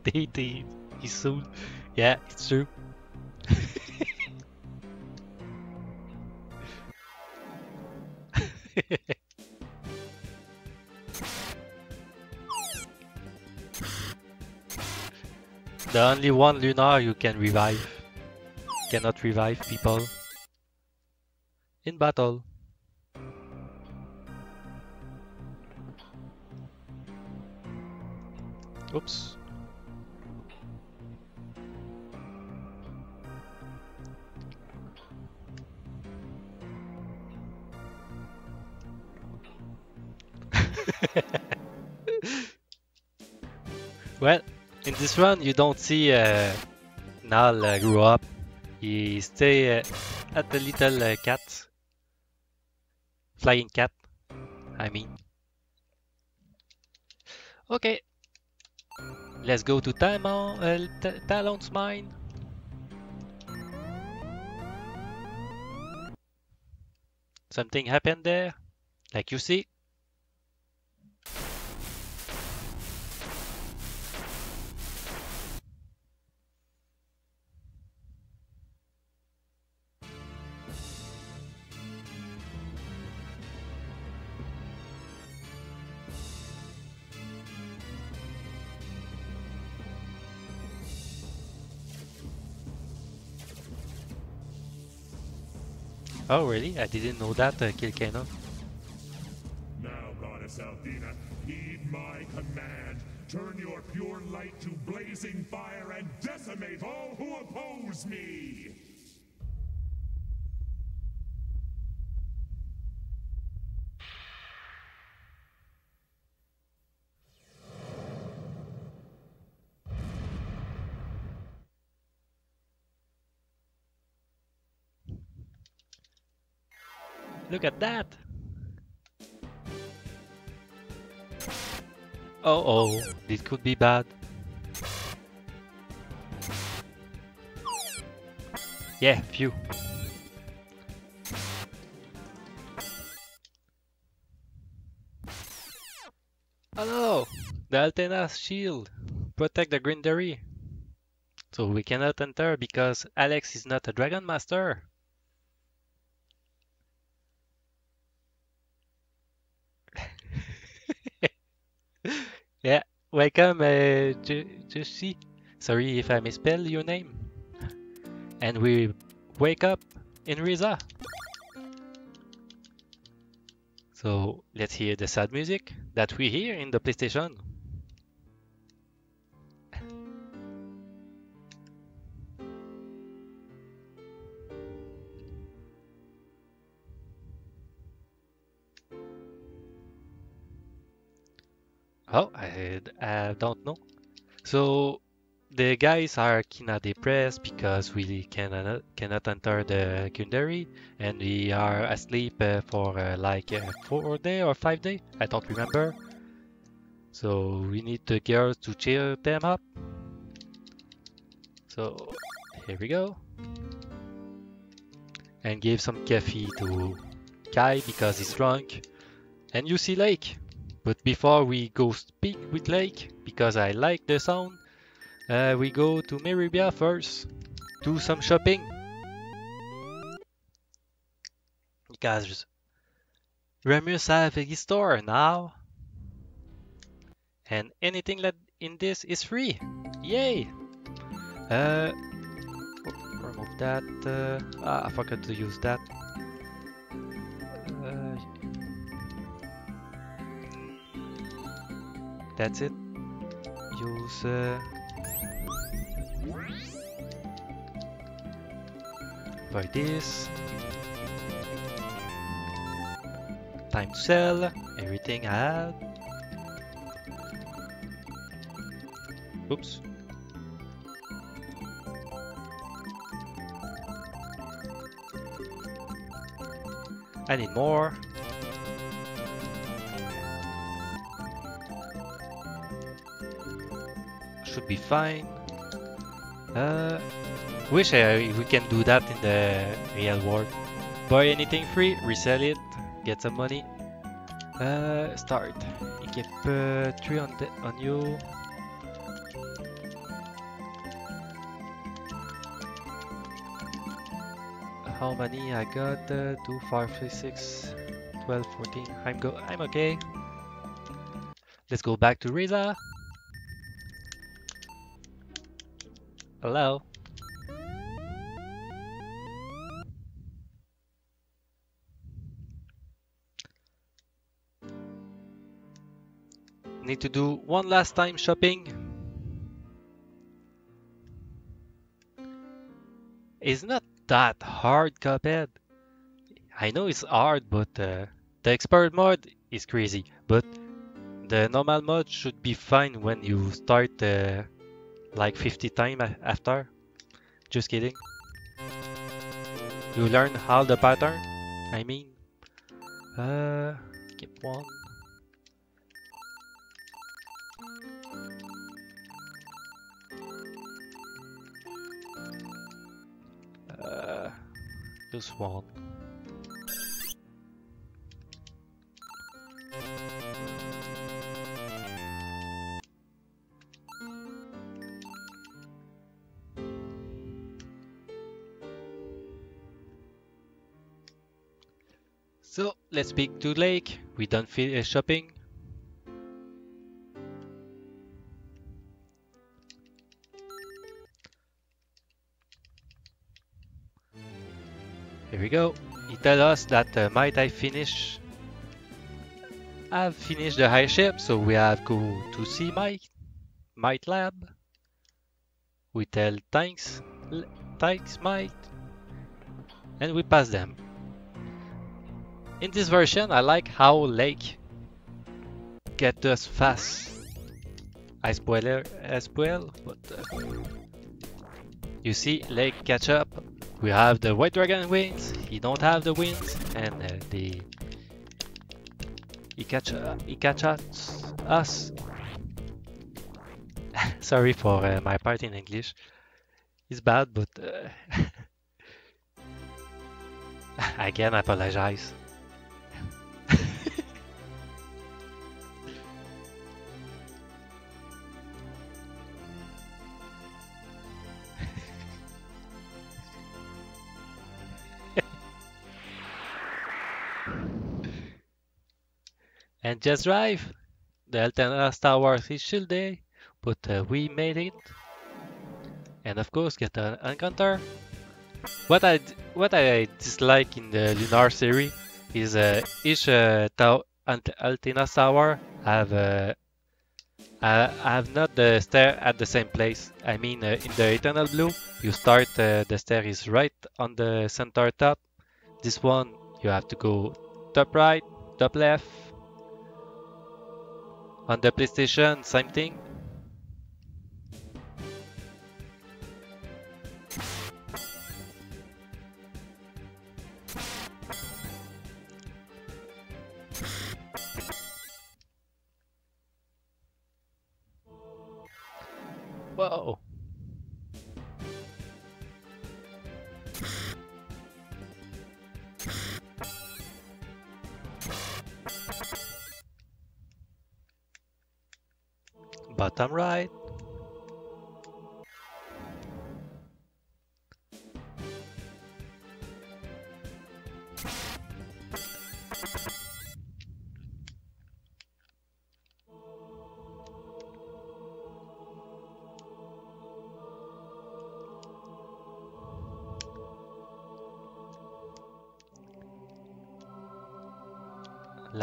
Speaker 1: they they he soon. Yeah, it's true. the only one lunar you can revive. Cannot revive people in battle. Oops. well, in this run, you don't see uh, Nal uh, grow up. He stay uh, at the little uh, cat, flying cat. I mean. Okay, let's go to Talon, uh, Talon's mine. Something happened there, like you see. Oh really? I didn't know that, uh, Kilkana.
Speaker 5: Now, Goddess Althena, heed my command. Turn your pure light to blazing fire and decimate all who oppose me!
Speaker 1: Look at that! Oh oh, this could be bad. Yeah, phew. Hello! The Althena's shield! Protect the Grindery! So we cannot enter because Alex is not a Dragon Master! yeah, welcome, uh, Jussi. Sorry if I misspell your name. And we wake up in Reza. So let's hear the sad music that we hear in the PlayStation. Oh, I, I don't know. So the guys are kinda depressed because we cannot cannot enter the Grindery and we are asleep uh, for uh, like uh, four day or five day. I don't remember. So we need the girls to cheer them up. So here we go. And give some coffee to Kyle because he's drunk. And you see Laike. But before we go speak with Laike, because I like the sound, uh, we go to Meribia first, do some shopping. because Ramus have a store now. And anything that in this is free. Yay! Uh, remove that. Uh, ah, I forgot to use that. Uh, that's it. Use. Uh, buy this. Time to sell everything I have. Oops. I need more. Should be fine. Uh, wish I, we can do that in the real world. Buy anything free, resell it, get some money. Uh, start. Equip uh, 3 on, the, on you. How many I got? Uh, 2, 5, 3, 6, 12, 14. I'm go. I'm okay. Let's go back to Reza. Hello. Need to do one last time shopping. It's not that hard, Cuphead. I know it's hard, but uh, the expert mode is crazy. But the normal mode should be fine when you start uh, like 50 times after. Just kidding. You learn all the pattern. I mean, uh, keep one. Uh, just one. Let's pick to Laike. We done finish shopping. Here we go. He tell us that uh, might I finish. I've finished the high ship, so we have go to see Myght, Myght lab. We tell thanks, thanks Myght, and we pass them. In this version, I like how Laike get us fast. I spoiler as well, but uh, you see, Laike catch up. We have the White Dragon wings. He don't have the wings, and uh, the he catch uh, he catch us. us. Sorry for uh, my part in English. It's bad, but uh, again, I apologize. And just drive. The Althena Star Wars is there, but uh, we made it. And of course, get an encounter. What I what I dislike in the Lunar series is uh, each uh, Ant- Althena Tower have uh, have not the stair at the same place. I mean, uh, in the Eternal Blue, you start uh, the stair is right on the center top. This one you have to go top right, top left. On the PlayStation, same thing.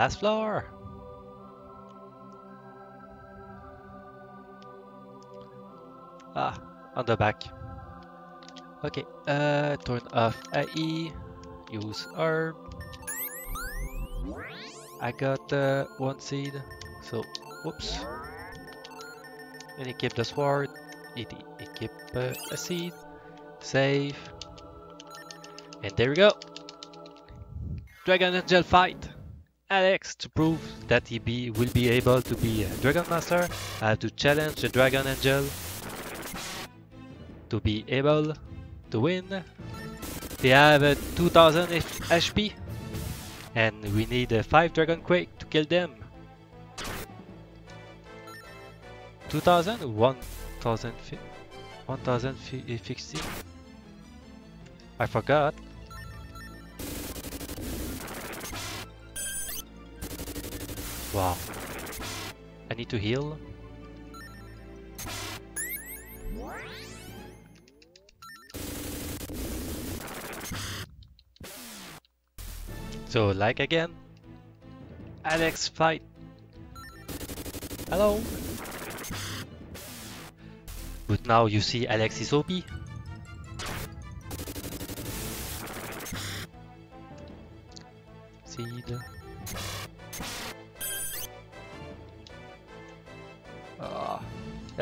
Speaker 1: Last floor. Ah, on the back. Okay, uh, turn off AE. Use herb. I got uh, one seed, so whoops. And equip the sword. It equip uh, a seed. Save. And there we go. Dragon Angel fight. Prove that he be, will be able to be a Dragon Master, I have to challenge the Dragon Angel to be able to win. They have uh, 2000 HP and we need uh, 5 Dragon Quake to kill them. 2000? 1000 fi- 1050? I forgot. Wow. I need to heal. So, like again. Alex, fight. Hello. But now you see Alex is OP. Seed.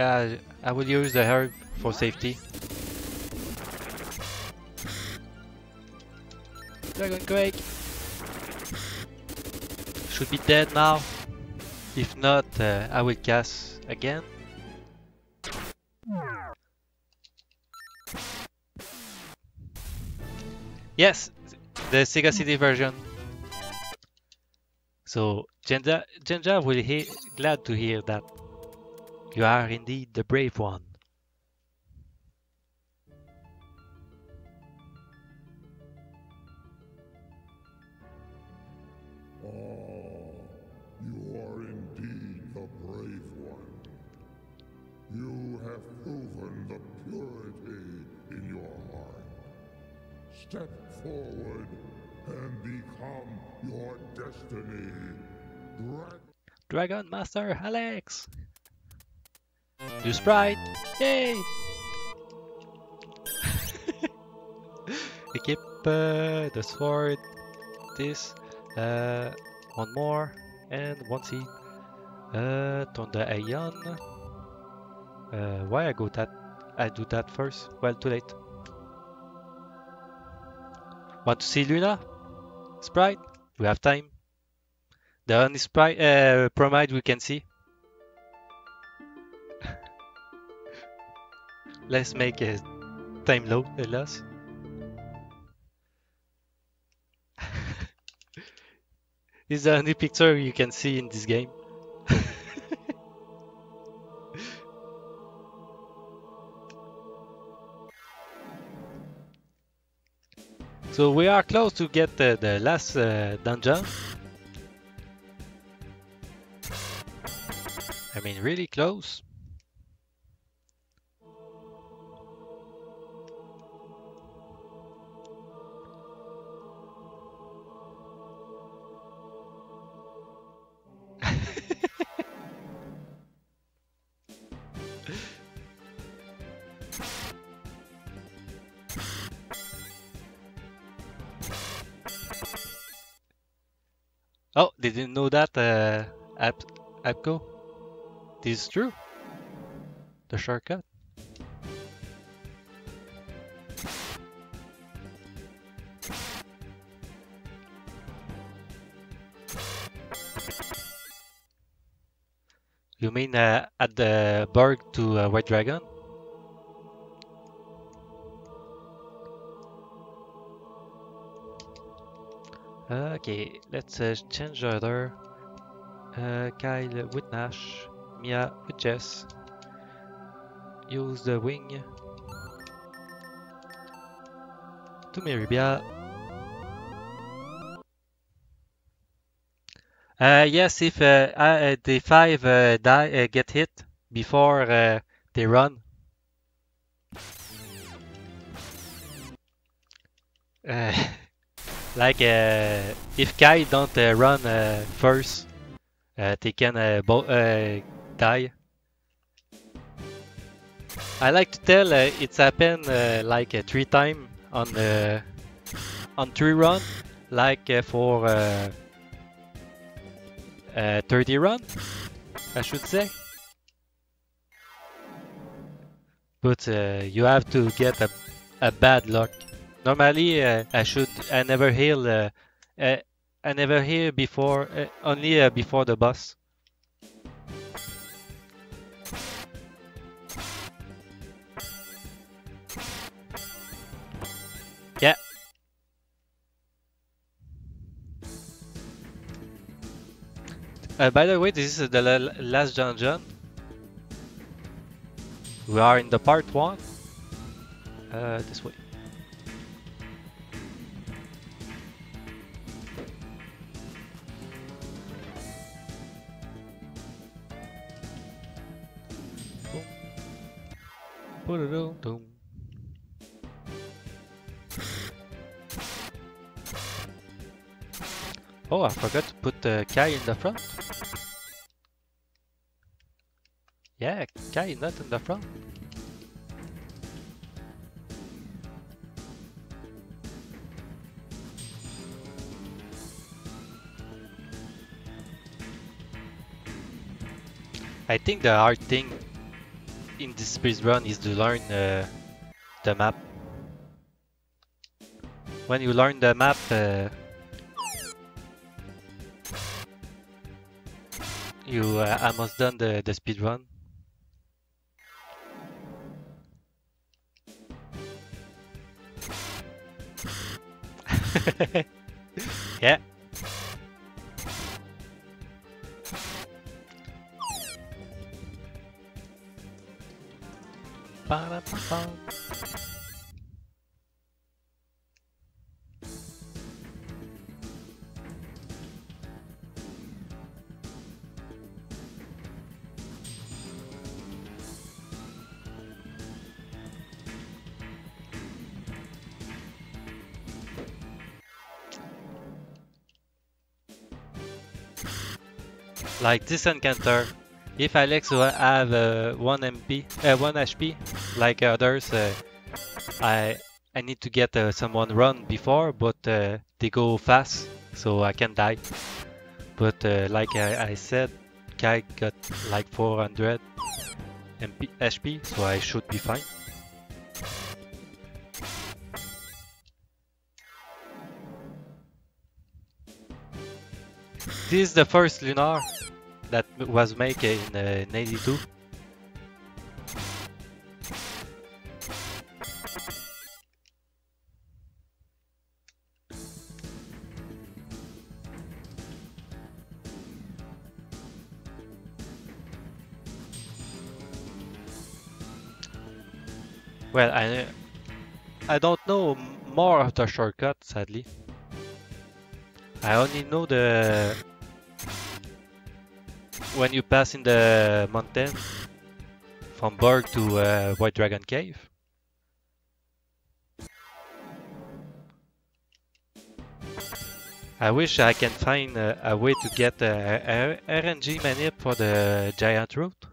Speaker 1: Yeah, I will use the herb for safety. Dragon Quake should be dead now. If not, uh, I will cast again. Yes, the Sega CD version. So Genja, Genja will he glad to hear that you are indeed the brave one.
Speaker 5: Oh, you are indeed the brave one. You have proven the purity in your heart. Step forward and become your destiny. Dragon.
Speaker 1: Dragon Master Alex! New sprite! Yay! Equip uh, the sword, this, uh, one more, and one seed. Uh, the eye. Uh, why I go that? I do that first? Well, too late. Want to see Luna? Sprite? We have time. The only sprite uh, promide we can see. Let's make a time low a loss. This is the only picture you can see in this game. so we are close to get the, the last uh, dungeon. I mean, really close. They didn't know that, uh, App Appco. This is true. The shortcut. You mean uh, at the Burg to uh, White Dragon? Okay, let's uh, change order. Uh, Kyle with Nash, Mia with Jess. Use the wing. To Meribia. Uh, yes, if uh, uh, the five uh, die uh, get hit before they run. Like uh, if Kai don't uh, run uh, first, uh, they can uh, bo- uh, die. I like to tell uh, it's happened uh, like uh, three time on on three run, like for uh, uh, 30 run, I should say. But you have to get a, a bad luck. Normally, uh, I should I never heal. Uh, uh, I never heal before uh, only uh, before the boss. Yeah. Uh, by the way, this is the la- last dungeon. We are in the part one. This way. Oh, I forgot to put the Kai in the front. Yeah, Kai not in the front. I think the hard thing in this speed run is to learn uh, the map. When you learn the map, uh, you uh, almost done the, the speed run. yeah. Like this encounter, if Alex will have uh, 1 MP, uh, 1 HP, like others, uh, I I need to get uh, someone run before, but uh, they go fast, so I can die. But like I, I said, Kai got like 400 MP, HP, so I should be fine. This is the first Lunar that was made in uh, in 82. Well, I I don't know more of the shortcut, sadly. I only know the when you pass in the mountain from Burg to uh, White Dragon Cave. I wish I can find uh, a way to get a, a RNG manip for the giant root.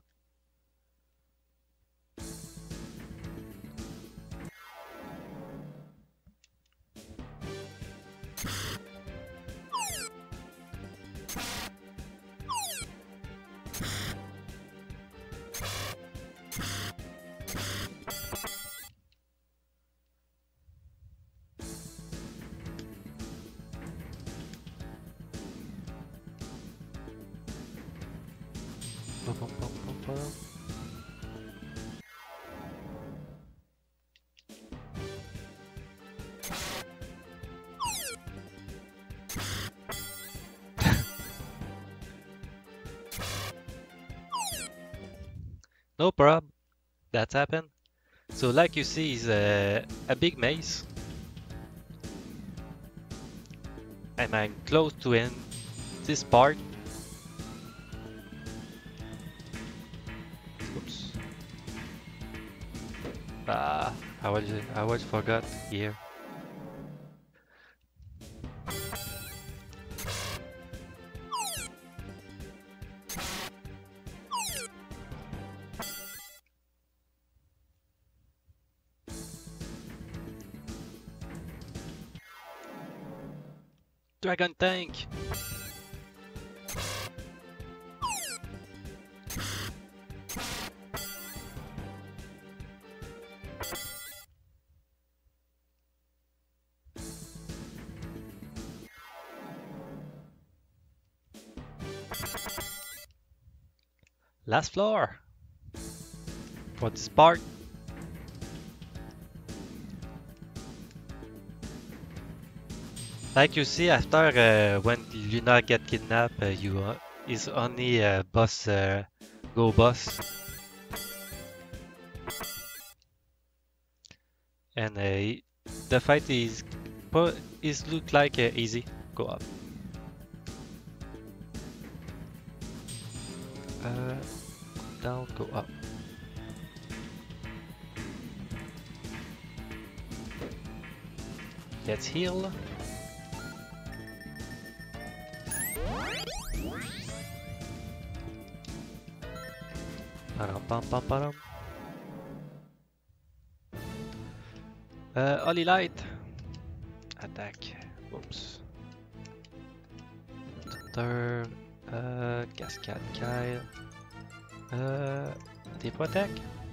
Speaker 1: Problem. That's happened. So like you see is a, a big maze. And I'm close to end this part. Oops. Ah, I was I was forgot here. Dragon tank. Last floor for this part. Like you see, after uh, when Luna get kidnapped, uh, you uh, is only uh, boss go boss, and uh, the fight is is look like uh, easy. Go up. Uh, down, go up. Let's heal. Param pam pam param. Uh, Ollie Light. Attack. Oops. Thunder. Uh, Cascade Kyle. Uh, Depot Attack. Whoops.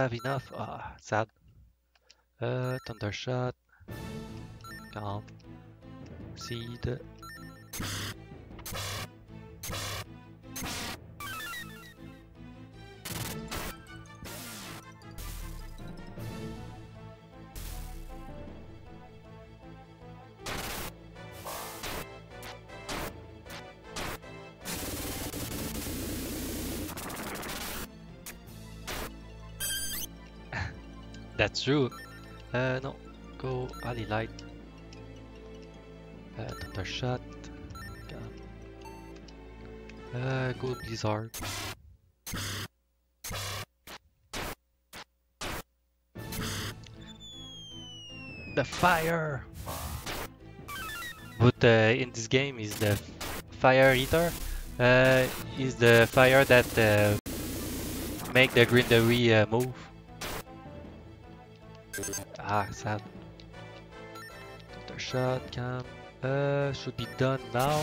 Speaker 1: Have enough. Ah, sad. Uh, Thunder Shot. Calm. Seed. Light. Uh, Thunder Shot. Uh, go Blizzard. The fire! But uh, in this game is the fire eater. Uh, is the fire that uh, make the greenery uh, move. Ah, sad. Shot cam uh, should be done now.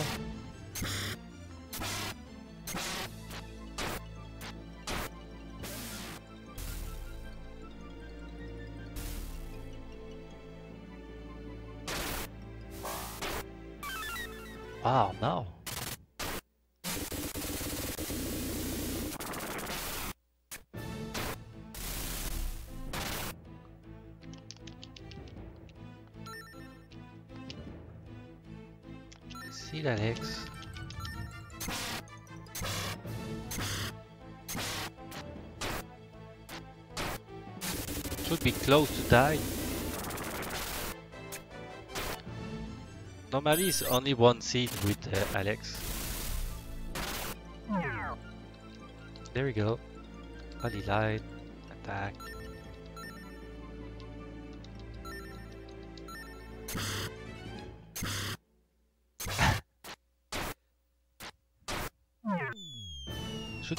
Speaker 1: Wow, no. That X. Should be close to die. Normally it's only one seed with uh, Alex. There we go. Holy light, attack.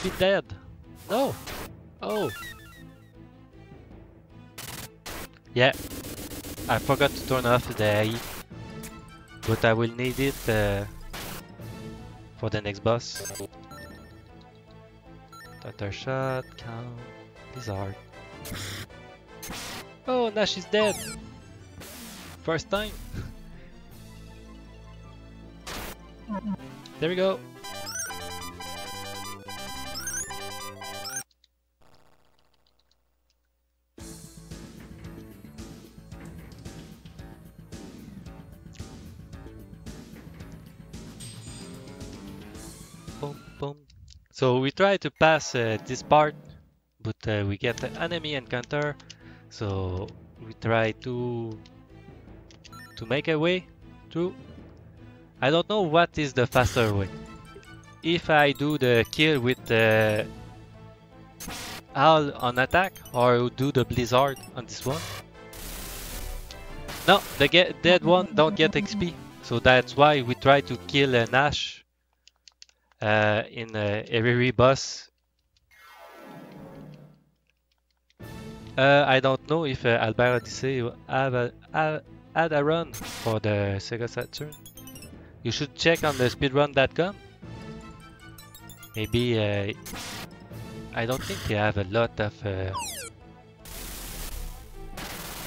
Speaker 1: Be dead. No. Oh. Yeah. I forgot to turn off the AI. But I will need it uh, for the next boss. Thunder shot, count, blizzard. Oh, now she's dead. First time. there we go. Try to pass uh, this part, but uh, we get enemy encounter. So we try to to make a way through. I don't know what is the faster way. if I do the kill with the Al on attack or do the Blizzard on this one. No, the get dead one don't get XP. So that's why we try to kill uh, Nash uh, in uh, every boss. Uh, I don't know if uh, Albert Odyssey will have a, a, had a run for the Sega Saturn. You should check on the speedrun.com. Maybe uh, I don't think they have a lot of uh,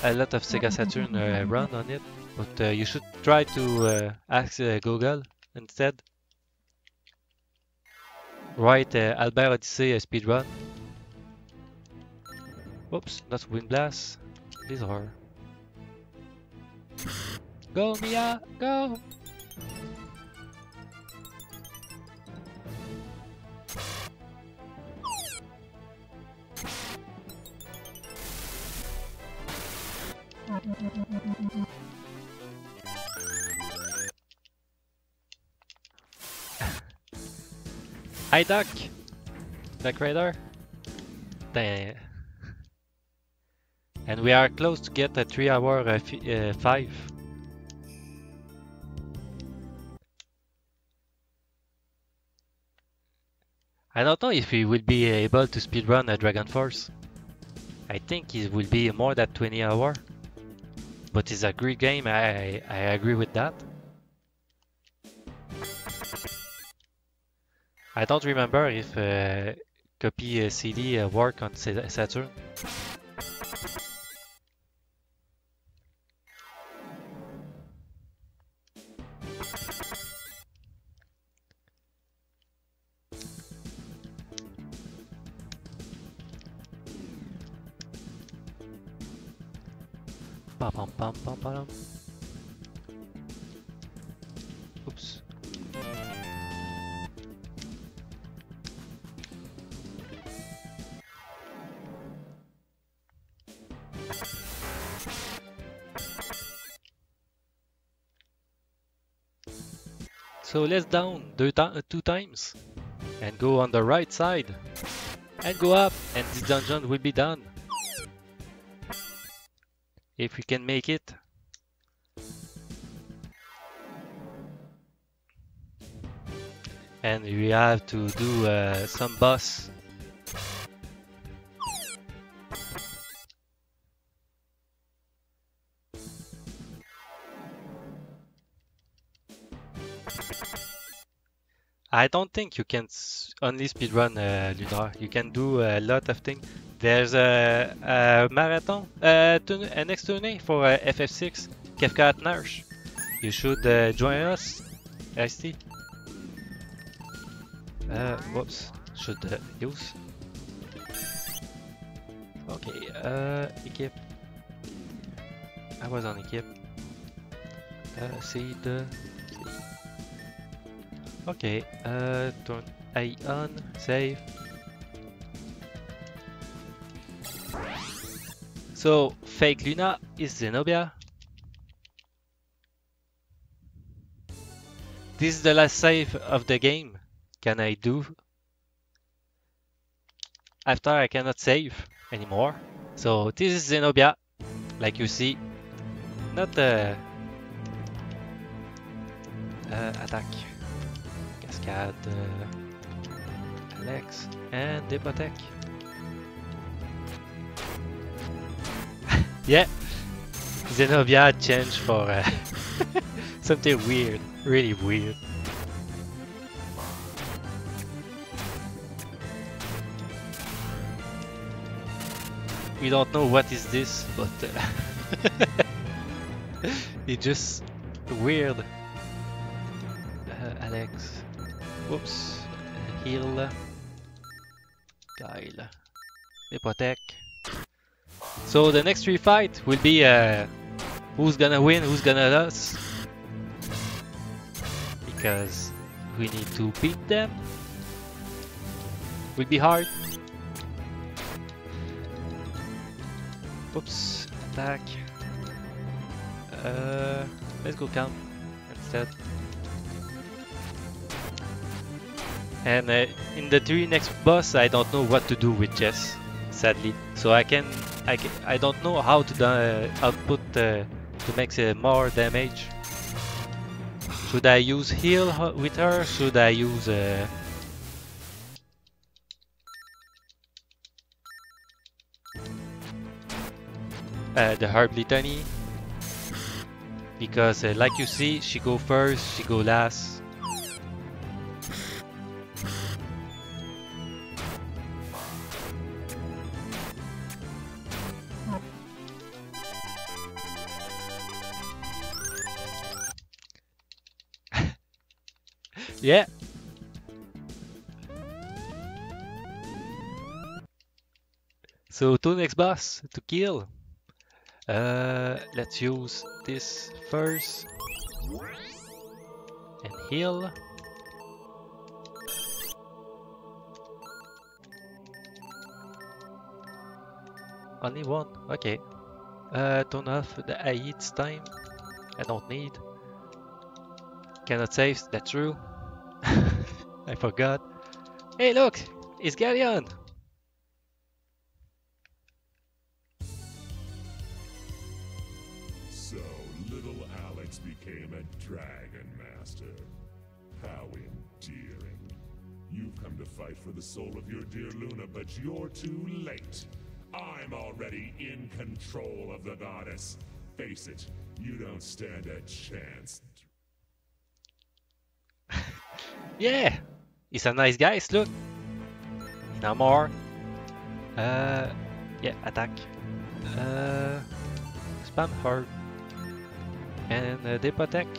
Speaker 1: a lot of Sega Saturn uh, run on it, but uh, you should try to uh, ask uh, Google instead. Write uh, Albert Odyssey uh, speedrun. Oops, not Wind Blast. These are. Go Mia, go! Hi Duck! Duck Raider? And we are close to get a 3 hour uh, uh, 5. I don't know if we will be able to speedrun a Dragon Force. I think it will be more than 20 hour. But it's a great game, I, I agree with that. I don't remember if uh, copy uh, CD uh, work on Sa- Saturn. So down two, ti- two times and go on the right side and go up and this dungeon will be done. If we can make it. And we have to do uh, some boss. I don't think you can only speedrun uh, Lunar. You can do a lot of things. There's a, a marathon, uh, tourne- a next tourney for uh, FF6, Kefka at Narsh. You should uh, join us, ST. Uh, whoops, should uh, use. Okay, uh, equip. I was on equip. Uh, see the. Okay, uh, turn A on, save. So, fake Luna is Xenobia. This is the last save of the game. Can I do? After I cannot save anymore. So this is Xenobia, like you see. Not the uh, attack, cascade, uh, Alex, and Depotec. yeah, Xenobia changed for uh, something weird, really weird. We don't know what is this, but uh, it's just weird. Uh, Alex, whoops, uh, heal, Kyle, Hypothec. So the next three fight will be uh, who's gonna win, who's gonna lose, because we need to beat them. Will be hard. Oops, attack. Uh, let's go count instead. And uh, in the three next boss, I don't know what to do with Jess, sadly. So I can, I can, I don't know how to uh, output uh, to make uh, more damage. Should I use heal with her? Should I use uh, uh, the herb litany? Because like you see, she go first, she go last. Yeah. So two next boss to kill. Uh, let's use this first and heal. Only one, okay. Uh, turn off the AI this time. I don't need. Cannot save, that's true. I forgot. Hey look! It's Ghaleon!
Speaker 5: So, little Alex became a Dragon Master. How endearing. You've come to fight for the soul of your dear Luna, but you're too late. I'm already in control of the goddess. Face it, you don't stand a chance.
Speaker 1: Yeah! He's a nice guy, look! No more. Uh, yeah, attack. Uh, spam her. And uh, protect.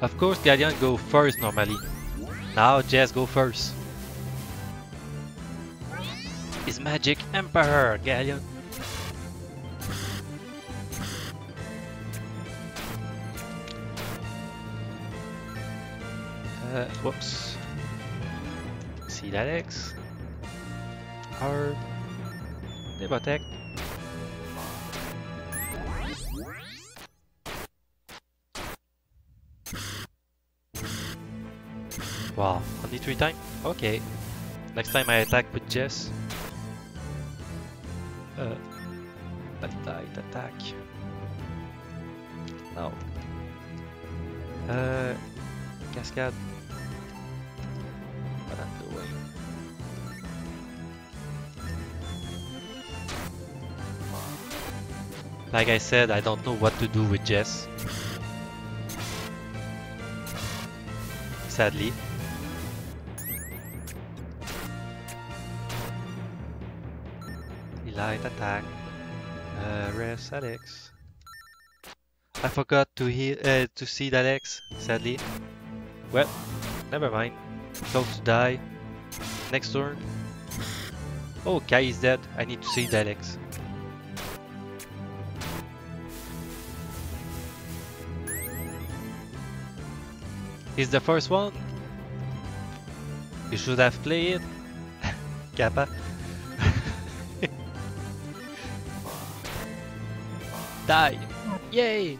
Speaker 1: Of course, Ghaleon go first normally. Now Jess go first. His magic emperor, Ghaleon. Uh, whoops. See that X. Hard. Nebatech. Wow, only three times? Okay. Next time I attack with Jess. Uh, a light attack. No. Uh, cascade. Like I said, I don't know what to do with Jess. Sadly. Light attack. Uh, rest Alex. I forgot to heal uh, to see that X, sadly. Well, never mind. Close to die. Next turn. Oh, Kai is dead. I need to see that He's the first one. You should have played. Kappa. Die! Yay!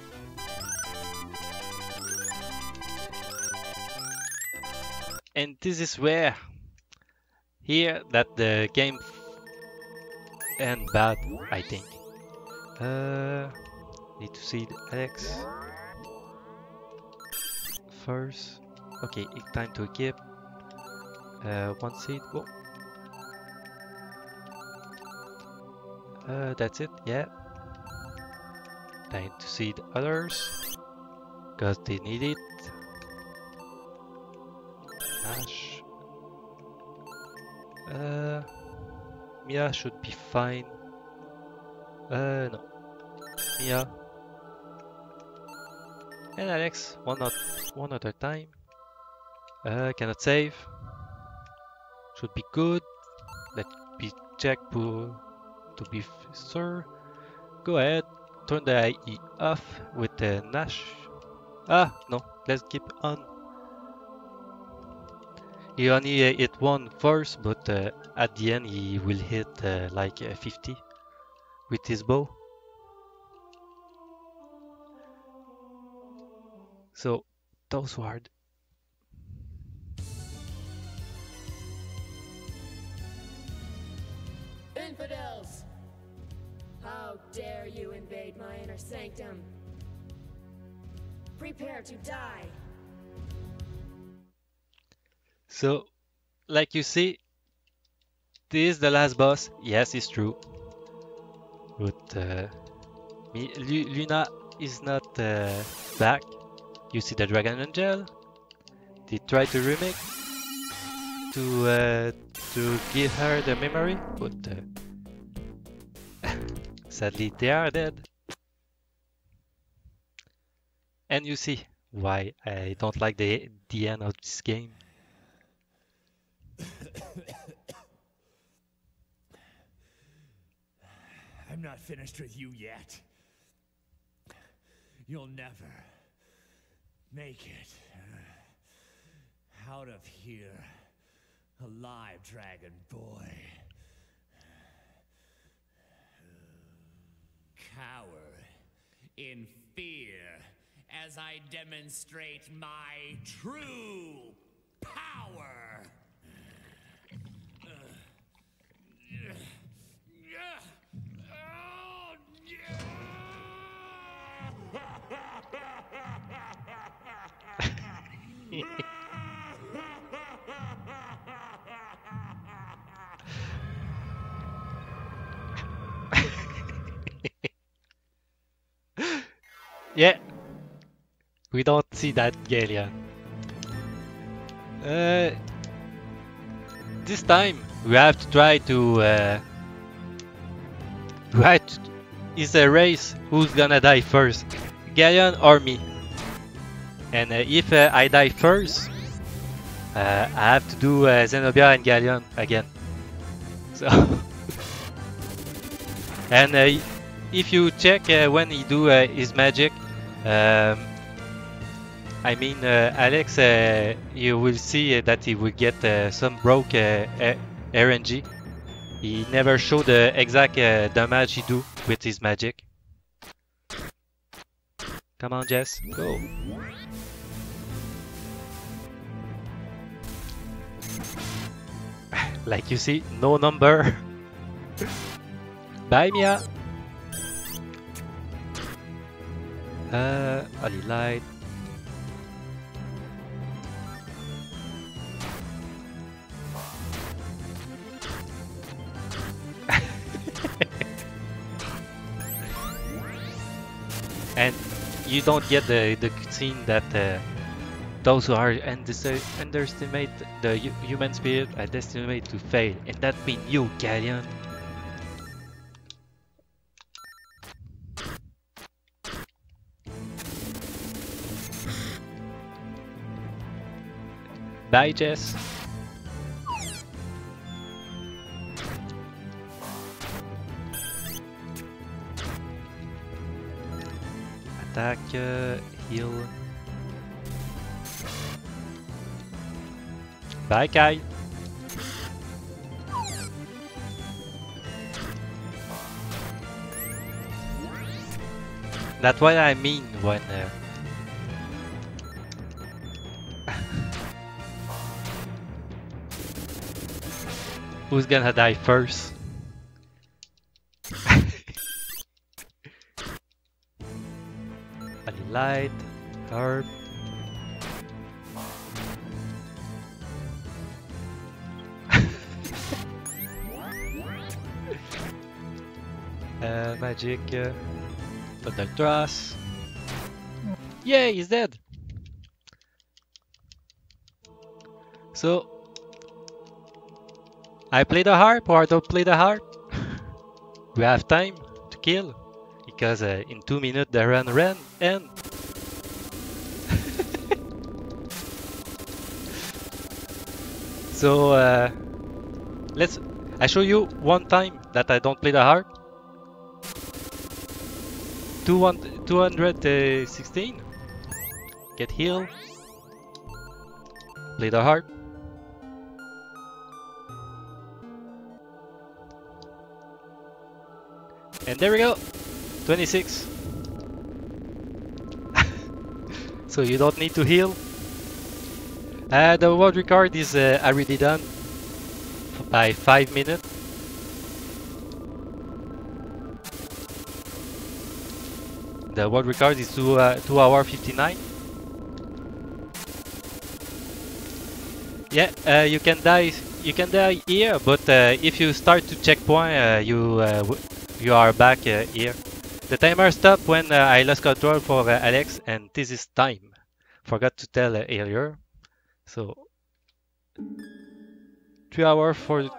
Speaker 1: And this is where here that the game end bad, I think. Uh, need to see Alex first. Okay, it's time to equip. Uh, one seed. Uh, that's it. Yeah. Time to see the others. Because they need it. Ash. Uh, Mia should be fine. Uh, no. Mia. And Alex, one not one a time. Uh, cannot save. Should be good. Let me check to, to be sure. Go ahead, turn the IE off with the Nash. Ah, no, let's keep on. He only uh, hit one first, but uh, at the end he will hit uh, like uh, 50 with his bow. So those who
Speaker 9: Infidels! How dare you invade my inner sanctum? Prepare to die!
Speaker 1: So, like you see, this is the last boss. Yes, it's true. But uh, Luna is not uh, back. You see the Dragon Angel. They try to remake to uh, to give her the memory, but uh, sadly they are dead. And you see why I don't like the the end of this game.
Speaker 10: I'm not finished with you yet. You'll never make it out of here alive, Dragon Boy. Cower in fear as I demonstrate my true power.
Speaker 1: Yeah. We don't see that Ghaleon. Uh, this time we have to try to. Uh, right, is a race who's gonna die first, Ghaleon or me. And uh, if uh, I die first, uh, I have to do Xenobia and Ghaleon again. So. and if you check when he do his magic, um, I mean uh, Alex, uh, you will see that he will get uh, some broke RNG. He never show the exact damage he do with his magic. Come on, Jess, go. like you see, no number. Bye, Mia. Uh, Ali Light. and you don't get the the scene that uh, those who are underestimate the human spirit are destined to fail, and that means you, Ghaleon. Bye, Attaque, euh, heal. Bye, Kai. That's what I mean when. Uh... Who's gonna die first? Light, Herb. uh, magic, uh, Thunder Thrust. Yay, he's dead! So, I play the harp or I don't play the harp. we have time to kill because uh, in two minutes the run ran and so uh, let's I show you one time that I don't play the harp. 200 216 get heal play the harp And there we go, 26. so you don't need to heal. Uh, the world record is uh, already done by 5 minutes. The world record is 2, uh, two hour 59. Yeah, uh, you can die you can die here, but uh, if you start to checkpoint, uh, you uh, you are back here. The timer stopped when I lost control for Alex and this is time. Forgot to tell earlier. So, three hour for
Speaker 9: Who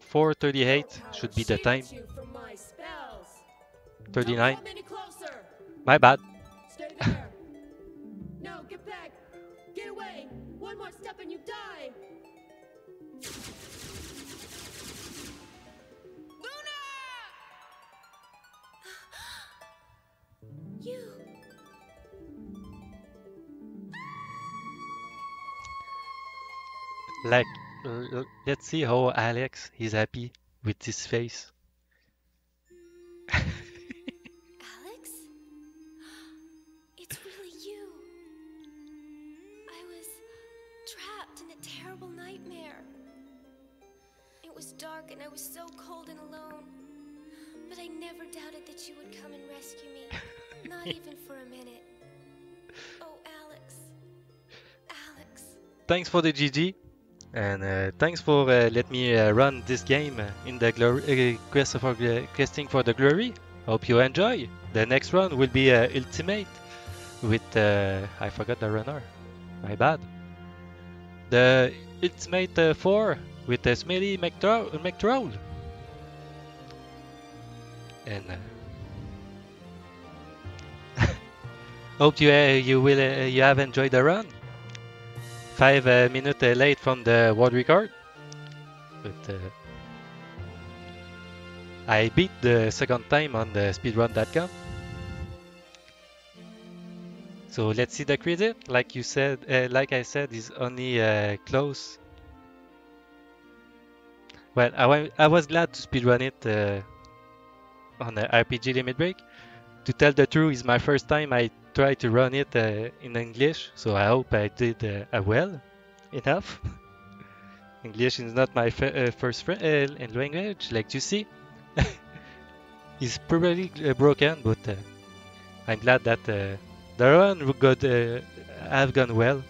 Speaker 1: 4:38 should be the time.
Speaker 9: shaped you from my spells.
Speaker 1: 39.
Speaker 9: Don't come any closer.
Speaker 1: My bad. Like, let's see how Alex is happy with his face.
Speaker 4: Alex? It's really you. I was trapped in a terrible nightmare. It was dark and I was so cold and alone. But I never doubted that you would come and rescue me. Not even for a minute. Oh, Alex. Alex.
Speaker 1: Thanks for the GG, and uh, thanks for uh, let me uh, run this game uh, in the glory, uh, quest for gl- questing for the glory. Hope you enjoy. The next run will be uh, ultimate with uh, I forgot the runner. My bad. The ultimate uh, four with uh, Smelly McTroll. McTroll. And uh, hope you uh, you will uh, you have enjoyed the run five uh, minutes uh, late from the world record. But uh, I beat the second time on the speedrun.com. So let's see the credit. Like you said, uh, like I said, is only uh, close. Well, I I was glad to speedrun it on the RPG Limit Break. To tell the truth, it's my first time I tried to run it uh, in English, so I hope I did uh, well enough. English is not my uh, first uh, language, like you see. it's probably uh, broken, but I'm glad that the run got have gone well.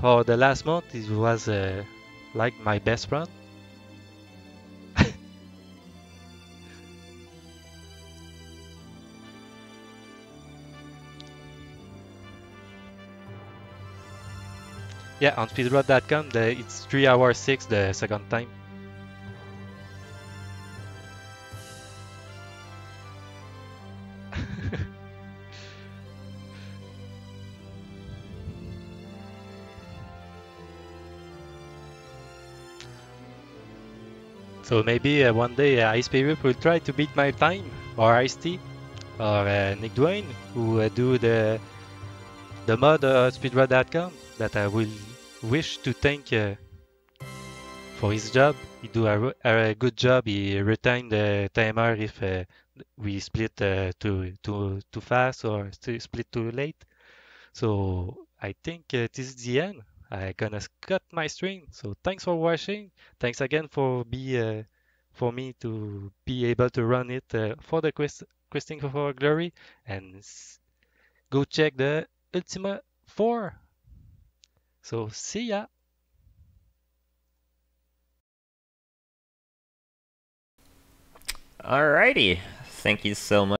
Speaker 1: For the last month, it was like my best run. Yeah, on speedrun.com, it's 3 hours 6 the second time. so maybe uh, one day uh, Ice Spirit will try to beat my time, or Ice T, or uh, Nick Dwayne, who uh, do the the mod uh, speedrun.com that I will wish to thank uh, for his job. He do a, a good job. He retain the timer if uh, we split uh, too too too fast or split too late. So I think uh, this is the end. I gonna cut my stream. So thanks for watching. Thanks again for be uh, for me to be able to run it uh, for the quest questing for glory and go check the Ultima 4. So see ya.
Speaker 2: Alrighty. Thank you so much.